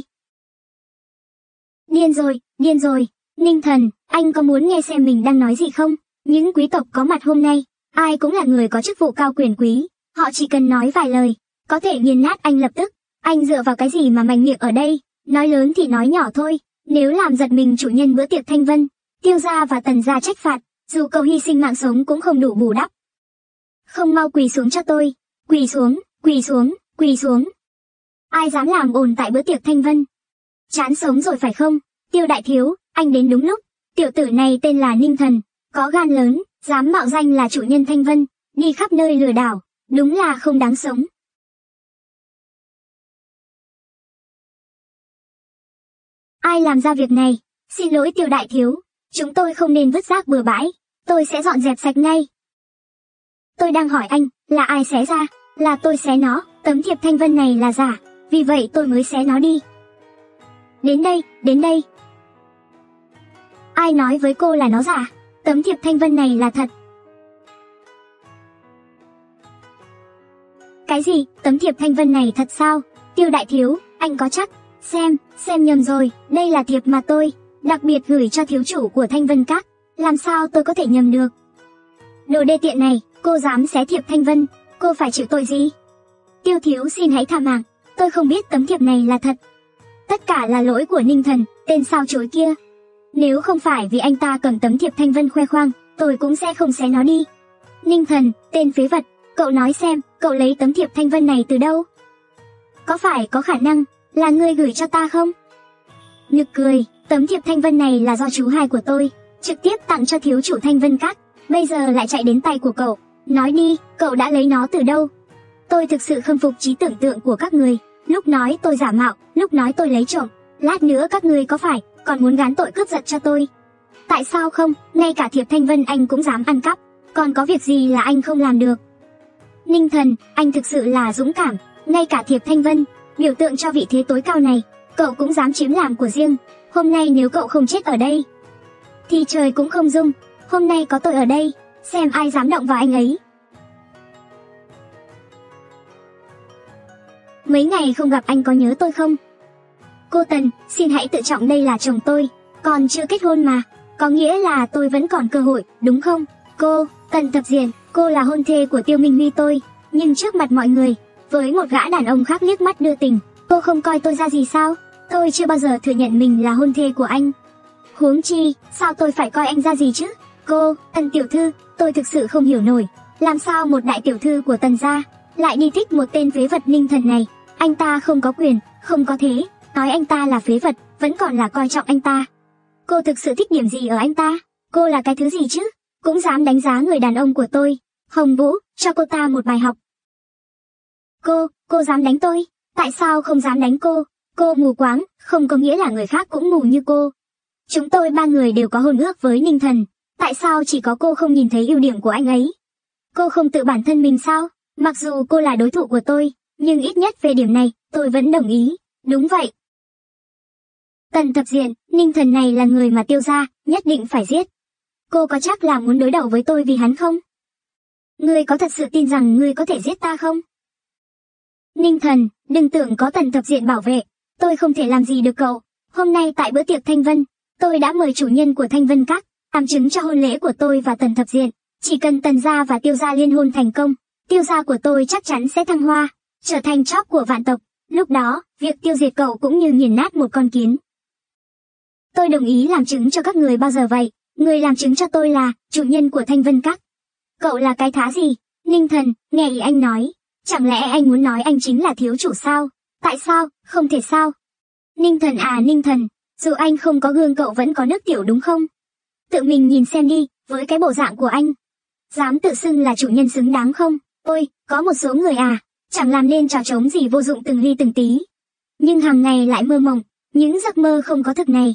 Speaker 1: Điên rồi, điên rồi, Ninh thần, anh có muốn nghe xem mình đang nói gì không? Những quý tộc có mặt hôm nay, ai cũng là người có chức vụ cao quyền quý, họ chỉ cần nói vài lời, có thể nghiền nát anh lập tức. Anh dựa vào cái gì mà mạnh miệng ở đây, nói lớn thì nói nhỏ thôi, nếu làm giật mình chủ nhân bữa tiệc thanh vân, tiêu gia và tần gia trách phạt, dù cầu hy sinh mạng sống cũng không đủ bù đắp. Không mau quỳ xuống cho tôi, quỳ xuống, quỳ xuống, quỳ xuống. Ai dám làm ồn tại bữa tiệc thanh vân? Chán sống rồi phải không? Tiêu đại thiếu, anh đến đúng lúc. Tiểu tử này tên là Ninh Thần, có gan lớn, dám mạo danh là chủ nhân thanh vân, đi khắp nơi lừa đảo, đúng là không đáng sống. Ai làm ra việc này? Xin lỗi tiểu đại thiếu, chúng tôi không nên vứt rác bừa bãi, tôi sẽ dọn dẹp sạch ngay. Tôi đang hỏi anh, là ai xé ra? Là tôi xé nó, tấm thiệp thanh vân này là giả, vì vậy tôi mới xé nó đi. Đến đây, đến đây. Ai nói với cô là nó giả? Tấm thiệp thanh vân này là thật. Cái gì, tấm thiệp thanh vân này thật sao? Tiêu đại thiếu, anh có chắc? Xem, xem nhầm rồi, đây là thiệp mà tôi, đặc biệt gửi cho thiếu chủ của Thanh Vân Các. Làm sao tôi có thể nhầm được? Đồ đê tiện này, cô dám xé thiệp Thanh Vân, cô phải chịu tội gì? Tiêu thiếu xin hãy tha mạng, tôi không biết tấm thiệp này là thật. Tất cả là lỗi của Ninh Thần, tên sao chối kia. Nếu không phải vì anh ta cầm tấm thiệp Thanh Vân khoe khoang, tôi cũng sẽ không xé nó đi. Ninh Thần, tên phế vật, cậu nói xem, cậu lấy tấm thiệp Thanh Vân này từ đâu? Có phải có khả năng là ngươi gửi cho ta không? Nực cười, tấm thiệp thanh vân này là do chú hai của tôi, trực tiếp tặng cho thiếu chủ thanh vân các, bây giờ lại chạy đến tay của cậu. Nói đi, cậu đã lấy nó từ đâu? Tôi thực sự khâm phục trí tưởng tượng của các người, lúc nói tôi giả mạo, lúc nói tôi lấy trộm, lát nữa các ngươi có phải còn muốn gán tội cướp giật cho tôi? Tại sao không, ngay cả thiệp thanh vân anh cũng dám ăn cắp, còn có việc gì là anh không làm được? Ninh thần, anh thực sự là dũng cảm, ngay cả thiệp thanh vân, biểu tượng cho vị thế tối cao này, cậu cũng dám chiếm làm của riêng. Hôm nay nếu cậu không chết ở đây, thì trời cũng không dung. Hôm nay có tôi ở đây, xem ai dám động vào anh ấy. Mấy ngày không gặp anh có nhớ tôi không? Cô Tần, xin hãy tự trọng đây là chồng tôi, còn chưa kết hôn mà, có nghĩa là tôi vẫn còn cơ hội, đúng không? Cô, Tần Tập diền cô là hôn thê của Tiêu Minh Huy tôi, nhưng trước mặt mọi người, với một gã đàn ông khác liếc mắt đưa tình, cô không coi tôi ra gì sao? Tôi chưa bao giờ thừa nhận mình là hôn thê của anh. Huống chi, sao tôi phải coi anh ra gì chứ? Cô, Tần Tiểu Thư, tôi thực sự không hiểu nổi, làm sao một đại tiểu thư của Tần gia lại đi thích một tên phế vật ninh thần này? Anh ta không có quyền, không có thế, nói anh ta là phế vật, vẫn còn là coi trọng anh ta. Cô thực sự thích điểm gì ở anh ta? Cô là cái thứ gì chứ? Cũng dám đánh giá người đàn ông của tôi. Hồng Vũ, cho cô ta một bài học. Cô, cô dám đánh tôi? Tại sao không dám đánh cô? Cô mù quáng, không có nghĩa là người khác cũng mù như cô. Chúng tôi ba người đều có hôn ước với Ninh Thần. Tại sao chỉ có cô không nhìn thấy ưu điểm của anh ấy? Cô không tự bản thân mình sao? Mặc dù cô là đối thủ của tôi, nhưng ít nhất về điểm này, tôi vẫn đồng ý. Đúng vậy. Tần tập diện, Ninh Thần này là người mà tiêu ra, nhất định phải giết. Cô có chắc là muốn đối đầu với tôi vì hắn không? Ngươi có thật sự tin rằng ngươi có thể giết ta không? Ninh thần, đừng tưởng có tần tập diện bảo vệ, tôi không thể làm gì được cậu. Hôm nay tại bữa tiệc Thanh Vân, tôi đã mời chủ nhân của Thanh Vân Các, làm chứng cho hôn lễ của tôi và tần thập diện. Chỉ cần tần gia và tiêu gia liên hôn thành công, tiêu gia của tôi chắc chắn sẽ thăng hoa, trở thành chóp của vạn tộc. Lúc đó, việc tiêu diệt cậu cũng như nghiền nát một con kiến. Tôi đồng ý làm chứng cho các người bao giờ vậy? Người làm chứng cho tôi là chủ nhân của Thanh Vân Các. Cậu là cái thá gì? Ninh thần, nghe ý anh nói. Chẳng lẽ anh muốn nói anh chính là thiếu chủ sao? Tại sao? Không thể sao? Ninh thần à ninh thần, dù anh không có gương cậu vẫn có nước tiểu đúng không? Tự mình nhìn xem đi, với cái bộ dạng của anh. Dám tự xưng là chủ nhân xứng đáng không? Ôi, có một số người à, chẳng làm nên trò trống gì vô dụng từng ly từng tí. Nhưng hàng ngày lại mơ mộng, những giấc mơ không có thực này.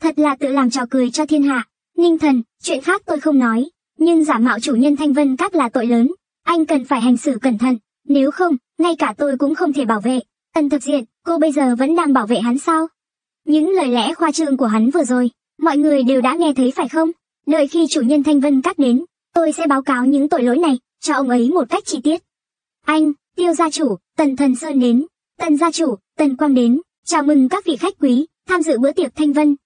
Speaker 1: Thật là tự làm trò cười cho thiên hạ. Ninh thần, chuyện khác tôi không nói, nhưng giả mạo chủ nhân Thanh Vân Các là tội lớn. Anh cần phải hành xử cẩn thận, nếu không, ngay cả tôi cũng không thể bảo vệ. Tần thực diện, cô bây giờ vẫn đang bảo vệ hắn sao? Những lời lẽ khoa trương của hắn vừa rồi, mọi người đều đã nghe thấy phải không? Đợi khi chủ nhân Thanh Vân Các đến, tôi sẽ báo cáo những tội lỗi này cho ông ấy một cách chi tiết. Anh, tiêu gia chủ, tần thần sơn đến, tần gia chủ, tần quang đến, chào mừng các vị khách quý, tham dự bữa tiệc Thanh Vân.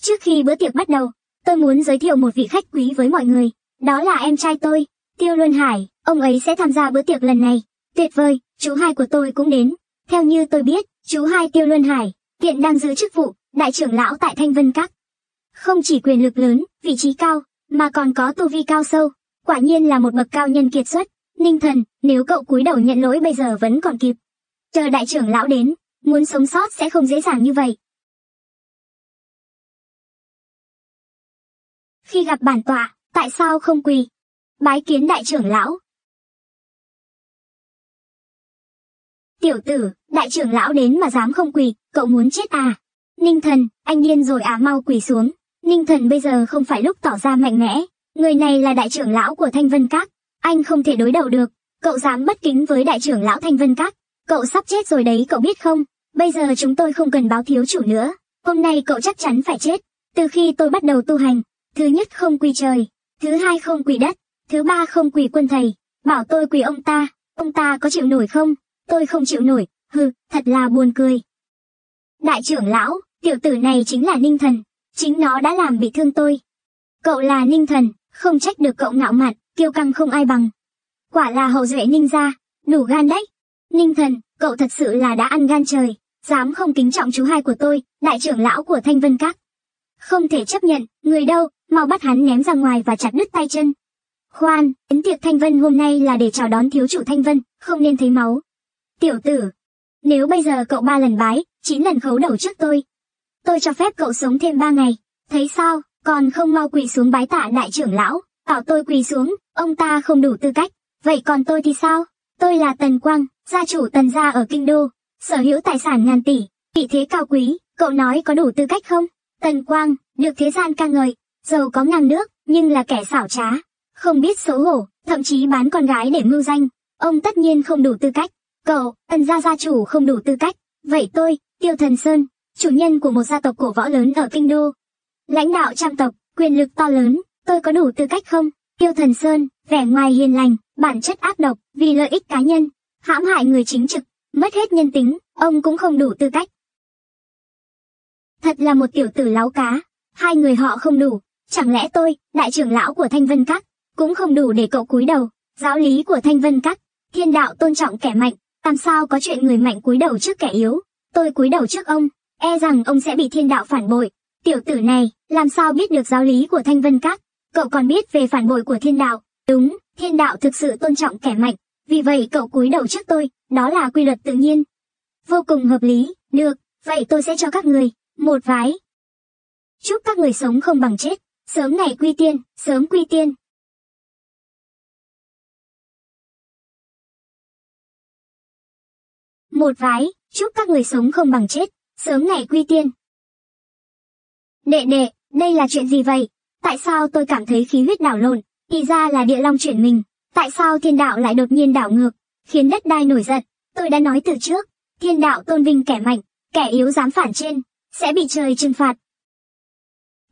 Speaker 1: Trước khi bữa tiệc bắt đầu, tôi muốn giới thiệu một vị khách quý với mọi người, đó là em trai tôi, Tiêu Luân Hải, ông ấy sẽ tham gia bữa tiệc lần này. Tuyệt vời, chú hai của tôi cũng đến. Theo như tôi biết, chú hai Tiêu Luân Hải hiện đang giữ chức vụ đại trưởng lão tại Thanh Vân Các. Không chỉ quyền lực lớn, vị trí cao, mà còn có tu vi cao sâu, quả nhiên là một bậc cao nhân kiệt xuất. Ninh thần, nếu cậu cúi đầu nhận lỗi bây giờ vẫn còn kịp. Chờ đại trưởng lão đến, muốn sống sót sẽ không dễ dàng như vậy. Khi gặp bản tọa, tại sao không quỳ? Bái kiến đại trưởng lão. Tiểu tử, đại trưởng lão đến mà dám không quỳ, cậu muốn chết à? Ninh thần, anh điên rồi à mau quỳ xuống. Ninh thần bây giờ không phải lúc tỏ ra mạnh mẽ. Người này là đại trưởng lão của Thanh Vân Các. Anh không thể đối đầu được. Cậu dám bất kính với đại trưởng lão Thanh Vân Các. Cậu sắp chết rồi đấy cậu biết không? Bây giờ chúng tôi không cần báo thiếu chủ nữa. Hôm nay cậu chắc chắn phải chết. Từ khi tôi bắt đầu tu hành, thứ nhất không quỳ trời, thứ hai không quỳ đất, thứ ba không quỳ quân thầy. Bảo tôi quỳ ông ta, ông ta có chịu nổi không? Tôi không chịu nổi, hừ, thật là buồn cười. Đại trưởng lão, tiểu tử này chính là Ninh Thần, chính nó đã làm bị thương tôi. Cậu là Ninh Thần, không trách được cậu ngạo mạn, kiêu căng không ai bằng. Quả là hậu duệ Ninh gia, đủ gan đấy. Ninh Thần, cậu thật sự là đã ăn gan trời, dám không kính trọng chú hai của tôi, đại trưởng lão của Thanh Vân Các. Không thể chấp nhận, người đâu, mau bắt hắn ném ra ngoài và chặt đứt tay chân. Khoan, đến tiệc Thanh Vân hôm nay là để chào đón thiếu chủ Thanh Vân, không nên thấy máu. Tiểu tử, nếu bây giờ cậu ba lần bái, chín lần khấu đầu trước tôi. Tôi cho phép cậu sống thêm ba ngày. Thấy sao, còn không mau quỳ xuống bái tạ đại trưởng lão, bảo tôi quỳ xuống, ông ta không đủ tư cách. Vậy còn tôi thì sao? Tôi là Tần Quang, gia chủ Tần gia ở Kinh Đô, sở hữu tài sản ngàn tỷ, vị thế cao quý, cậu nói có đủ tư cách không? Tần Quang, được thế gian ca ngợi, giàu có ngang nước, nhưng là kẻ xảo trá, không biết xấu hổ, thậm chí bán con gái để mưu danh. Ông tất nhiên không đủ tư cách. Cậu, tần gia gia chủ không đủ tư cách. Vậy tôi, Tiêu Thần Sơn, chủ nhân của một gia tộc cổ võ lớn ở Kinh Đô. Lãnh đạo trăm tộc, quyền lực to lớn, tôi có đủ tư cách không? Tiêu Thần Sơn, vẻ ngoài hiền lành, bản chất ác độc, vì lợi ích cá nhân, hãm hại người chính trực, mất hết nhân tính, ông cũng không đủ tư cách. Thật là một tiểu tử láo cá, hai người họ không đủ, chẳng lẽ tôi, đại trưởng lão của Thanh Vân Các, cũng không đủ để cậu cúi đầu, giáo lý của Thanh Vân Các, thiên đạo tôn trọng kẻ mạnh, làm sao có chuyện người mạnh cúi đầu trước kẻ yếu, tôi cúi đầu trước ông, e rằng ông sẽ bị thiên đạo phản bội. Tiểu tử này, làm sao biết được giáo lý của Thanh Vân Các, cậu còn biết về phản bội của thiên đạo, đúng, thiên đạo thực sự tôn trọng kẻ mạnh, vì vậy cậu cúi đầu trước tôi, đó là quy luật tự nhiên. Vô cùng hợp lý, được, vậy tôi sẽ cho các người, một vái. Chúc các người sống không bằng chết, sớm ngày quy tiên, sớm quy tiên. Một vái, chúc các người sống không bằng chết, sớm ngày quy tiên. Đệ đệ, đây là chuyện gì vậy? Tại sao tôi cảm thấy khí huyết đảo lộn, thì ra là địa long chuyển mình, tại sao thiên đạo lại đột nhiên đảo ngược, khiến đất đai nổi giận, tôi đã nói từ trước, thiên đạo tôn vinh kẻ mạnh, kẻ yếu dám phản trên, sẽ bị trời trừng phạt.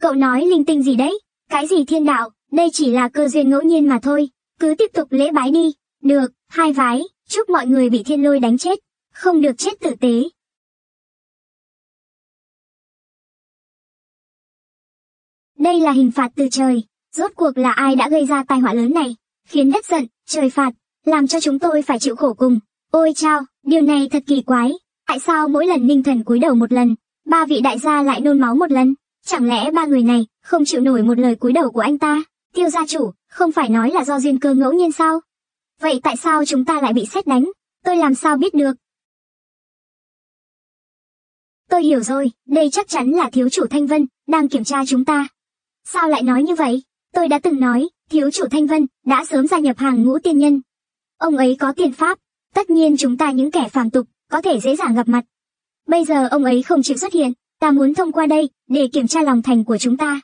Speaker 1: Cậu nói linh tinh gì đấy, cái gì thiên đạo, đây chỉ là cơ duyên ngẫu nhiên mà thôi, cứ tiếp tục lễ bái đi, được, hai vái, chúc mọi người bị thiên lôi đánh chết. Không được chết tử tế. Đây là hình phạt từ trời, rốt cuộc là ai đã gây ra tai họa lớn này, khiến đất giận, trời phạt, làm cho chúng tôi phải chịu khổ cùng. Ôi chao, điều này thật kỳ quái, tại sao mỗi lần ninh thần cúi đầu một lần, ba vị đại gia lại nôn máu một lần? Chẳng lẽ ba người này không chịu nổi một lời cúi đầu của anh ta? Tiêu gia chủ, không phải nói là do duyên cơ ngẫu nhiên sao? Vậy tại sao chúng ta lại bị xét đánh? Tôi làm sao biết được? Tôi hiểu rồi, đây chắc chắn là thiếu chủ Thanh Vân, đang kiểm tra chúng ta. Sao lại nói như vậy? Tôi đã từng nói, thiếu chủ Thanh Vân, đã sớm gia nhập hàng ngũ tiên nhân. Ông ấy có tiền pháp, tất nhiên chúng ta những kẻ phàm tục, có thể dễ dàng gặp mặt. Bây giờ ông ấy không chịu xuất hiện, ta muốn thông qua đây, để kiểm tra lòng thành của chúng ta.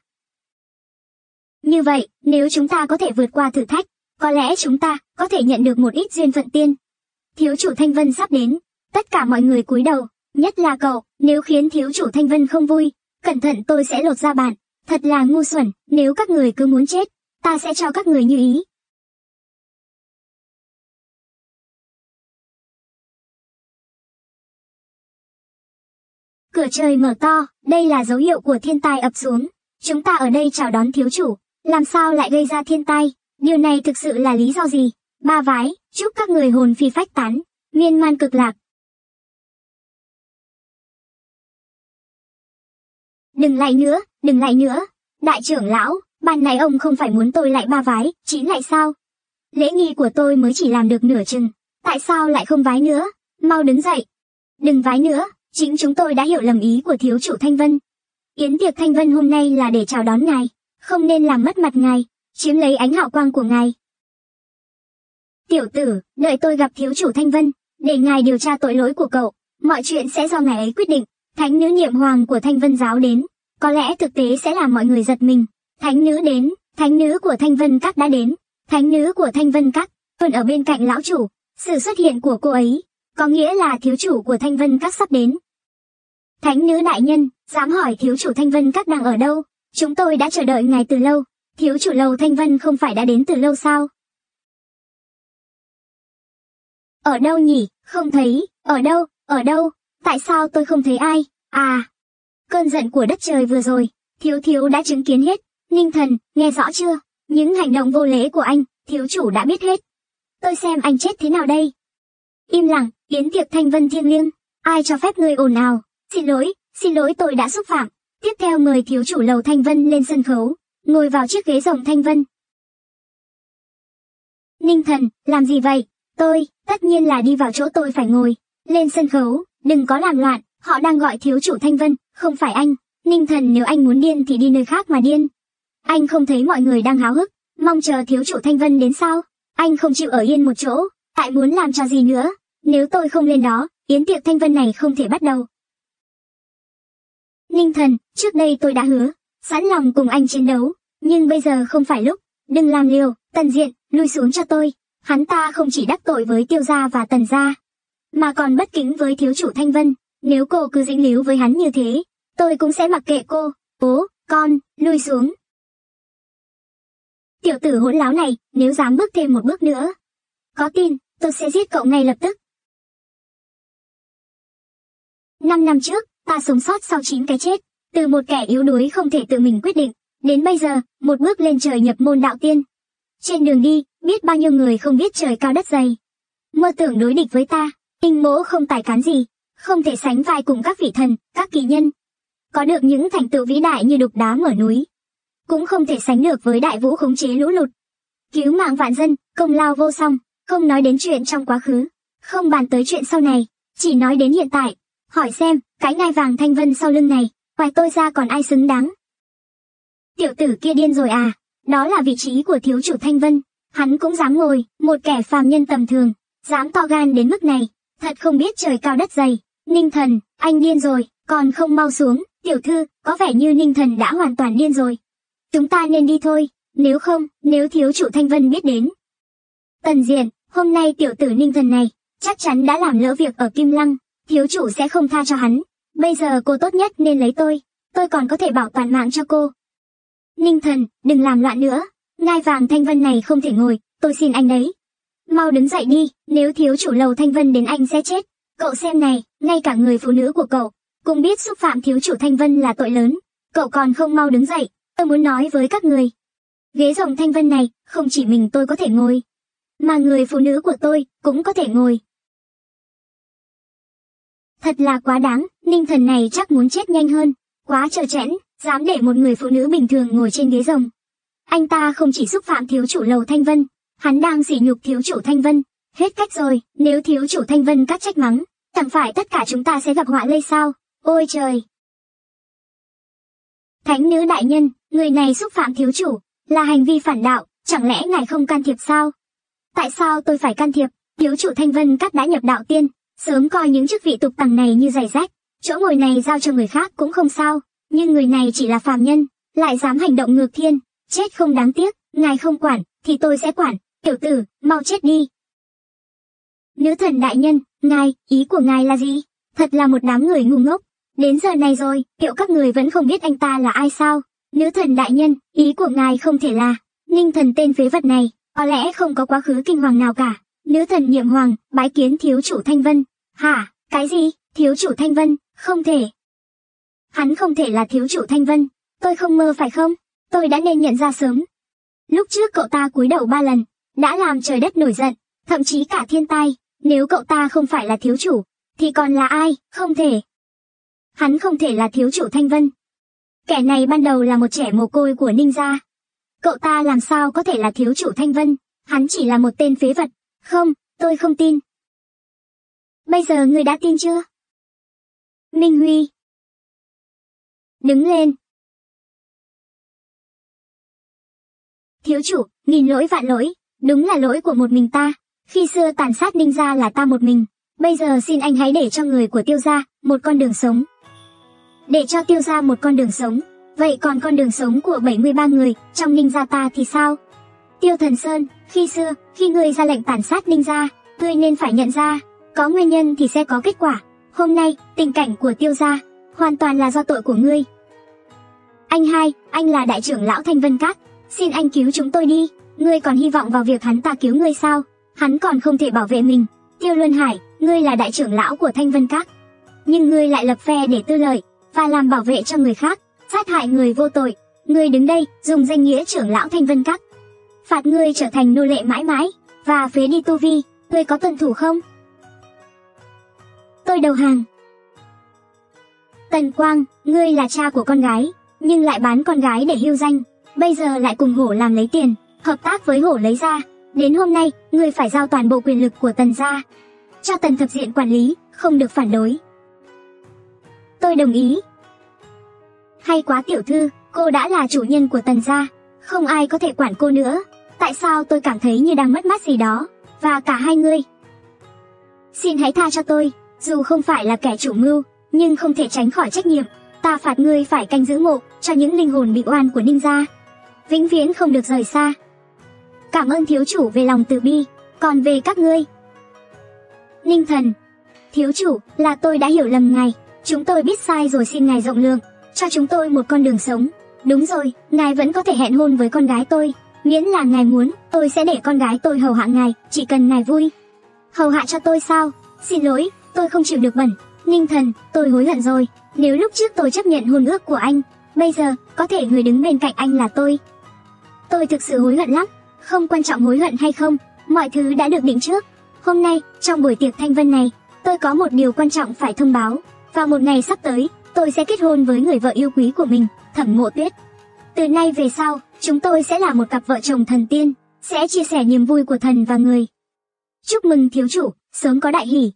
Speaker 1: Như vậy, nếu chúng ta có thể vượt qua thử thách, có lẽ chúng ta có thể nhận được một ít duyên phận tiên. Thiếu chủ Thanh Vân sắp đến, tất cả mọi người cúi đầu, Nhất là cậu, nếu khiến thiếu chủ Thanh Vân không vui, cẩn thận tôi sẽ lột ra bạn. Thật là ngu xuẩn, nếu các người cứ muốn chết, ta sẽ cho các người như ý. Cửa trời mở to, đây là dấu hiệu của thiên tai ập xuống. Chúng ta ở đây chào đón thiếu chủ, làm sao lại gây ra thiên tai? Điều này thực sự là lý do gì? Ba vái, chúc các người hồn phi phách tán, miên man cực lạc, Đừng lại nữa, đừng lại nữa. Đại trưởng lão, ban này ông không phải muốn tôi lại ba vái, chín lại sao? Lễ nghi của tôi mới chỉ làm được nửa chừng. Tại sao lại không vái nữa? Mau đứng dậy. Đừng vái nữa, chính chúng tôi đã hiểu lầm ý của thiếu chủ Thanh Vân. Yến tiệc Thanh Vân hôm nay là để chào đón ngài, không nên làm mất mặt ngài, chiếm lấy ánh hạo quang của ngài. Tiểu tử, đợi tôi gặp thiếu chủ Thanh Vân, để ngài điều tra tội lỗi của cậu, mọi chuyện sẽ do ngài ấy quyết định. Thánh nữ nhiệm hoàng của Thanh Vân giáo đến, có lẽ thực tế sẽ làm mọi người giật mình. Thánh nữ đến, thánh nữ của Thanh Vân Các đã đến, thánh nữ của Thanh Vân Các, luôn ở bên cạnh lão chủ. Sự xuất hiện của cô ấy, có nghĩa là thiếu chủ của Thanh Vân Các sắp đến. Thánh nữ đại nhân, dám hỏi thiếu chủ Thanh Vân Các đang ở đâu? Chúng tôi đã chờ đợi ngài từ lâu, thiếu chủ lầu Thanh Vân không phải đã đến từ lâu sao? Ở đâu nhỉ? Không thấy, ở đâu, ở đâu? Tại sao tôi không thấy ai? À, cơn giận của đất trời vừa rồi, thiếu thiếu đã chứng kiến hết. Ninh thần, nghe rõ chưa? Những hành động vô lễ của anh, thiếu chủ đã biết hết. Tôi xem anh chết thế nào đây? Im lặng, yến tiệc thanh vân thiêng liêng. Ai cho phép người ồn ào? Xin lỗi, xin lỗi tôi đã xúc phạm. Tiếp theo mời thiếu chủ lầu thanh vân lên sân khấu, ngồi vào chiếc ghế rồng thanh vân. Ninh thần, làm gì vậy? Tôi, tất nhiên là đi vào chỗ tôi phải ngồi. lên sân khấu, đừng có làm loạn, họ đang gọi thiếu chủ Thanh Vân, không phải anh. Ninh thần nếu anh muốn điên thì đi nơi khác mà điên. Anh không thấy mọi người đang háo hức, mong chờ thiếu chủ Thanh Vân đến sao? Anh không chịu ở yên một chỗ, tại muốn làm cho gì nữa? Nếu tôi không lên đó, yến tiệc Thanh Vân này không thể bắt đầu. Ninh thần, trước đây tôi đã hứa, sẵn lòng cùng anh chiến đấu, nhưng bây giờ không phải lúc, đừng làm liều, tần diện, lui xuống cho tôi. Hắn ta không chỉ đắc tội với tiêu gia và tần gia, mà còn bất kính với thiếu chủ Thanh Vân. Nếu cô cứ dính líu với hắn như thế, tôi cũng sẽ mặc kệ cô. Bố, con, lui xuống. Tiểu tử hỗn láo này, nếu dám bước thêm một bước nữa. Có tin, tôi sẽ giết cậu ngay lập tức. Năm năm trước, ta sống sót sau chín cái chết, từ một kẻ yếu đuối không thể tự mình quyết định, đến bây giờ, một bước lên trời nhập môn đạo tiên. Trên đường đi, biết bao nhiêu người không biết trời cao đất dày. Mơ tưởng đối địch với ta, Ninh mỗ không tài cán gì, không thể sánh vai cùng các vị thần, các kỳ nhân. Có được những thành tựu vĩ đại như đục đá mở núi. Cũng không thể sánh được với đại vũ khống chế lũ lụt. Cứu mạng vạn dân, công lao vô song, không nói đến chuyện trong quá khứ. Không bàn tới chuyện sau này, chỉ nói đến hiện tại. Hỏi xem, cái ngai vàng thanh vân sau lưng này, ngoài tôi ra còn ai xứng đáng? Tiểu tử kia điên rồi à, đó là vị trí của thiếu chủ thanh vân. Hắn cũng dám ngồi, một kẻ phàm nhân tầm thường, dám to gan đến mức này, Thật không biết trời cao đất dày. Ninh thần, anh điên rồi, còn không mau xuống. Tiểu thư, có vẻ như ninh thần đã hoàn toàn điên rồi. Chúng ta nên đi thôi, nếu không, nếu thiếu chủ Thanh Vân biết đến. Tần Diện, hôm nay tiểu tử ninh thần này, chắc chắn đã làm lỡ việc ở Kim Lăng, thiếu chủ sẽ không tha cho hắn. Bây giờ cô tốt nhất nên lấy tôi, tôi còn có thể bảo toàn mạng cho cô. Ninh thần, đừng làm loạn nữa, ngai vàng Thanh Vân này không thể ngồi, tôi xin anh đấy. Mau đứng dậy đi, nếu thiếu chủ lầu Thanh Vân đến anh sẽ chết. Cậu xem này, ngay cả người phụ nữ của cậu, cũng biết xúc phạm thiếu chủ Thanh Vân là tội lớn. Cậu còn không mau đứng dậy, tôi muốn nói với các người. Ghế rồng Thanh Vân này, không chỉ mình tôi có thể ngồi, mà người phụ nữ của tôi cũng có thể ngồi. Thật là quá đáng, ninh thần này chắc muốn chết nhanh hơn, quá trơ trẽn, dám để một người phụ nữ bình thường ngồi trên ghế rồng. Anh ta không chỉ xúc phạm thiếu chủ lầu Thanh Vân, Hắn đang sỉ nhục thiếu chủ Thanh Vân. Hết cách rồi, nếu thiếu chủ Thanh Vân cắt trách mắng, chẳng phải tất cả chúng ta sẽ gặp họa lây sao? Ôi trời! Thánh nữ đại nhân, người này xúc phạm thiếu chủ, là hành vi phản đạo, chẳng lẽ ngài không can thiệp sao? Tại sao tôi phải can thiệp? Thiếu chủ Thanh Vân cắt đã nhập đạo tiên, sớm coi những chức vị tục tằng này như giày rách, chỗ ngồi này giao cho người khác cũng không sao, nhưng người này chỉ là phàm nhân, lại dám hành động ngược thiên, chết không đáng tiếc, ngài không quản, thì tôi sẽ quản, Tiểu tử, mau chết đi. Nữ thần đại nhân, ngài, ý của ngài là gì? Thật là một đám người ngu ngốc. Đến giờ này rồi, liệu các người vẫn không biết anh ta là ai sao? Nữ thần đại nhân, ý của ngài không thể là, ninh thần tên phế vật này, có lẽ không có quá khứ kinh hoàng nào cả. Nữ thần nhiệm hoàng, bái kiến thiếu chủ Thanh Vân. Hả, cái gì, thiếu chủ Thanh Vân, không thể. Hắn không thể là thiếu chủ Thanh Vân, tôi không mơ phải không? Tôi đã nên nhận ra sớm. Lúc trước cậu ta cúi đầu ba lần, đã làm trời đất nổi giận, thậm chí cả thiên tai, nếu cậu ta không phải là thiếu chủ, thì còn là ai, không thể. Hắn không thể là thiếu chủ Thanh Vân. Kẻ này ban đầu là một trẻ mồ côi của Ninh Gia. Cậu ta làm sao có thể là thiếu chủ Thanh Vân, hắn chỉ là một tên phế vật. Không, tôi không tin. Bây giờ người đã tin chưa? Minh Huy. Đứng lên. Thiếu chủ, nghìn lỗi vạn lỗi, Đúng là lỗi của một mình ta. Khi xưa tàn sát ninh gia là ta một mình. Bây giờ xin anh hãy để cho người của tiêu gia một con đường sống. Để cho tiêu gia một con đường sống. Vậy còn con đường sống của 73 người trong ninh gia ta thì sao? Tiêu thần Sơn, khi xưa, khi ngươi ra lệnh tàn sát ninh gia, ngươi nên phải nhận ra, có nguyên nhân thì sẽ có kết quả. Hôm nay, tình cảnh của tiêu gia, hoàn toàn là do tội của ngươi. Anh hai, anh là đại trưởng lão Thanh Vân Các, xin anh cứu chúng tôi đi. Ngươi còn hy vọng vào việc hắn ta cứu ngươi sao? Hắn còn không thể bảo vệ mình. Tiêu Luân Hải, ngươi là đại trưởng lão của Thanh Vân Các. Nhưng ngươi lại lập phe để tư lợi, và làm bảo vệ cho người khác, sát hại người vô tội. Ngươi đứng đây, dùng danh nghĩa trưởng lão Thanh Vân Các. Phạt ngươi trở thành nô lệ mãi mãi, và phế đi tu vi, ngươi có tuân thủ không? Tôi đầu hàng. Tần Quang, ngươi là cha của con gái, nhưng lại bán con gái để hưu danh, bây giờ lại cùng hổ làm lấy tiền hợp tác với hổ lấy ra. Đến hôm nay, người phải giao toàn bộ quyền lực của tần gia. Cho tần thập diện quản lý, không được phản đối. Tôi đồng ý. Hay quá tiểu thư, cô đã là chủ nhân của tần gia, không ai có thể quản cô nữa. Tại sao tôi cảm thấy như đang mất mát gì đó, và cả hai người? Xin hãy tha cho tôi, dù không phải là kẻ chủ mưu, nhưng không thể tránh khỏi trách nhiệm. Ta phạt ngươi phải canh giữ mộ cho những linh hồn bị oan của ninh gia. Vĩnh viễn không được rời xa. Cảm ơn thiếu chủ về lòng từ bi, còn về các ngươi. Ninh thần, thiếu chủ, là tôi đã hiểu lầm ngài, chúng tôi biết sai rồi xin ngài rộng lượng, cho chúng tôi một con đường sống. Đúng rồi, ngài vẫn có thể hẹn hôn với con gái tôi, miễn là ngài muốn, tôi sẽ để con gái tôi hầu hạ ngài, chỉ cần ngài vui. Hầu hạ cho tôi sao? Xin lỗi, tôi không chịu được bẩn. Ninh thần, tôi hối hận rồi, nếu lúc trước tôi chấp nhận hôn ước của anh, bây giờ, có thể người đứng bên cạnh anh là tôi. Tôi thực sự hối hận lắm, không quan trọng hối hận hay không, mọi thứ đã được định trước. Hôm nay, trong buổi tiệc thanh vân này, tôi có một điều quan trọng phải thông báo. Vào một ngày sắp tới, tôi sẽ kết hôn với người vợ yêu quý của mình, Thẩm Mộ Tuyết. Từ nay về sau, chúng tôi sẽ là một cặp vợ chồng thần tiên, sẽ chia sẻ niềm vui của thần và người. Chúc mừng thiếu chủ, sớm có đại hỷ.